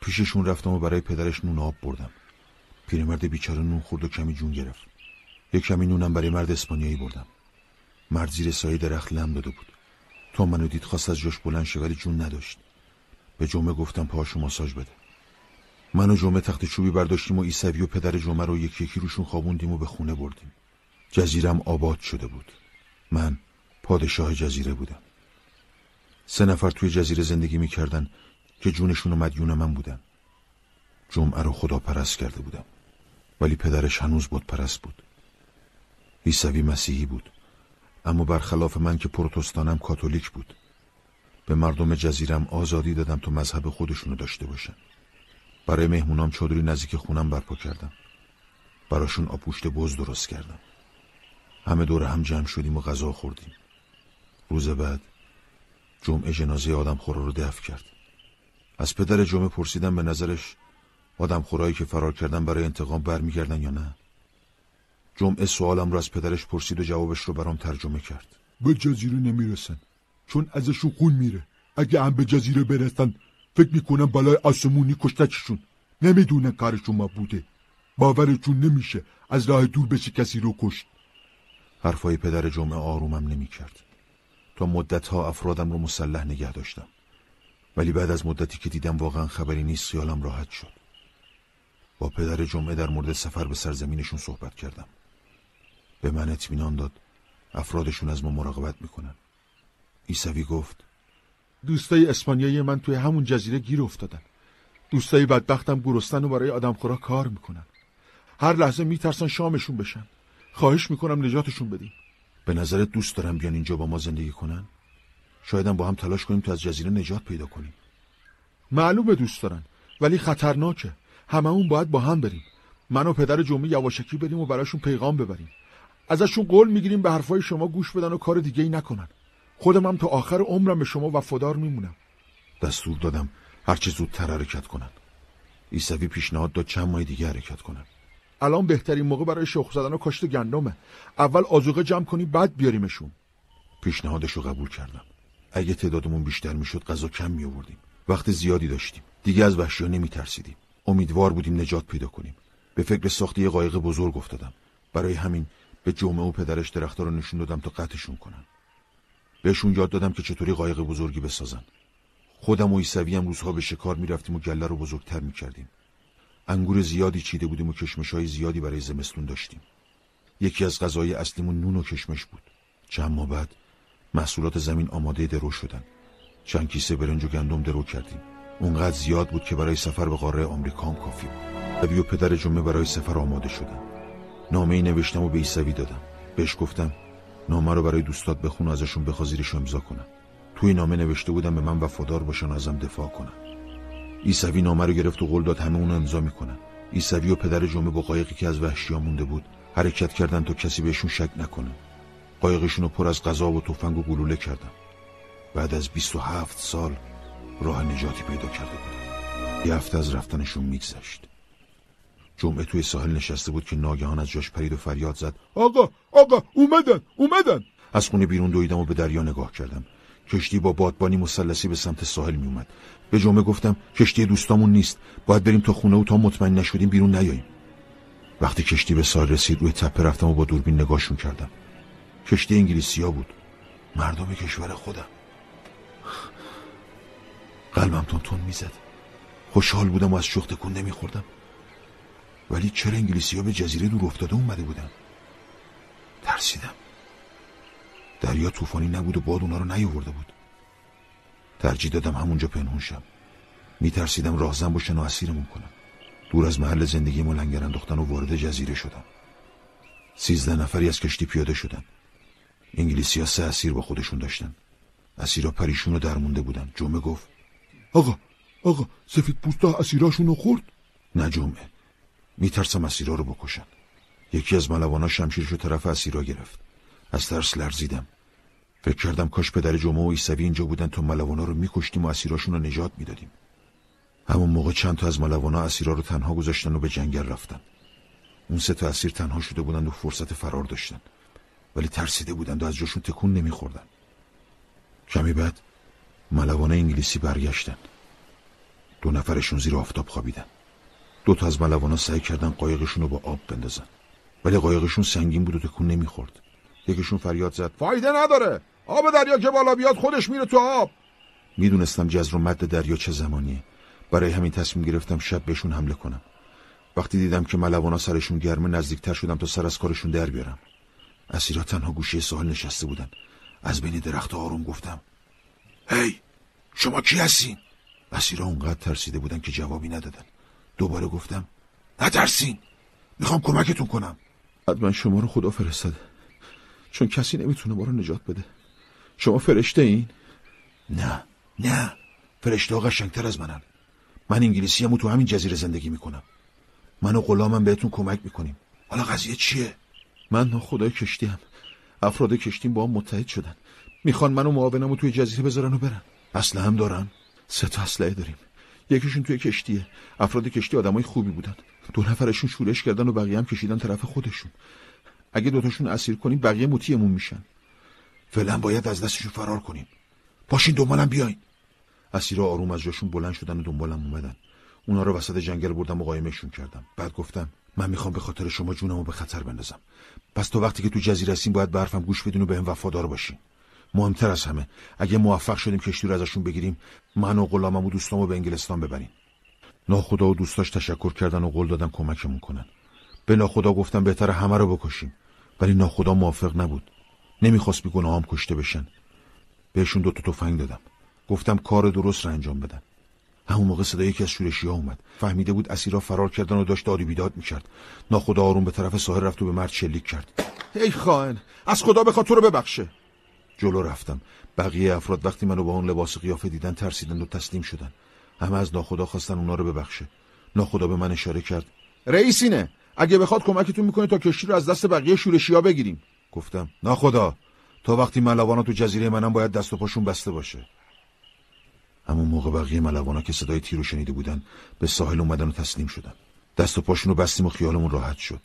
پیششون رفتم و برای پدرش نون آب بردم. پیرمرد بیچاره نون خورد و کمی جون گرفت. یک کمی نونم برای مرد اسپانیایی بردم. مرد زیر سایه درخت لم داده بود. تا منو دید خواست از جاش بلند شه ولی جون نداشت. به جمعه گفتم پاهاشو ماساژ بده. من و جمعه تخت چوبی برداشتیم و ایسوی و پدر جمعه رو یکی یکی روشون خوابوندیم و به خونه بردیم. جزیرم آباد شده بود. من پادشاه جزیره بودم. سه نفر توی جزیره زندگی می‌کردن که جونشون و مدیون من بودن. جمعه رو خدا پرست کرده بودم. ولی پدرش هنوز بود پرست بود. ایسوی مسیحی بود. اما برخلاف من که پروتستانم کاتولیک بود. به مردم جزیرم آزادی دادم تا مذهب خودشونو داشته باشن. برای مهمونام چادری نزدیک خونم برپا کردم. براشون آپوشت بز درست کردم. همه دور هم جمع شدیم و غذا خوردیم. روز بعد جمعه جنازه آدم خورا رو دفع کرد. از پدر جمعه پرسیدم به نظرش آدم خورایی که فرار کردن برای انتقام برمیگردن یا نه. جمعه سوالم رو از پدرش پرسید و جوابش رو برام ترجمه کرد. به جزیره نمی‌رسن. چون ازشون خون میره. اگه هم به جزیره برسن فکر می‌کنم بالای آسمونی کشتچشون نمی‌دونه کارشون ما بوده. باورشون نمیشه از راه دور بشه کسی رو کشت. حرفای پدر جمعه آرومم نمی‌کرد. تا مدت ها افرادم رو مسلح نگه داشتم. ولی بعد از مدتی که دیدم واقعا خبری نیست خیالم راحت شد. با پدر جمعه در مورد سفر به سرزمینشون صحبت کردم. به من اطمینان داد. افرادشون از ما مراقبت می‌کنن. ایسوی گفت دوستای اسپانیایی من توی همون جزیره گیر افتادن. دوستای بدبختم گرستن و برای آدم خورا کار می‌کنن. هر لحظه میترسن شامشون بشن. خواهش می‌کنم نجاتشون بدیم. به نظرت دوست دارم بیان اینجا با ما زندگی کنن؟ شایدم با هم تلاش کنیم تا از جزیره نجات پیدا کنیم. معلومه دوست دارن ولی خطرناکه. هممون باید با هم بریم. من و پدر جمعه یواشکی بریم و براشون پیغام ببریم. ازشون قول می‌گیریم به حرفای شما گوش بدن و کار دیگه ای نکنن. خودم هم تا آخر عمرم به شما وفادار میمونم. دستور دادم هرچه زودتر حرکت کنن. ایسوی پیشنهاد داد چند ماه دیگه حرکت کنن. الان بهترین موقع برای شخ زدن و کاشت گندمه. اول آزوقه جمع کنی بعد بیاریمشون. پیشنهادشو قبول کردم. اگه تعدادمون بیشتر می‌شد غذا کم می آوردیم وقت زیادی داشتیم. دیگه از وحشیا نمی ترسیدیم امیدوار بودیم نجات پیدا کنیم. به فکر ساختی یه قایق بزرگ افتادم. برای همین به جمعه و پدرش درخت رو نشون دادم تا قطعشون کنن. بهشون یاد دادم که چطوری قایق بزرگی بسازن. خودم و ایسوی هم روزها به شکار می‌رفتیم و گله رو بزرگتر می‌کردیم. انگور زیادی چیده بودیم و کشمش های زیادی برای زمستون داشتیم. یکی از غذای اصلیمون نون و کشمش بود. چند ماه بعد محصولات زمین آماده درو شدن. چند کیسه برنج و گندم درو کردیم. اونقدر زیاد بود که برای سفر به قاره آمریکا هم کافی بود. و پدر جمعه برای سفر آماده شدن. نامه ای نوشتم و به ایسوی دادم. بهش گفتم نامه رو برای دوستات بخون و ازشون بخوا زیرش امضا کنن توی نامه نوشته بودم به من وفادار باشن و ازم دفاع کنن. ایسوی نامه رو گرفت و قول داد همه اونو امضا می‌کنن. ایسوی و پدر جمعه با قایقی که از وحشیا مونده بود حرکت کردن تا کسی بهشون شک نکنه. قایقشون رو پر از غذا و تفنگ و گلوله کردم بعد از 27 سال راه نجاتی پیدا کرده بودم یه هفته از رفتنشون میگذشت. جمعه توی ساحل نشسته بود که ناگهان از جاش پرید و فریاد زد. آقا آقا اومدن اومدن. از خونه بیرون دویدم و به دریا نگاه کردم. کشتی با بادبانی مسلسی به سمت ساحل می اومد به جمعه گفتم کشتی دوستامون نیست. باید بریم تا خونه و تا مطمئن نشدیم بیرون نیاییم. وقتی کشتی به ساحل رسید روی تپه رفتم و با دوربین نگاهشون کردم. کشتی انگلیسیا بود. مردم کشور خودم. قلبم تون تون می‌زد. خوشحال بودم و از شوخ تکون نمیخوردم ولی چرا انگلیسی ها به جزیره دور افتاده اومده بودن؟ ترسیدم. دریا طوفانی نبود و باد اونا رو نیاورده بود. ترجیح دادم همونجا پنهون شم. میترسیدم راهزن باشن و اسیرمون کنم. دور از محل زندگی ما لنگر انداختن و وارد جزیره شدم. سیزده نفری از کشتی پیاده شدن. انگلیسی ها سه اسیر با خودشون داشتن. اسیرا پریشون و درمونده بودن. جمعه گفت آقا آقا سفید پوستا اسیراشون رو خورد؟ نه جمعه. میترسم اسیرا رو بکشن. یکی از ملوانا شمشیرش رو طرف اسیرا گرفت. از ترس لرزیدم. فکر کردم کاش پدر جمعه و ایسوی اینجا بودن تا ملوانا رو میکشتیم و اسیراشون رو نجات می‌دادیم. همون موقع چند تا از ملوانا اسیرا رو تنها گذاشتن و به جنگل رفتن. اون سه تا اسیر تنها شده بودند و فرصت فرار داشتن. ولی ترسیده بودند و از جاشون تکون نمیخوردن. کمی بعد ملوانا انگلیسی برگشتن. دو نفرشون زیر آفتاب خوابیدن. دو تا از ملوانا سعی کردن قایقشون رو با آب بندازن. ولی قایقشون سنگین بود و تکون نمی‌خورد. یکیشون فریاد زد. فایده نداره. آب دریا که بالا بیاد خودش میره تو آب. می‌دونستم جزر و مد دریا چه زمانیه. برای همین تصمیم گرفتم شب بهشون حمله کنم. وقتی دیدم که ملوانا سرشون گرمه نزدیکتر شدم تا سر از کارشون در بیارم. اسیرا تنها گوشه ساحل نشسته بودن. از بین درخت آروم گفتم. هی شما کی هستین؟ اسیرا اونقدر ترسیده بودن که جوابی ندادن. دوباره گفتم نترسین. می‌خوام کمکتون کنم. حتما شما رو خدا فرستاده. چون کسی نمی‌تونه ما رو نجات بده. شما فرشته این؟ نه نه. فرشته ها قشنگتر از منن. من انگلیسی همو تو همین جزیره زندگی می‌کنم. من و غلامم بهتون کمک می‌کنیم. حالا قضیه چیه؟ من خدای کشتی هم افراد کشتیم با هم متحد شدن. می‌خوان من و معاونمو توی جزیره بذارن و برن. اصله هم دارن؟ سه تا اسلحه داریم. یکیشون توی کشتیه. افراد کشتی آدمای خوبی بودن. دو نفرشون شورش کردن و بقیه هم کشیدن طرف خودشون. اگه دوتاشون اسیر کنیم بقیه مطیعمون میشن. فعلا باید از دستشون فرار کنیم. باشین دنبالم بیاین. اسیرا آروم از جاشون بلند شدن و دنبالم اومدن. اونا رو وسط جنگل بردم و قایمشون کردم. بعد گفتم من می‌خوام به خاطر شما جونمو به خطر بندازم. پس تو وقتی که تو جزیره هستین باید به حرفم گوش بدین و بهم وفادار باشین. مهمتر از همه. اگه موفق شدیم کشتی رو ازشون بگیریم من و غلامم و دوستامو به انگلستان ببریم. ناخدا و دوستاش تشکر کردن و قول دادن کمکمون کنن. به ناخدا گفتم بهتر همه رو بکشیم. ولی ناخدا موافق نبود. نمی‌خواست بی گناهام کشته بشن. بهشون دو تا تفنگ دادم. گفتم کار درست رو انجام بدن. همون موقع صدای یکی از شورشی ها اومد. فهمیده بود اسیرا فرار کردن و داشت داری بیداد می‌کرد. ناخدا آروم به طرف ساحل رفت و به مرد شلیک کرد. ای خائن از خدا بخواد تو رو ببخشه. جلو رفتم. بقیه افراد وقتی منو با اون لباس قیافه دیدن ترسیدن و تسلیم شدن. همه از ناخدا خواستن اونا رو ببخشه. ناخدا به من اشاره کرد. رئیسینه اگه بخواد کمکتون می‌کنه تا کشتی رو از دست بقیه شورشی ها بگیریم. گفتم. ناخدا تا وقتی ملوانا تو جزیره منم باید دست و پاشون بسته باشه. همون موقع بقیه ملوانا که صدای تیر رو شنیده بودن به ساحل اومدن و تسلیم شدن. دست و پاشون رو بستیم و خیالمون راحت شد.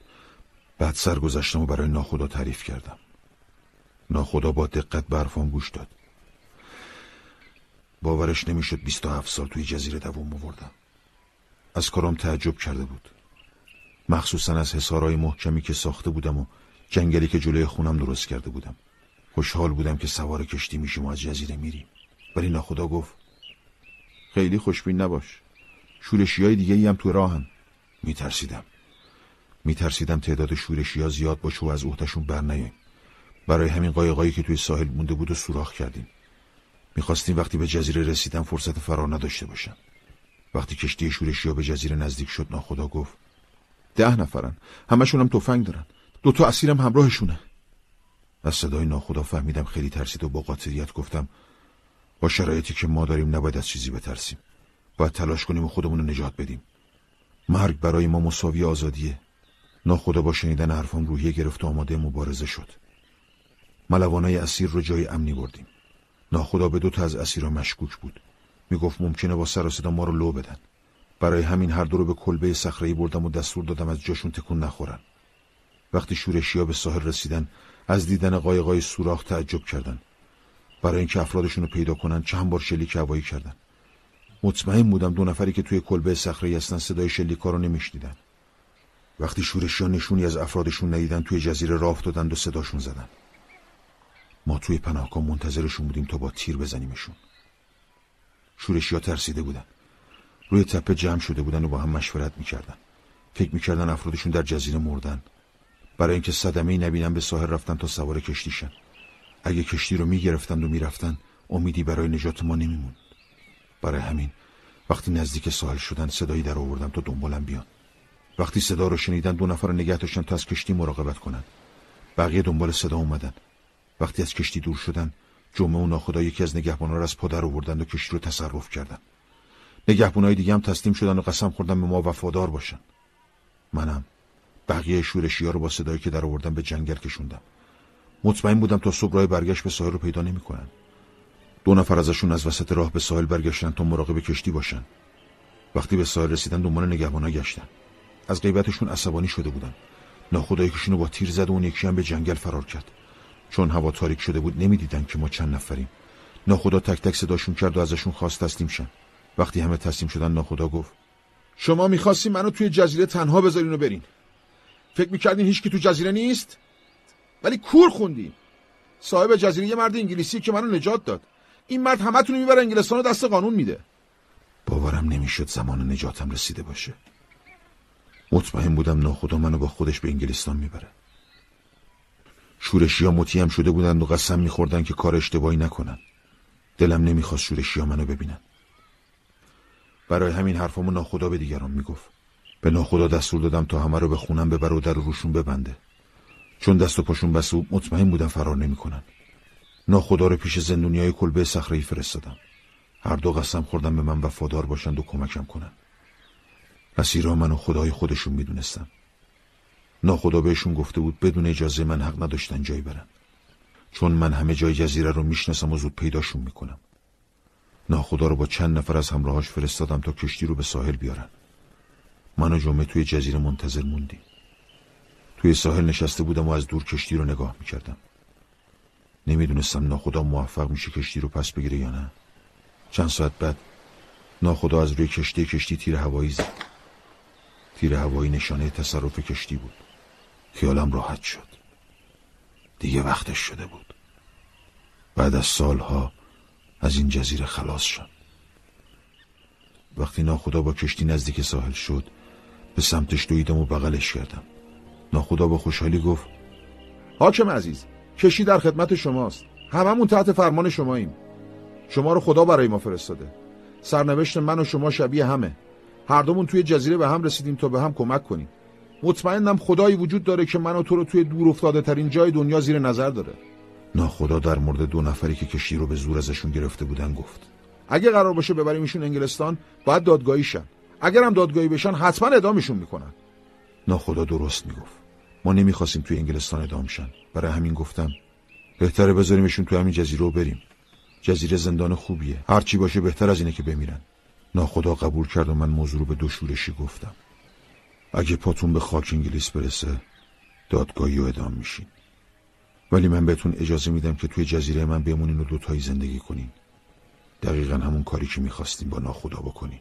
بعد سر گذشتم و برای ناخدا تعریف کردم. ناخدا با دقت برفان گوش داد. باورش نمی‌شد 27 سال توی جزیره دوام آوردم. از کارم تعجب کرده بود. مخصوصا از حسارای محکمی که ساخته بودم و جنگلی که جلوی خونم درست کرده بودم. خوشحال بودم که سوار کشتی میشیم و از جزیره میریم. ولی ناخدا گفت خیلی خوشبین نباش. شورشی های دیگه ای هم تو راهن. میترسیدم. میترسیدم تعداد شورشی ها زیاد باشه و از اوهتشون بر نیاییم برای همین قایقایی که توی ساحل مونده بود و سوراخ کردیم. می‌خواستیم وقتی به جزیره رسیدم فرصت فرار نداشته باشم. وقتی کشتی شورشی ها به جزیره نزدیک شد ناخدا گفت ده نفرن. همشون هم تفنگ دارن. دوتا اسیرم همراهشونه. از صدای ناخدا فهمیدم خیلی ترسید و با قاطعیت گفتم با شرایطی که ما داریم نباید از چیزی بترسیم باید تلاش کنیم و خودمون رو نجات بدیم. مرگ برای ما مساوی آزادیه. ناخدا با شنیدن حرفام روحیه گرفت و آماده مبارزه شد. ملوانای اسیر رو جای امنی بردیم. ناخدا به دو تا از اسیرا مشکوک بود. می‌گفت ممکنه با سر صدا ما رو لو بدن. برای همین هر دو رو به کلبه صخره‌ای بردم و دستور دادم از جاشون تکون نخورن. وقتی شورشیا به ساحل رسیدن از دیدن قایقای سوراخ تعجب کردند. برای اینکه افرادشون رو پیدا کنن چند بار شلیک هوایی کردن. مطمئن بودم دو نفری که توی کلبه صخره‌ای هستن صدای شلیکا رو نمیشنیدن. وقتی شورشیا نشونی از افرادشون ندیدن توی جزیره راه افتادند و صداشون زدن. ما توی پناهگاه منتظرشون بودیم تا با تیر بزنیمشون. شورشیا ترسیده بودن. روی تپه جمع شده بودن و با هم مشورت می‌کردن. فکر می‌کردن افرادشون در جزیره مردن. برای اینکه صدمه نبینن به ساحل رفتن تا سوار کشتیشن اگه کشتی رو می‌گرفتند و می‌رفتن امیدی برای نجات ما نمیموند. برای همین وقتی نزدیک ساحل شدن صدایی در آوردم تا دنبالم بیان. وقتی صدا رو شنیدن دو نفر نگه داشتن تا از کشتی مراقبت کنن. بقیه دنبال صدا اومدن. وقتی از کشتی دور شدن جمعه و ناخدا یکی از نگهبانا رو از پادر آوردن و کشتی رو تصرف کردن نگهبانای دیگه هم تسلیم شدن و قسم خوردن به ما وفادار باشن. منم بقیه شورشی ها رو با صدایی که در آوردن به جنگل کشوندم. مطمئن بودم تا صبح راه برگشت به ساحل رو پیدا نمی‌کنن. دو نفر ازشون از وسط راه به ساحل برگشتن تا مراقب کشتی باشن. وقتی به ساحل رسیدن دنبال نگهبانا گشتن. از غیبتشون عصبانی شده بودن. ناخدا رو با تیر زد و اون یکی هم به جنگل فرار کرد. چون هوا تاریک شده بود نمی‌دیدن که ما چند نفریم. ناخدا تک تک صداشون کرد و ازشون خواست تسلیم شن. وقتی همه تسلیم شدن ناخدا گفت شما می‌خواستین منو توی جزیره تنها بذارین و برین. فکر می‌کردین هیچ کی تو جزیره نیست؟ ولی کور خوندین. صاحب جزیره یه مرد انگلیسی که منو نجات داد. این مرد همتون می‌بره انگلستان رو دست قانون میده. باورم نمی‌شد زمان نجاتم رسیده باشه. مطمئن بودم ناخدا منو با خودش به انگلستان می‌بره. شورشی ها مطیع شده بودند و قسم میخوردن که کار اشتباهی نکنن دلم نمی‌خواست شورشی ها منو ببینن برای همین حرفامو ناخدا به دیگران می‌گفت. به ناخدا دستور دادم تا همه رو به خونم ببر و در روشون ببنده. چون دست و پاشون بسته مطمئن بودم فرار نمی‌کنن. ناخدا رو پیش زندونیای کلبه صخره‌ای فرستادم. هر دو قسم خوردم به من وفادار باشند و کمکم کنن مسیرها من و خدای خودشون می‌دونستم ناخدا بهشون گفته بود بدون اجازه من حق نداشتن جایی برن. چون من همه جای جزیره رو می‌شناسم و زود پیداشون می‌کنم. ناخدا رو با چند نفر از همراهاش فرستادم تا کشتی رو به ساحل بیارن. من و جمعه توی جزیره منتظر موندیم. توی ساحل نشسته بودم و از دور کشتی رو نگاه می‌کردم. نمی‌دونستم ناخدا موفق میشه کشتی رو پس بگیره یا نه. چند ساعت بعد ناخدا از روی کشتی کشتی تیر هوایی زد. تیر هوایی نشانه تصرف کشتی بود. خیالم راحت شد. دیگه وقتش شده بود. بعد از سالها از این جزیره خلاص شد. وقتی ناخدا با کشتی نزدیک ساحل شد به سمتش دویدم و بغلش کردم. ناخدا با خوشحالی گفت حاکم عزیز کشتی در خدمت شماست. هممون تحت فرمان شماییم. شما رو خدا برای ما فرستاده. سرنوشت من و شما شبیه همه. هر دومون توی جزیره به هم رسیدیم تا به هم کمک کنیم. مطمئنم خدایی وجود داره که من و تو رو توی دور افتاده ترین جای دنیا زیر نظر داره. ناخدا در مورد دو نفری که کشتی رو به زور ازشون گرفته بودن گفت. اگه قرار باشه ببریمشون انگلستان باید دادگاهی شن. اگرم دادگاهی بشن حتما ادامشون می‌کنن. ناخدا درست می‌گفت. ما نمی‌خواستیم توی انگلستان ادام شن. برای همین گفتم بهتره بذاریمشون توی همین جزیره رو بریم. جزیره زندان خوبیه. هرچی باشه بهتر از اینه که بمیرن. ناخدا قبول کرد و من موضوع رو به دو شورشی گفتم. اگه پاتون به خاک انگلیس برسه دادگاهی و ادام میشین. ولی من بهتون اجازه میدم که توی جزیره من بمونین و دوتایی زندگی کنین. دقیقا همون کاری که می‌خواستیم با ناخدا بکنین.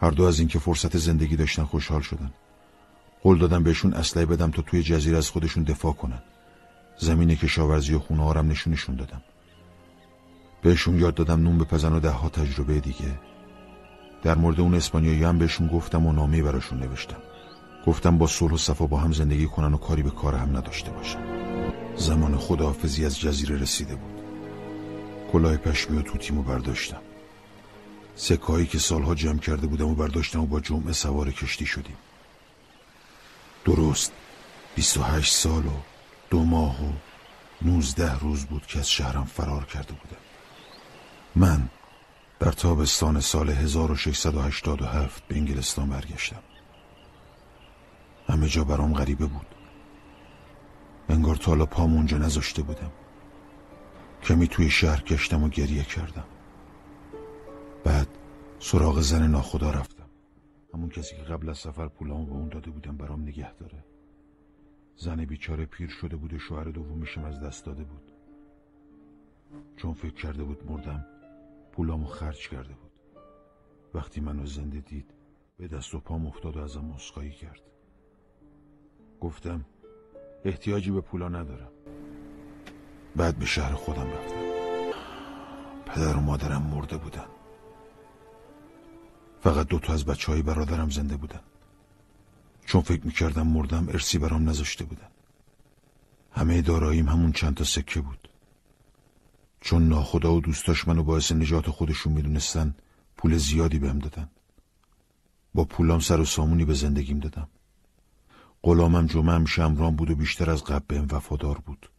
هر دو از اینکه فرصت زندگی داشتن خوشحال شدن. قول دادم بهشون اسلحه بدم تا توی جزیره از خودشون دفاع کنن. زمین کشاورزی و خونه هارم نشونشون دادم. بهشون یاد دادم نون بپزن و ده ها تجربه دیگه. در مورد اون اسپانیایی هم بهشون گفتم و نامه براشون نوشتم. گفتم با صلح و صفا با هم زندگی کنن و کاری به کار هم نداشته باشن. زمان خداحافظی از جزیره رسیده بود. کلاه پشمی و توتیمو برداشتم. سکایی که سالها جمع کرده بودم و برداشتم و با جمعه سوار کشتی شدیم. درست. 28 سال و دو ماه و 19 روز بود که از شهرم فرار کرده بودم. من در تابستان سال 1687 به انگلستان برگشتم. همه جا برام غریبه بود. انگار تا حالا پام اونجا نذاشته بودم. کمی توی شهر گشتم و گریه کردم. بعد سراغ زن ناخدا رفتم. همون کسی که قبل از سفر پولامو به اون داده بودم برام نگه داره. زن بیچاره پیر شده بود و شوهر دومشم از دست داده بود. چون فکر کرده بود مردم پولامو خرج کرده بود. وقتی منو زنده دید به دست و پام افتاد و ازم مسخایی کرد. گفتم احتیاجی به پولا ندارم. بعد به شهر خودم رفتم. پدر و مادرم مرده بودن. فقط دو تا از بچه های برادرم زنده بودن. چون فکر می‌کردم مردم ارسی برام نذاشته بودن. همه داراییم همون چند تا سکه بود. چون ناخدا و دوستاش منو باعث نجات خودشون می‌دونستن پول زیادی بهم دادن. با پولام سر و سامونی به زندگیم دادم. غلامم جمعه هم شمران بود و بیشتر از قبل بهم وفادار بود.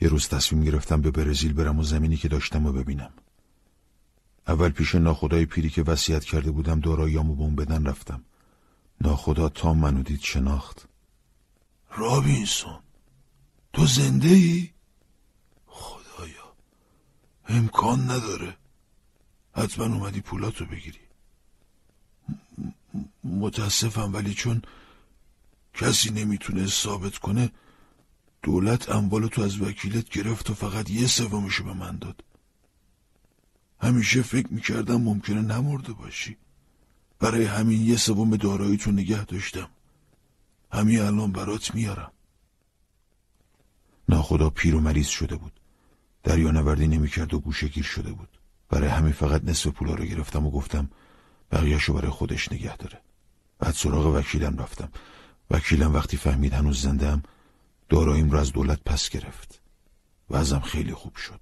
یه روز تصمیم گرفتم به برزیل برم و زمینی که داشتم و ببینم. اول پیش ناخدای پیری که وصیت کرده بودم داراییامو به اون بدن رفتم. ناخدا تا منو دید شناخت. رابینسون تو زنده ای؟ امکان نداره. حتما اومدی پولاتو بگیری. متاسفم ولی چون کسی نمی‌تونه ثابت کنه دولت اموال تو از وکیلت گرفت و فقط یه سومشو به من داد. همیشه فکر می‌کردم ممکنه نمرده باشی. برای همین یه سوم دارایی تو نگه داشتم. همین الان برات میارم. ناخدا پیر و مریض شده بود. دریا نوردی نمی‌کرد و گوشه گیر شده بود. برای همین فقط نصف پولا رو گرفتم و گفتم بقیهشو برای خودش نگه داره. بعد سراغ وکیلم رفتم. وکیلم وقتی فهمید هنوز زندم داراییم رو از دولت پس گرفت ازم خیلی خوب شد.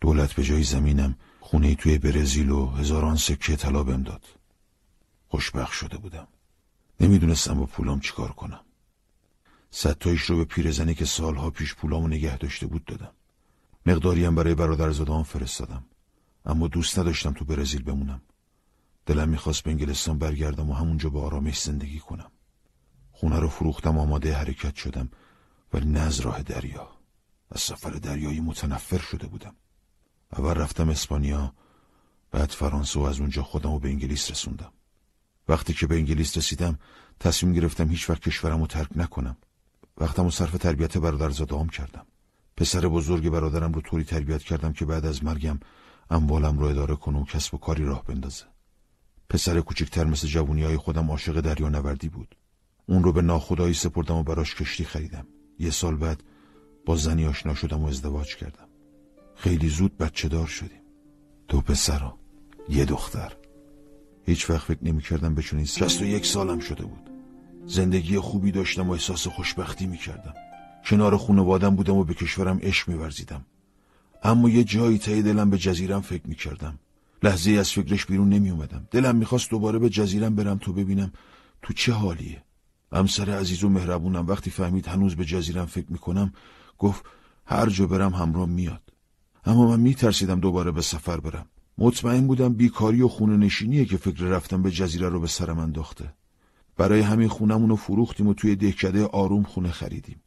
دولت به جای زمینم خونه توی برزیل و هزاران سکه طلا بهم داد. خوشبخت شده بودم. نمی‌دونستم با پولام چیکار کنم. ستایش رو به پیرزنی که سالها پیش پولامو نگه داشته بود دادم. مقداریم برای برادرزادهام فرستادم. اما دوست نداشتم تو برزیل بمونم. دلم می‌خواست به انگلستان برگردم و همونجا با آرامش زندگی کنم. خونه رو فروختم آماده حرکت شدم ولی نه از راه دریا. از سفر دریایی متنفر شده بودم. اول رفتم اسپانیا بعد فرانسه و از اونجا خودم رو به انگلیس رسوندم. وقتی که به انگلیس رسیدم تصمیم گرفتم هیچ وقت کشورم رو ترک نکنم. وقتم و صرف تربیت برادرزادهام کردم. پسر بزرگ برادرم رو طوری تربیت کردم که بعد از مرگم اموالم رو اداره کنه و کسب و کاری راه بندازه. پسر کوچکتر مثل جوونی های خودم عاشق دریا نوردی بود. اون رو به ناخدایی سپردم و براش کشتی خریدم. یه سال بعد با زنی آشنا شدم و ازدواج کردم. خیلی زود بچه دار شدیم. دو پسر و یه دختر. هیچ وقت فکر نمی کردم بچونین شست و یک سالم شده بود. زندگی خوبی داشتم و احساس خوشبختی می کردم کنار خانوادم بودم و به کشورم عشق می ورزیدم. اما یه جایی تایی دلم به جزیرم فکر می کردم لحظه از فکرش بیرون نمی اومدم دلم می‌خواست دوباره به جزیرم برم تو ببینم تو چه حالیه. همسر عزیز و مهربونم وقتی فهمید هنوز به جزیرم فکر می‌کنم گفت هر جا برم همراه میاد. اما من میترسیدم دوباره به سفر برم. مطمئن بودم بیکاری و خونه نشینیه که فکر رفتم به جزیره رو به سرم انداخته. برای همین خونمون رو فروختیم و توی دهکده آروم خونه خریدیم.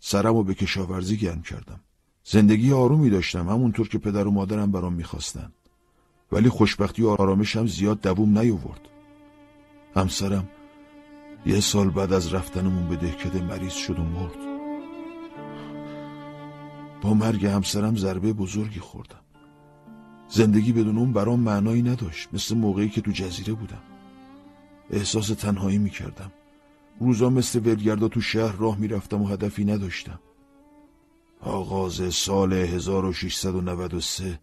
سرم رو به کشاورزی گرم کردم. زندگی آرومی داشتم همونطور که پدر و مادرم برام می‌خواستن. ولی خوشبختی و آرامشم زیاد دووم نیوورد همسرم یه سال بعد از رفتنمون به دهکده مریض شد و مرد. با مرگ همسرم ضربه بزرگی خوردم. زندگی بدون اون برام معنایی نداشت. مثل موقعی که تو جزیره بودم. احساس تنهایی می‌کردم. روزا مثل ولگردا تو شهر راه می‌رفتم و هدفی نداشتم. آغاز سال 1693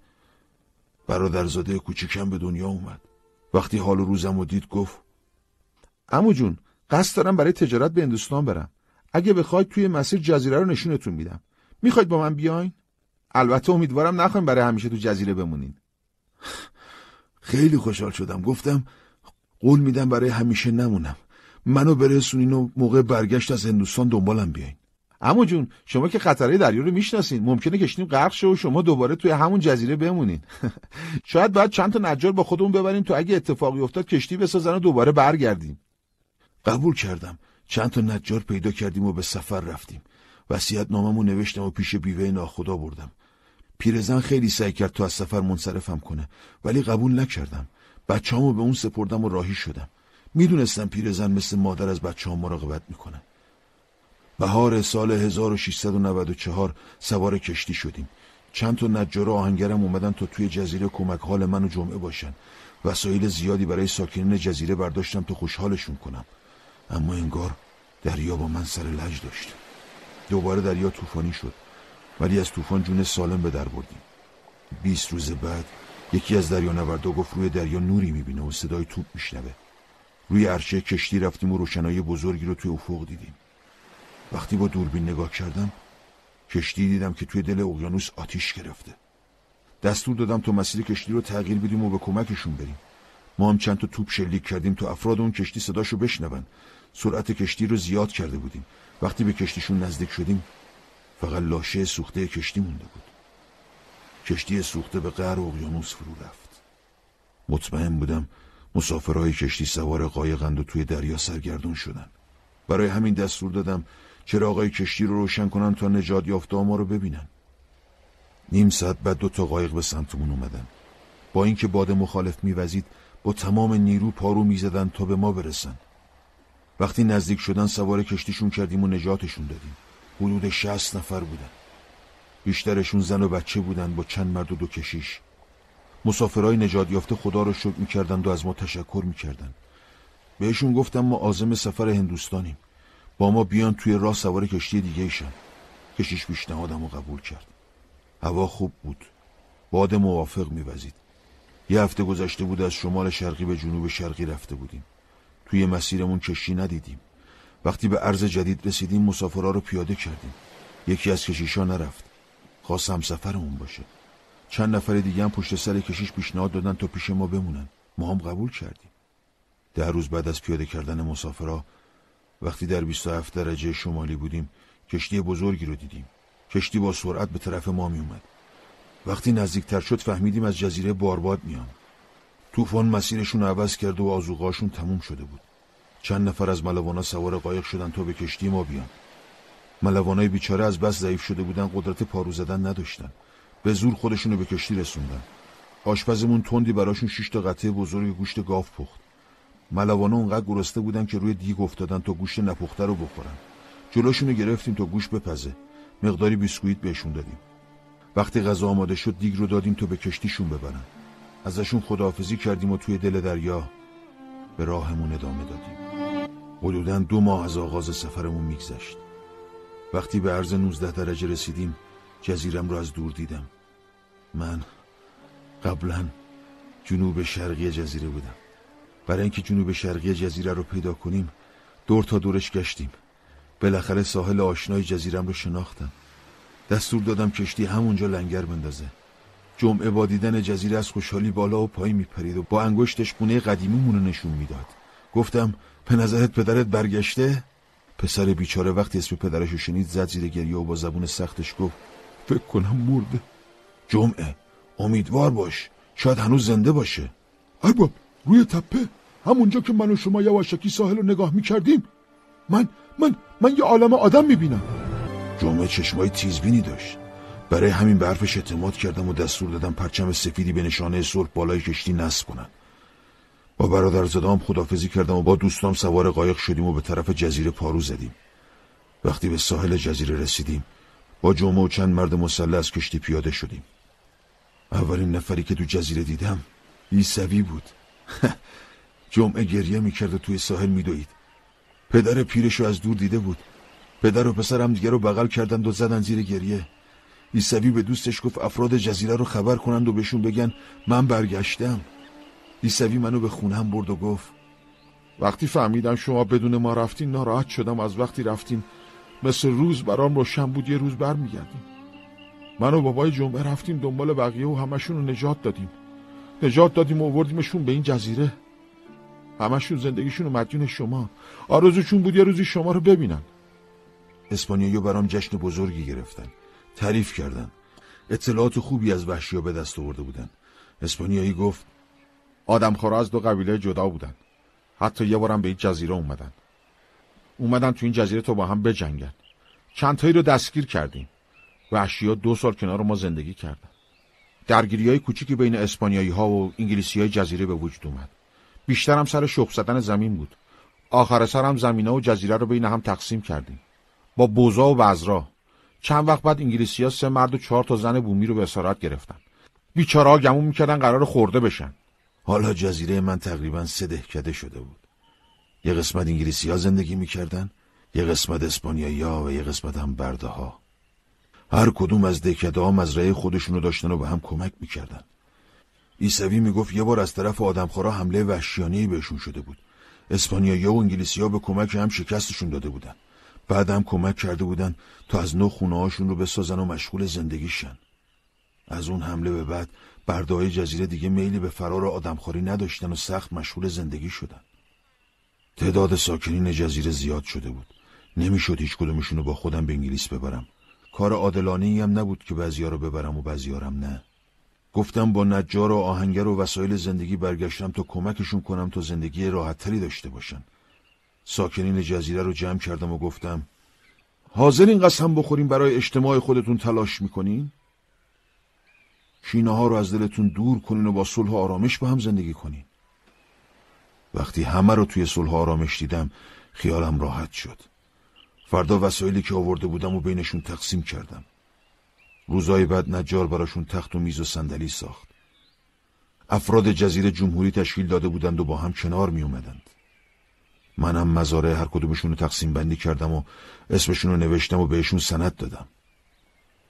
برادرزاده کوچکم به دنیا اومد. وقتی حال روزم و دید گفت امو جون قصد دارم برای تجارت به هندوستان برم. اگه بخواید توی مسیر جزیره رو نشونتون میدم. می‌خواید با من بیاین؟ البته امیدوارم نخوایم برای همیشه تو جزیره بمونین. خیلی خوشحال شدم. گفتم قول میدم برای همیشه نمونم. منو برسونین و موقع برگشت از هندوستان دنبالم بیاین. اما جون شما که خطره دریا رو می‌شناسین. ممکنه کشتیم غرق شه و شما دوباره توی همون جزیره بمونین. شاید باید چند تا نجار با خودمون ببریم تو اگه اتفاقی افتاد کشتی بسازن و دوباره برگردیم. قبول کردم. چند تا نجار پیدا کردیم و به سفر رفتیم. وسیعت ناممو نوشتم و پیش بیوه ناخدا بردم. پیرزن خیلی سعی کرد تا از سفر منصرفم کنه ولی قبول نکردم. بچه‌امو به اون سپردم و راهی شدم. می‌دونستم پیرزن مثل مادر از بچه هم مراقبت می‌کنه. بهار سال 1694 سوار کشتی شدیم. چند تا نجار آهنگرم اومدن تا توی جزیره کمک حال من و جمعه باشن. وسایل زیادی برای ساکنین جزیره برداشتم تا خوشحالشون کنم. اما انگار دریا با من سر لج داشت. دوباره دریا طوفانی شد. ولی از طوفان جون سالم به در بردیم. بیست روز بعد یکی از دریانوردا گفت روی دریا نوری می‌بینه و صدای توپ میشنوه. روی عرشه کشتی رفتیم و روشنایی بزرگی رو توی افق دیدیم. وقتی با دوربین نگاه کردم کشتی دیدم که توی دل اقیانوس آتیش گرفته. دستور دادم تا مسیر کشتی رو تغییر بدیم و به کمکشون بریم. ما هم چند تا توپ شلیک کردیم تا افراد اون کشتی صداشو بشنون. سرعت کشتی رو زیاد کرده بودیم. وقتی به کشتیشون نزدیک شدیم فقط لاشه سوخته کشتی مونده بود. کشتی سوخته به غر اقیانوس فرو رفت. مطمئن بودم مسافرهای کشتی سوار قایقند و توی دریا سرگردون شدن. برای همین دستور دادم چراغای کشتی رو روشن کنن تا نجات یافته ما رو ببینن. نیم ساعت بعد دو تا قایق به سمتمون اومدن. با اینکه باد مخالف میوزید با تمام نیرو پارو می‌زدن تا به ما برسن. وقتی نزدیک شدن سوار کشتیشون کردیم و نجاتشون دادیم. حدود شست نفر بودن. بیشترشون زن و بچه بودن با چند مرد و دو کشیش. مسافرهای نجات یافته خدا رو شکر می‌کردند و از ما تشکر می‌کردند. بهشون گفتم ما آزم سفر هندوستانیم. با ما بیان توی راه سوار کشتی دیگه ایشن کشیش پیشنهادم رو قبول کرد. هوا خوب بود. باد موافق میوزید. یه هفته گذشته بود از شمال شرقی به جنوب شرقی رفته بودیم. توی مسیرمون کشتی ندیدیم. وقتی به عرض جدید رسیدیم مسافرها رو پیاده کردیم. یکی از کشیشا نرفت. خواست هم سفرمون باشه. چند نفر دیگه هم پشت سر کشیش پیشنهاد دادن تا پیش ما بمونن. ما هم قبول کردیم. ده روز بعد از پیاده کردن مسافرها وقتی در 27 درجه شمالی بودیم کشتی بزرگی رو دیدیم. کشتی با سرعت به طرف ما می اومد وقتی نزدیکتر شد فهمیدیم از جزیره بارباد میان طوفان مسیرشون عوض کرده و آزوغاشون تموم شده بود. چند نفر از ملوانا سوار قایق شدن تا به کشتی ما بیان. ملوانای بیچاره از بس ضعیف شده بودن قدرت پارو زدن نداشتن. به زور خودشونو به کشتی رسوندن. آشپزمون تندی براشون شش تا قطعه بزرگ گوشت گاو پخت. ملوانا اونقدر گرسته بودن که روی دیگ افتادن تا گوشت نپخته رو بخورن. جلوشونو گرفتیم تا گوش بپزه. مقداری بیسکویت بهشون دادیم. وقتی غذا آماده شد دیگ رو دادیم تا به کشتیشون ببرن. ازشون خداحافظی کردیم و توی دل دریا به راهمون ادامه دادیم. حدودا دو ماه از آغاز سفرمون میگذشت. وقتی به عرض 19 درجه رسیدیم جزیرم رو از دور دیدم. من قبلا جنوب شرقی جزیره بودم. برای اینکه جنوب شرقی جزیره رو پیدا کنیم دور تا دورش گشتیم. بالاخره ساحل آشنای جزیرم رو شناختم. دستور دادم کشتی همونجا لنگر بندازه. جمعه با دیدن جزیره از خوشحالی بالا و پایین میپرید و با انگشتش خونه قدیمیمون رو نشون می‌داد. گفتم به نظرت پدرت برگشته؟ پسر بیچاره وقتی اسم پدرش رو شنید زد زیر گریه و با زبون سختش گفت فکر کنم مرده. جمعه. امیدوار باش. شاید هنوز زنده باشه. ای باب روی تپه. همونجا که من و شما یواشکی ساحل رو نگاه می‌کردیم. من من من یه عالم آدم می‌بینم. جمعه چشمای تیزبینی داشت. برای همین به حرفش اعتماد کردم و دستور دادم پرچم سفیدی به نشانه صلح بالای کشتی نصب کنن. با برادر زدام خدافزی کردم و با دوستام سوار قایق شدیم و به طرف جزیره پارو زدیم. وقتی به ساحل جزیره رسیدیم با جمعه و چند مرد مسلح از کشتی پیاده شدیم. اولین نفری که تو جزیره دیدم ایسوی بود. جمعه گریه می‌کرد و توی ساحل میدوید. پدر پیرشو از دور دیده بود. پدر و پسرم دیگه رو بغل کردند و زدن زیر گریه. ایسوی به دوستش گفت افراد جزیره رو خبر کنند و بهشون بگن من برگشتم. ایسوی منو به خونم برد و گفت وقتی فهمیدم شما بدون ما رفتین ناراحت شدم. از وقتی رفتین مثل روز برام روشن بود یه روز برمیگردیم. من و بابای جمعه رفتیم دنبال بقیه و همشون رو نجات دادیم. نجات دادیم و آوردیمشون به این جزیره. همشون زندگیشون رو مدیون شما. آرزوشون بود یه روزی شما رو ببینن. اسپانیایی برام جشن بزرگی گرفتن. تعریف کردن. اطلاعات خوبی از وحشیا به دست آورده بودن. اسپانیایی گفت آدمخورا از دو قبیله جدا بودن. حتی یه بارم به این جزیره اومدن. اومدن تو این جزیره تو با هم بجنگن. چندتایی رو دستگیر کردیم. وحشی ها دو سال کنار ما زندگی کردن. درگیری های کوچیکی بین اسپانیایی ها و انگلیسی های جزیره به وجود اومد. بیشتر هم سر شخ زدن زمین بود. آخر سر هم زمینه و جزیره رو بین هم تقسیم کردیم. با بوزا و وزرا چند وقت بعد انگلیسی ها سه مرد و چهار تا زن بومی رو به اسارت گرفتن. بیچاره ها گمون می‌کردن قرار خورده بشن. حالا جزیره من تقریبا سه دهکده شده بود. یه قسمت انگلیسی ها زندگی می‌کردن یه قسمت اسپانیایی ها و یه قسمت هم برده ها. هر کدوم از دهکده ها مزرعه خودشونو داشتن و به هم کمک می‌کردن. ایسوی می‌گفت یه بار از طرف آدمخورا حمله وحشیانه بهشون شده بود. اسپانیایی و انگلیسی ها به کمک هم شکستشون داده بودن. بعد هم کمک کرده بودن تا از نو خونه هاشون رو بسازن و مشغول زندگیشن. از اون حمله به بعد بردهای جزیره دیگه میلی به فرار آدمخواری نداشتن و سخت مشغول زندگی شدن. تعداد ساکنین جزیره زیاد شده بود. نمی‌شد هیچ کدومشون رو با خودم به انگلیس ببرم. کار عادلانه هم نبود که بعضیا رو ببرم و بعضیارم نه. گفتم با نجار و آهنگر و وسایل زندگی برگشتم تا کمکشون کنم تا زندگی راحتتری داشته باشن. ساکنین جزیره رو جمع کردم و گفتم حاضر این قسم بخوریم برای اجتماع خودتون تلاش می‌کنین؟ کینه ها رو از دلتون دور کنین و با صلح و آرامش با هم زندگی کنین. وقتی همه رو توی صلح و آرامش دیدم خیالم راحت شد. فردا وسایلی که آورده بودم و بینشون تقسیم کردم روزای بعد نجار براشون تخت و میز و صندلی ساخت افراد جزیره جمهوری تشکیل داده بودند و با هم کنار می اومدند منم مزاره هر کدومشون رو تقسیم بندی کردم و اسمشون رو نوشتم و بهشون سند دادم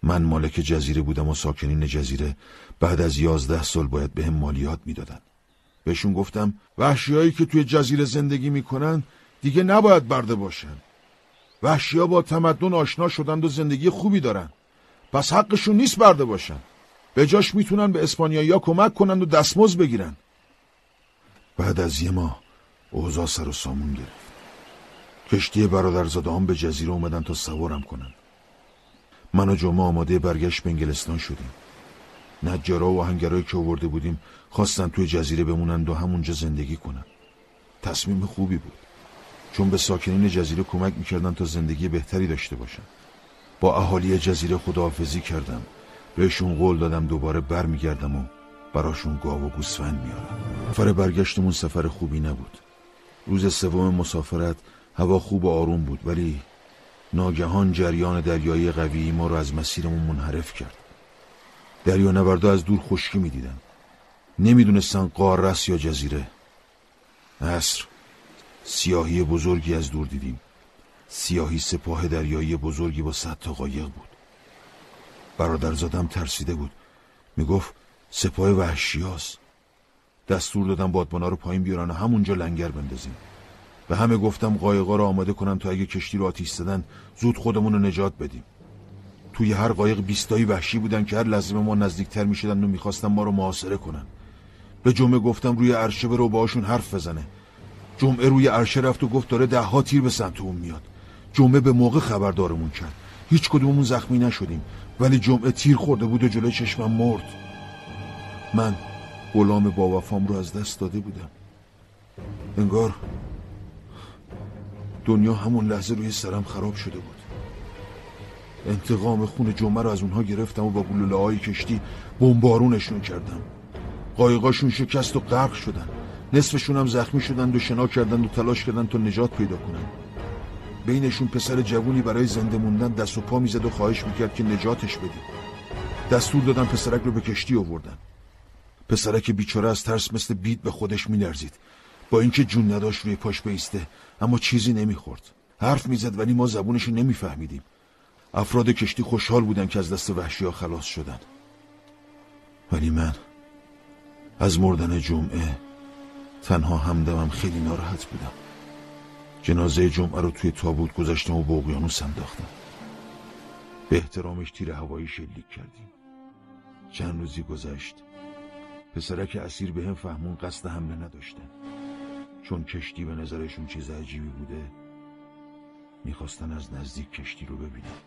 من مالک جزیره بودم و ساکنین جزیره بعد از یازده سال باید به هم مالیات می‌دادن. بهشون گفتم وحشیایی که توی جزیره زندگی می‌کنن دیگه نباید برده باشن. وحشیا با تمدن آشنا شدند و زندگی خوبی دارن. پس حقشون نیست برده باشن. به جاش می‌تونن به اسپانیایی کمک کنند و دستمزد بگیرن. بعد از یه ماه اوضاع سر و سامون گرفت. کشتی برادرزاده هم به جزیره اومدن تا سوارم کنن. من و جمعه آماده برگشت به انگلستان شدیم نجارا و آهنگرایی که آورده بودیم خواستن توی جزیره بمونند و همونجا زندگی کنن تصمیم خوبی بود چون به ساکنین جزیره کمک می‌کردن تا زندگی بهتری داشته باشن. با اهالی جزیره خداحافظی کردم. بهشون قول دادم دوباره برمیگردم و براشون گاو و گوسفند میارم سفر برگشتمون سفر خوبی نبود. روز سوم مسافرت هوا خوب و آروم بود ولی ناگهان جریان دریایی قوی ما را از مسیرمون منحرف کرد. دریا نوردا از دور خشکی می‌دیدن. نمی‌دونستن قارس یا جزیره. عصر سیاهی بزرگی از دور دیدیم. سیاهی سپاه دریایی بزرگی با صد تا قایق بود. برادرزادم ترسیده بود. می‌گفت سپاه وحشیاست دستور دادم بادبانا رو پایین بیارن و همونجا لنگر بندازیم. به همه گفتم قایقا رو آماده کنن تا اگه کشتی رو آتیش زدن زود خودمون رو نجات بدیم. توی هر قایق بیستایی وحشی بودن که هر لحظه ما نزدیکتر می‌شدن و می‌خواستن ما رو محاصره کنن. به جمعه گفتم روی عرشه برو باهاشون حرف بزنه. جمعه روی عرشه رفت و گفت داره ده ها تیر به سمت اون میاد. جمعه به موقع خبردارمون کرد. هیچ کدوممون زخمی نشدیم ولی جمعه تیر خورده بود و جلوی چشمم مرد. من غلام با وفام رو از دست داده بودم. انگار دنیا همون لحظه روی سرم خراب شده بود. انتقام خون جمعه رو از اونها گرفتم و با گلوله های کشتی بمبارونشون کردم. قایقاشون شکست و غرق شدن. نصفشون هم زخمی شدند و شنا کردند و تلاش کردند تا نجات پیدا کنن بینشون پسر جوونی برای زنده موندن دست و پا می‌زد و خواهش می‌کرد که نجاتش بدیم دستور دادن پسرک رو به کشتی آوردن. پسرک بیچاره از ترس مثل بید به خودش مینرزید با اینکه جون نداشت روی پاش بیسته اما چیزی نمی‌خورد. حرف می‌زد ولی ما زبونش نمیفهمیدیم. افراد کشتی خوشحال بودن که از دست وحشی ها خلاص شدن. ولی من از مردن جمعه تنها همدمم خیلی ناراحت بودم. جنازه جمعه رو توی تابوت گذاشتم و به اقیانوس انداختم. به احترامش تیر هوایی شلیک کردیم. چند روزی گذشت. پسرک اسیر به هم فهمون قصد حمله نداشتن. چون کشتی به نظرشون چیز عجیبی بوده می‌خواستن از نزدیک کشتی رو ببینن.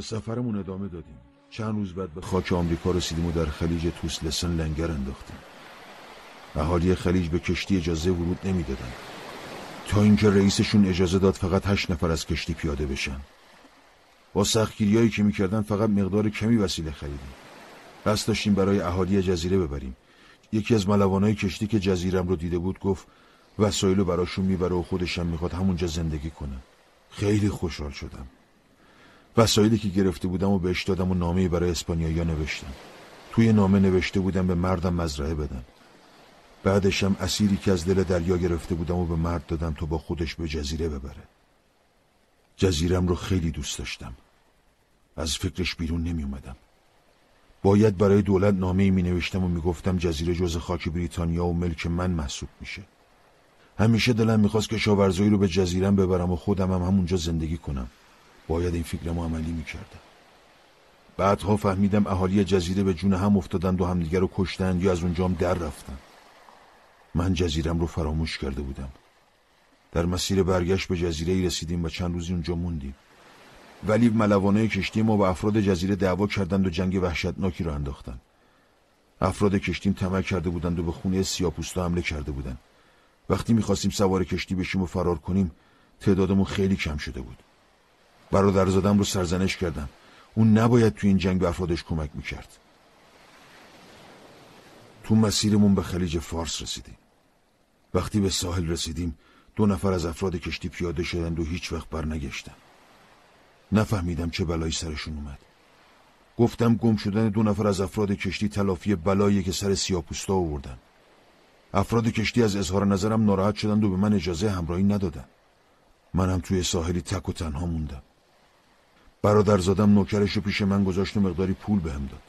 به سفرمون ادامه دادیم. چند روز بعد به خاک آمریکا رسیدیم و در خلیج توس لسن لنگر انداختیم. اهالی خلیج به کشتی اجازه ورود نمی‌دادن تا اینکه رئیسشون اجازه داد فقط هشت نفر از کشتی پیاده بشن. با سختگیریایی که می‌کردن فقط مقدار کمی وسیله خریدیم. قصد داشتیم برای اهالی جزیره ببریم. یکی از ملوانای کشتی که جزیرم رو دیده بود گفت وسایل رو براشون می‌بره و خودشم می‌خواد همونجا زندگی کنه. خیلی خوشحال شدم. وسایلی که گرفته بودم و بهش دادم و نامه برای اسپانیایی نوشتم. توی نامه نوشته بودم به مردم مزرعه بدن. بعدشم اسیری که از دل دریا گرفته بودم و به مرد دادم تا با خودش به جزیره ببره. جزیرم رو خیلی دوست داشتم. از فکرش بیرون نمی اومدم باید برای دولت نامه می نوشتم و می گفتم جزیره جز خاک بریتانیا و ملک من محسوب میشه. همیشه دلم می‌خواست که شاورزایی رو به جزیرم ببرم و خودم هم همونجا زندگی کنم. باید این فکرم عملی می‌کردم. بعدها فهمیدم اهالی جزیره به جون هم افتادند و همدیگر رو کشتند یا از اونجام در رفتن من جزیرم رو فراموش کرده بودم. در مسیر برگشت به جزیره ای رسیدیم و چند روزی اونجا موندیم. ولی ملوانه کشتی ما با افراد جزیره دعوا کردند و جنگ وحشتناکی را انداختند. افراد کشتیم طمع کرده بودند و به خونه سیاپوستا حمله کرده بودند. وقتی می‌خواستیم سوار کشتی بشیم و فرار کنیم تعدادمون خیلی کم شده بود. برادرزادم رو سرزنش کردم. اون نباید تو این جنگ به افرادش کمک می‌کرد. تو مسیرمون به خلیج فارس رسیدیم. وقتی به ساحل رسیدیم دو نفر از افراد کشتی پیاده شدند و هیچ وقت برنگشتن. نفهمیدم چه بلایی سرشون اومد. گفتم گم شدن دو نفر از افراد کشتی تلافی بلایی که سر سیاپوستا آوردن. افراد کشتی از اظهار نظرم ناراحت شدند و به من اجازه همراهی ندادن. منم توی ساحلی تک و تنها موندم. برادرزادم نوکرش رو پیش من گذاشت و مقداری پول بهم داد.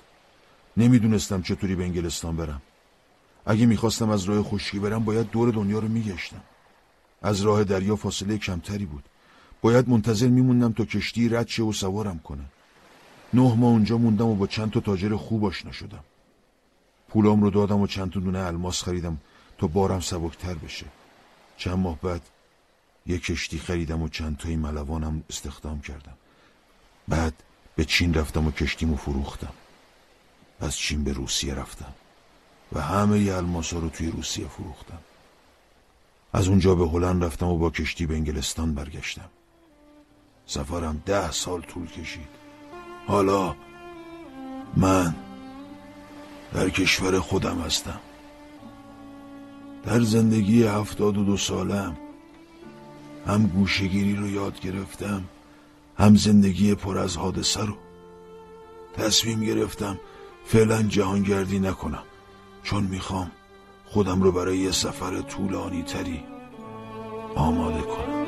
نمی‌دونستم چطوری به انگلستان برم. اگه می‌خواستم از راه خشکی برم باید دور دنیا رو میگشتم. از راه دریا فاصله کمتری بود. باید منتظر میموندم تا کشتی رد شه و سوارم کنه. نه ماه اونجا موندم و با چند تا تاجر خوب آشنا شدم. پولام رو دادم و چند تا دونه الماس خریدم تا بارم سبکتر بشه. چند ماه بعد یک کشتی خریدم و چند تایی ملوانم استخدام کردم. بعد به چین رفتم و کشتیمو فروختم. از چین به روسیه رفتم و همه ی الماسا رو توی روسیه فروختم. از اونجا به هلند رفتم و با کشتی به انگلستان برگشتم. سفرم ده سال طول کشید. حالا من در کشور خودم هستم. در زندگی هفتاد و دو سالم هم گوشگیری رو یاد گرفتم هم زندگی پر از حادثه رو. تصمیم گرفتم فعلا جهانگردی نکنم چون می‌خوام خودم رو برای یه سفر طولانی تری آماده کنم.